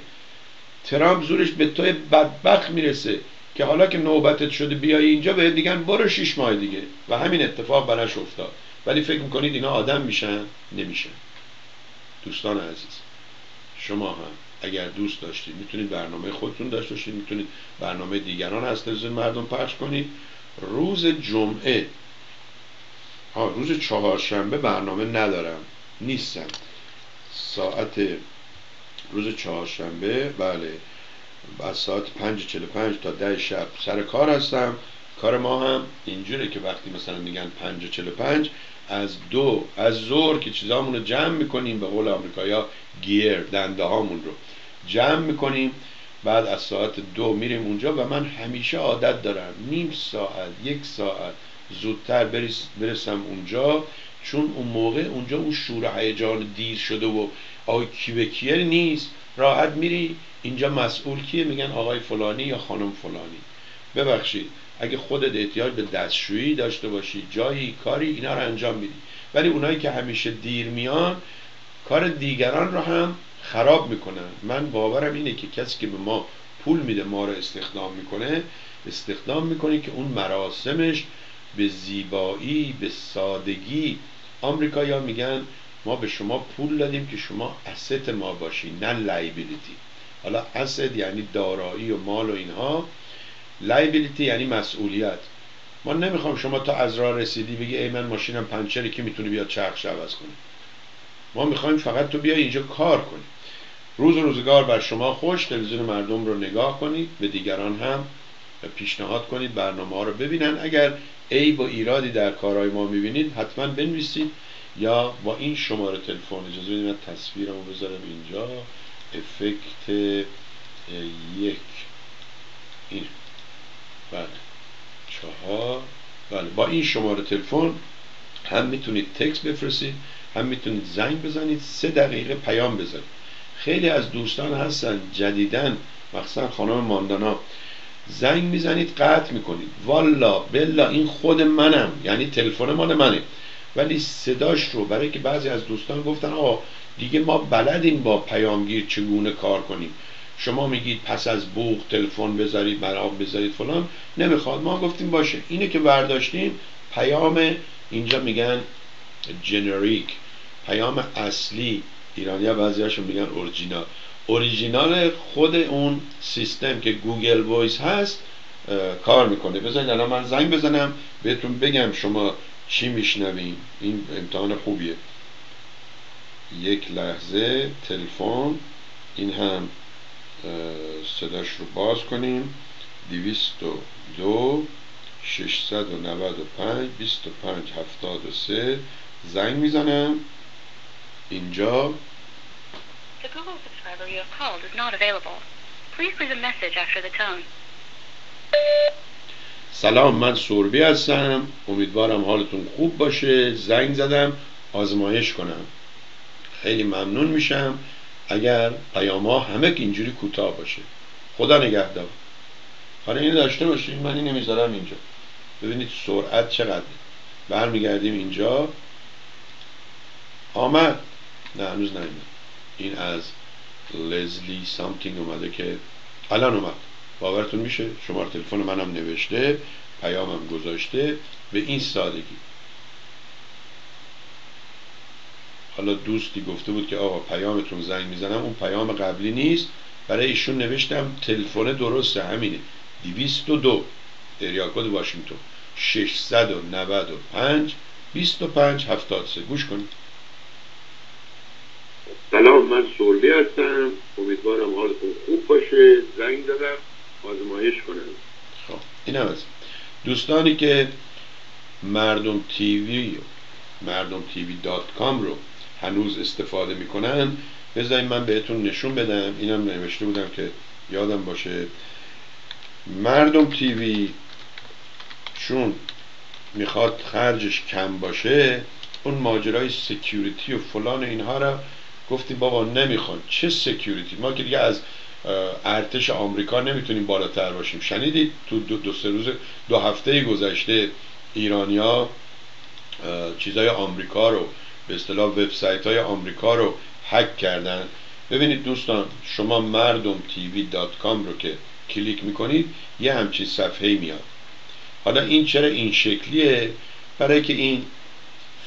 ترامپ زورش به توی بدبخت می‌رسه که حالا که نوبتت شده بیای اینجا بهت دیگن برو شیش ماه دیگه. و همین اتفاق براش افتاد. ولی فکر می‌کنید اینا آدم میشن؟ نمیشن. دوستان عزیز شما هم اگر دوست داشتید می‌تونید برنامه خودتون داشته باشید می‌تونید برنامه دیگران از تلویزیون مردم پخش کنید. روز جمعه ها روز چهارشنبه برنامه ندارم نیستم. ساعت روز چهارشنبه بله از ساعت پنج چل پنج تا ده شب سر کار هستم. کار ما هم اینجوره که وقتی مثلا میگن پنج و چل پنج از دو از زور که چیزامون رو جمع می‌کنیم به قول آمریکایا گیر دنده هامون رو جمع می‌کنیم. بعد از ساعت دو میریم اونجا و من همیشه عادت دارم نیم ساعت یک ساعت زودتر برسم اونجا چون اون موقع اونجا اون شور هیجان دیر شده و آقای کی به کیه نیست. راحت میری. اینجا مسئول کیه؟ میگن آقای فلانی یا خانم فلانی. ببخشید. اگه خودت احتیاج به دستشویی داشته باشی جایی کاری اینا رو انجام میدی. ولی اونایی که همیشه دیر میان کار دیگران رو هم خراب می‌کنن. من باورم اینه که کسی که به ما پول میده ما رو استخدام می‌کنه استخدام می‌کنه که اون مراسمش به زیبایی به سادگی. آمریکایی‌ها میگن ما به شما پول دادیم که شما اسست ما باشی نه لایبیلیتی حالا اسد یعنی دارایی و مال و اینها. لایبیلیتی یعنی مسئولیت. ما نمی‌خوام شما تا از راه رسیدی بگی ای من ماشینم پنچری که می‌تونی بیاد چرخش عوض کنی. ما می‌خوایم فقط تو بیای اینجا کار کنی. روز روزگار بر شما خوش تلویزیون مردم رو نگاه کنید به دیگران هم پیشنهاد کنید برنامه ها رو ببینن. اگر عیب و ایرادی در کارهای ما می‌بینید حتما بنویسید یا با این شماره تلفن اجازه بدید من تصویرمو بذارم اینجا. افکت یک. این. بله چهار. بله با این شماره تلفن هم می‌تونید تکس بفرستید هم می‌تونید زنگ بزنید سه دقیقه پیام بزنید خیلی از دوستان هستن جدیدن مخصوصا خانم ماندانا. زنگ می‌زنید قطع می‌کنید. والا بلا این خود منم یعنی تلفن مال منه. ولی صداش رو برای که بعضی از دوستان گفتن آقا دیگه ما بلدیم با پیامگیر چگونه کار کنیم. شما میگید پس از بوق تلفن بذارید برام بذارید فلان. نمی‌خواد. ما گفتیم باشه. اینه که برداشتیم پیام اینجا میگن generic پیام اصلی. ایرانی ها بعضی میگن original original خود اون سیستم که Google Voice هست کار می‌کنه. بذارید الان من زنگ بزنم بهتون بگم شما چی میشنویم این امتحان خوبیه. یک لحظه تلفن. این هم صداش رو باز کنیم. دویست و دو ششصد و نود و پنج بیست و پنج هفتاد و سه. زنگ می‌زنم. اینجا. The Google subscriber you have called is not available. Please leave a message after the tone. سلام من سوربی هستم. امیدوارم حالتون خوب باشه. زنگ زدم. آزمایش کنم. خیلی ممنون میشم. اگر پیام ها همه اینجوری کوتاه باشه. خدا نگهدار. حالا اینو داشته باشید من این نمی‌ذارم اینجا. ببینید سرعت چقدر برمیگردیم اینجا. آمد. نه هنوز نیومد. این از لزلی سامتینگ اومده که الان اومد. باورتون میشه؟ شماره تلفن منم نوشته پیامم گذاشته. به این سادگی. حالا دوستی گفته بود که آقا پیامتون زنگ می‌زنم اون پیام قبلی نیست. برای ایشون نوشتم تلفن درسته همینه. 202 اریاکود واشنگتن. 695 25 73 گوش کنید. سلام من سربی هستم. امیدوارم حالتون خوب باشه. زنگ دادم آزمایش کنم. خب این هم دوستانی که مردم تیوی مردم تیوی دات کام رو هنوز استفاده می‌کنن. بذارید من بهتون نشون بدم. اینم نوشته بودم که یادم باشه. مردم تیوی چون می‌خواد خرجش کم باشه اون ماجرای security و فلان اینها را گفتیم بابا نمی‌خوان. چه security ما که دیگه از ارتش آمریکا نمی‌تونیم بالاتر باشیم. شنیدید؟ تو دو, دو سه روز دو هفته گذشته ایرانیا چیزای آمریکا رو به اصطلاح وبسایت های آمریکا رو هک کردن. ببینید دوستان شما مردم TV dot com رو که کلیک می‌کنید یه همچین صفحه میاد. حالا این چرا این شکلیه؟ برای که این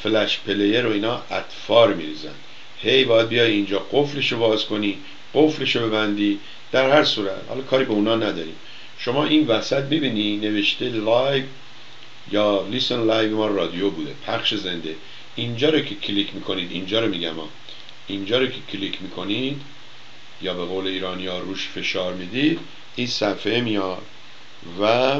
Flash Player رو اینا اطوار میریزن. هی باید بیای اینجا قفلش رو باز کنی قفلش رو ببندی. در هر صورت حالا کاری به اونا نداریم. شما این وسط می‌بینی نوشته live یا listen live ما رادیو بوده پخش زنده. اینجا رو که کلیک می‌کنید اینجا رو میگم ها. اینجا رو که کلیک می‌کنید یا به قول ایرانی ها روش فشار می‌دید این صفحه میاد و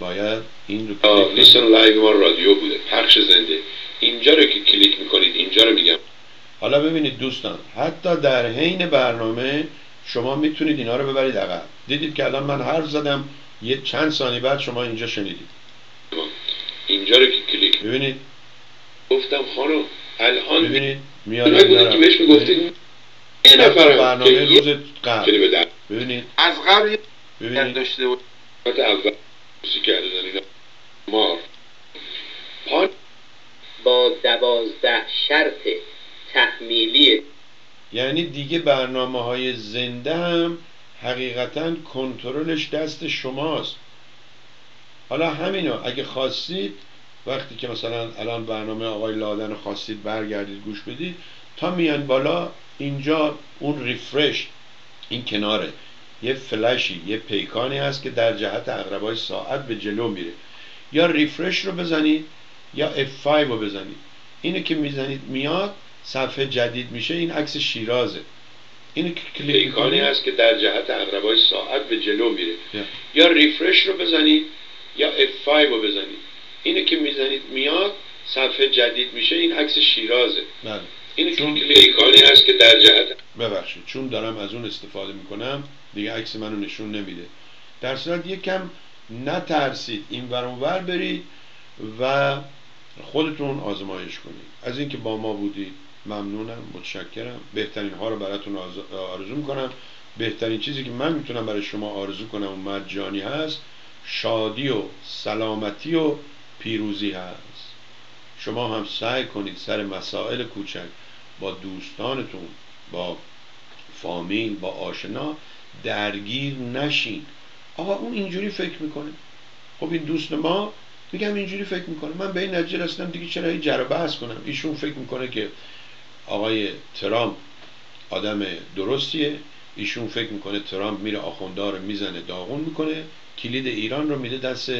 باید این رو listen live ما رادیو بوده پخش زنده. اینجا رو که کلیک می‌کنید اینجا رو میگم. حالا ببینید دوستان حتی در حین برنامه شما می‌تونید اینا رو ببرید عقب. دیدید که الان من حرف زدم یه چند ثانیه بعد شما اینجا شنیدید. اینجا رو که کلیک ببینید گفتم خانم الان ببینید میاد که بهش می‌گفتید یه نفر برنامه روز قبل. ببینید از قبل ببینید داشته بود. اول کرده مار. با دوازده شرط تحمیلی. یعنی دیگه برنامه های زنده هم حقیقتا کنترلش دست شماست. حالا همینو اگه خواستید وقتی که مثلا الان برنامه آقای لادن خواستید برگردید گوش بدید تا میان بالا اینجا اون ریفرش این کناره یه فلشی یه پیکانی هست که در جهت اقربای ساعت به جلو میره. یا ریفرش رو بزنید یا F5 رو بزنید. اینو که می‌زنید میاد صفحه جدید میشه این عکس شیرازه. اینو که کلیک می‌کنید. هست که در جهت اقربای ساعت به جلو میره. یا ریفرش رو بزنید یا F5 رو بزنید. اینو که می‌زنید میاد صفحه جدید میشه این عکس شیرازه. بله. این چون پیکانی هست که در جهت. ببخشید چون دارم از اون استفاده می‌کنم دیگه عکس منو نشون نمیده. در صورت یکم نترسید این ور برید و خودتون آزمایش کنید. از اینکه با ما بودید ممنونم متشکرم. بهترین ها رو براتون آرزو می‌کنم. بهترین چیزی که من می‌تونم برای شما آرزو کنم و مجانی هست شادی و سلامتی و پیروزی هست. شما هم سعی کنید سر مسائل کوچک با دوستانتون با فامیل با آشنا درگیر نشین. آقا اون اینجوری فکر می‌کنه. خب این دوست ما میگم اینجوری فکر می‌کنه. من به این نتیجه رسیدم دیگه چرا این جر بحث کنم؟ ایشون فکر می‌کنه که آقای ترامپ آدم درستیه. ایشون فکر می‌کنه ترامپ میره آخوندار می‌زنه داغون می‌کنه. کلید ایران رو میده دست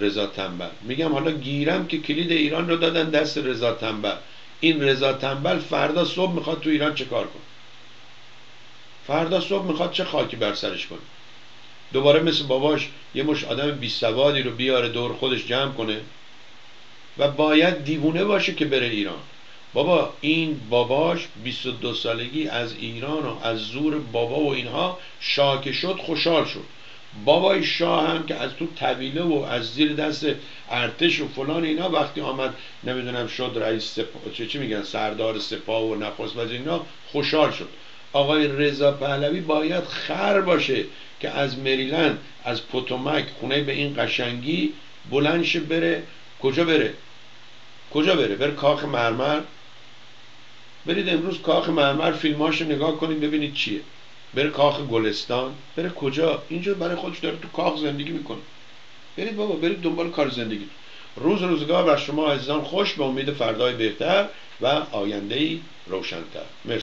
رضا تنبل. میگم حالا گیرم که کلید ایران رو دادن دست رضا تنبل. این رضا تنبل فردا صبح می‌خواد تو ایران چه کار کنه؟ فردا صبح می‌خواد چه خاکی بر سرش کنه؟ دوباره مثل باباش یه مش آدم بی سوادی رو بیاره دور خودش جمع کنه و باید دیوونه باشه که بره ایران. بابا این باباش 22 سالگی از ایران و از زور بابا و اینها شاکه شد خوشحال شد. بابای شاه هم که از تو طویله و از زیر دست ارتش و فلان اینا وقتی آمد نمی‌دونم شد رئیس سپاه چه چی میگن؟ سردار سپاه و نخست وزیر اینا خوشحال شد. آقای رضا پهلوی باید خر باشه که از مریلند از پوتومک خونه به این قشنگی بلندش بره. کجا بره؟ کجا بره؟ بره کاخ مرمر. برید امروز کاخ مرمر فیلماش نگاه کنید ببینید چیه. بره کاخ گلستان. بره کجا؟ اینجا برای خودش داره تو کاخ زندگی می‌کنه. برید بابا برید دنبال کار زندگی. روز روزگار بر شما عزیزان خوش به امید فردای بهتر و آینده روشنتر. مرسی.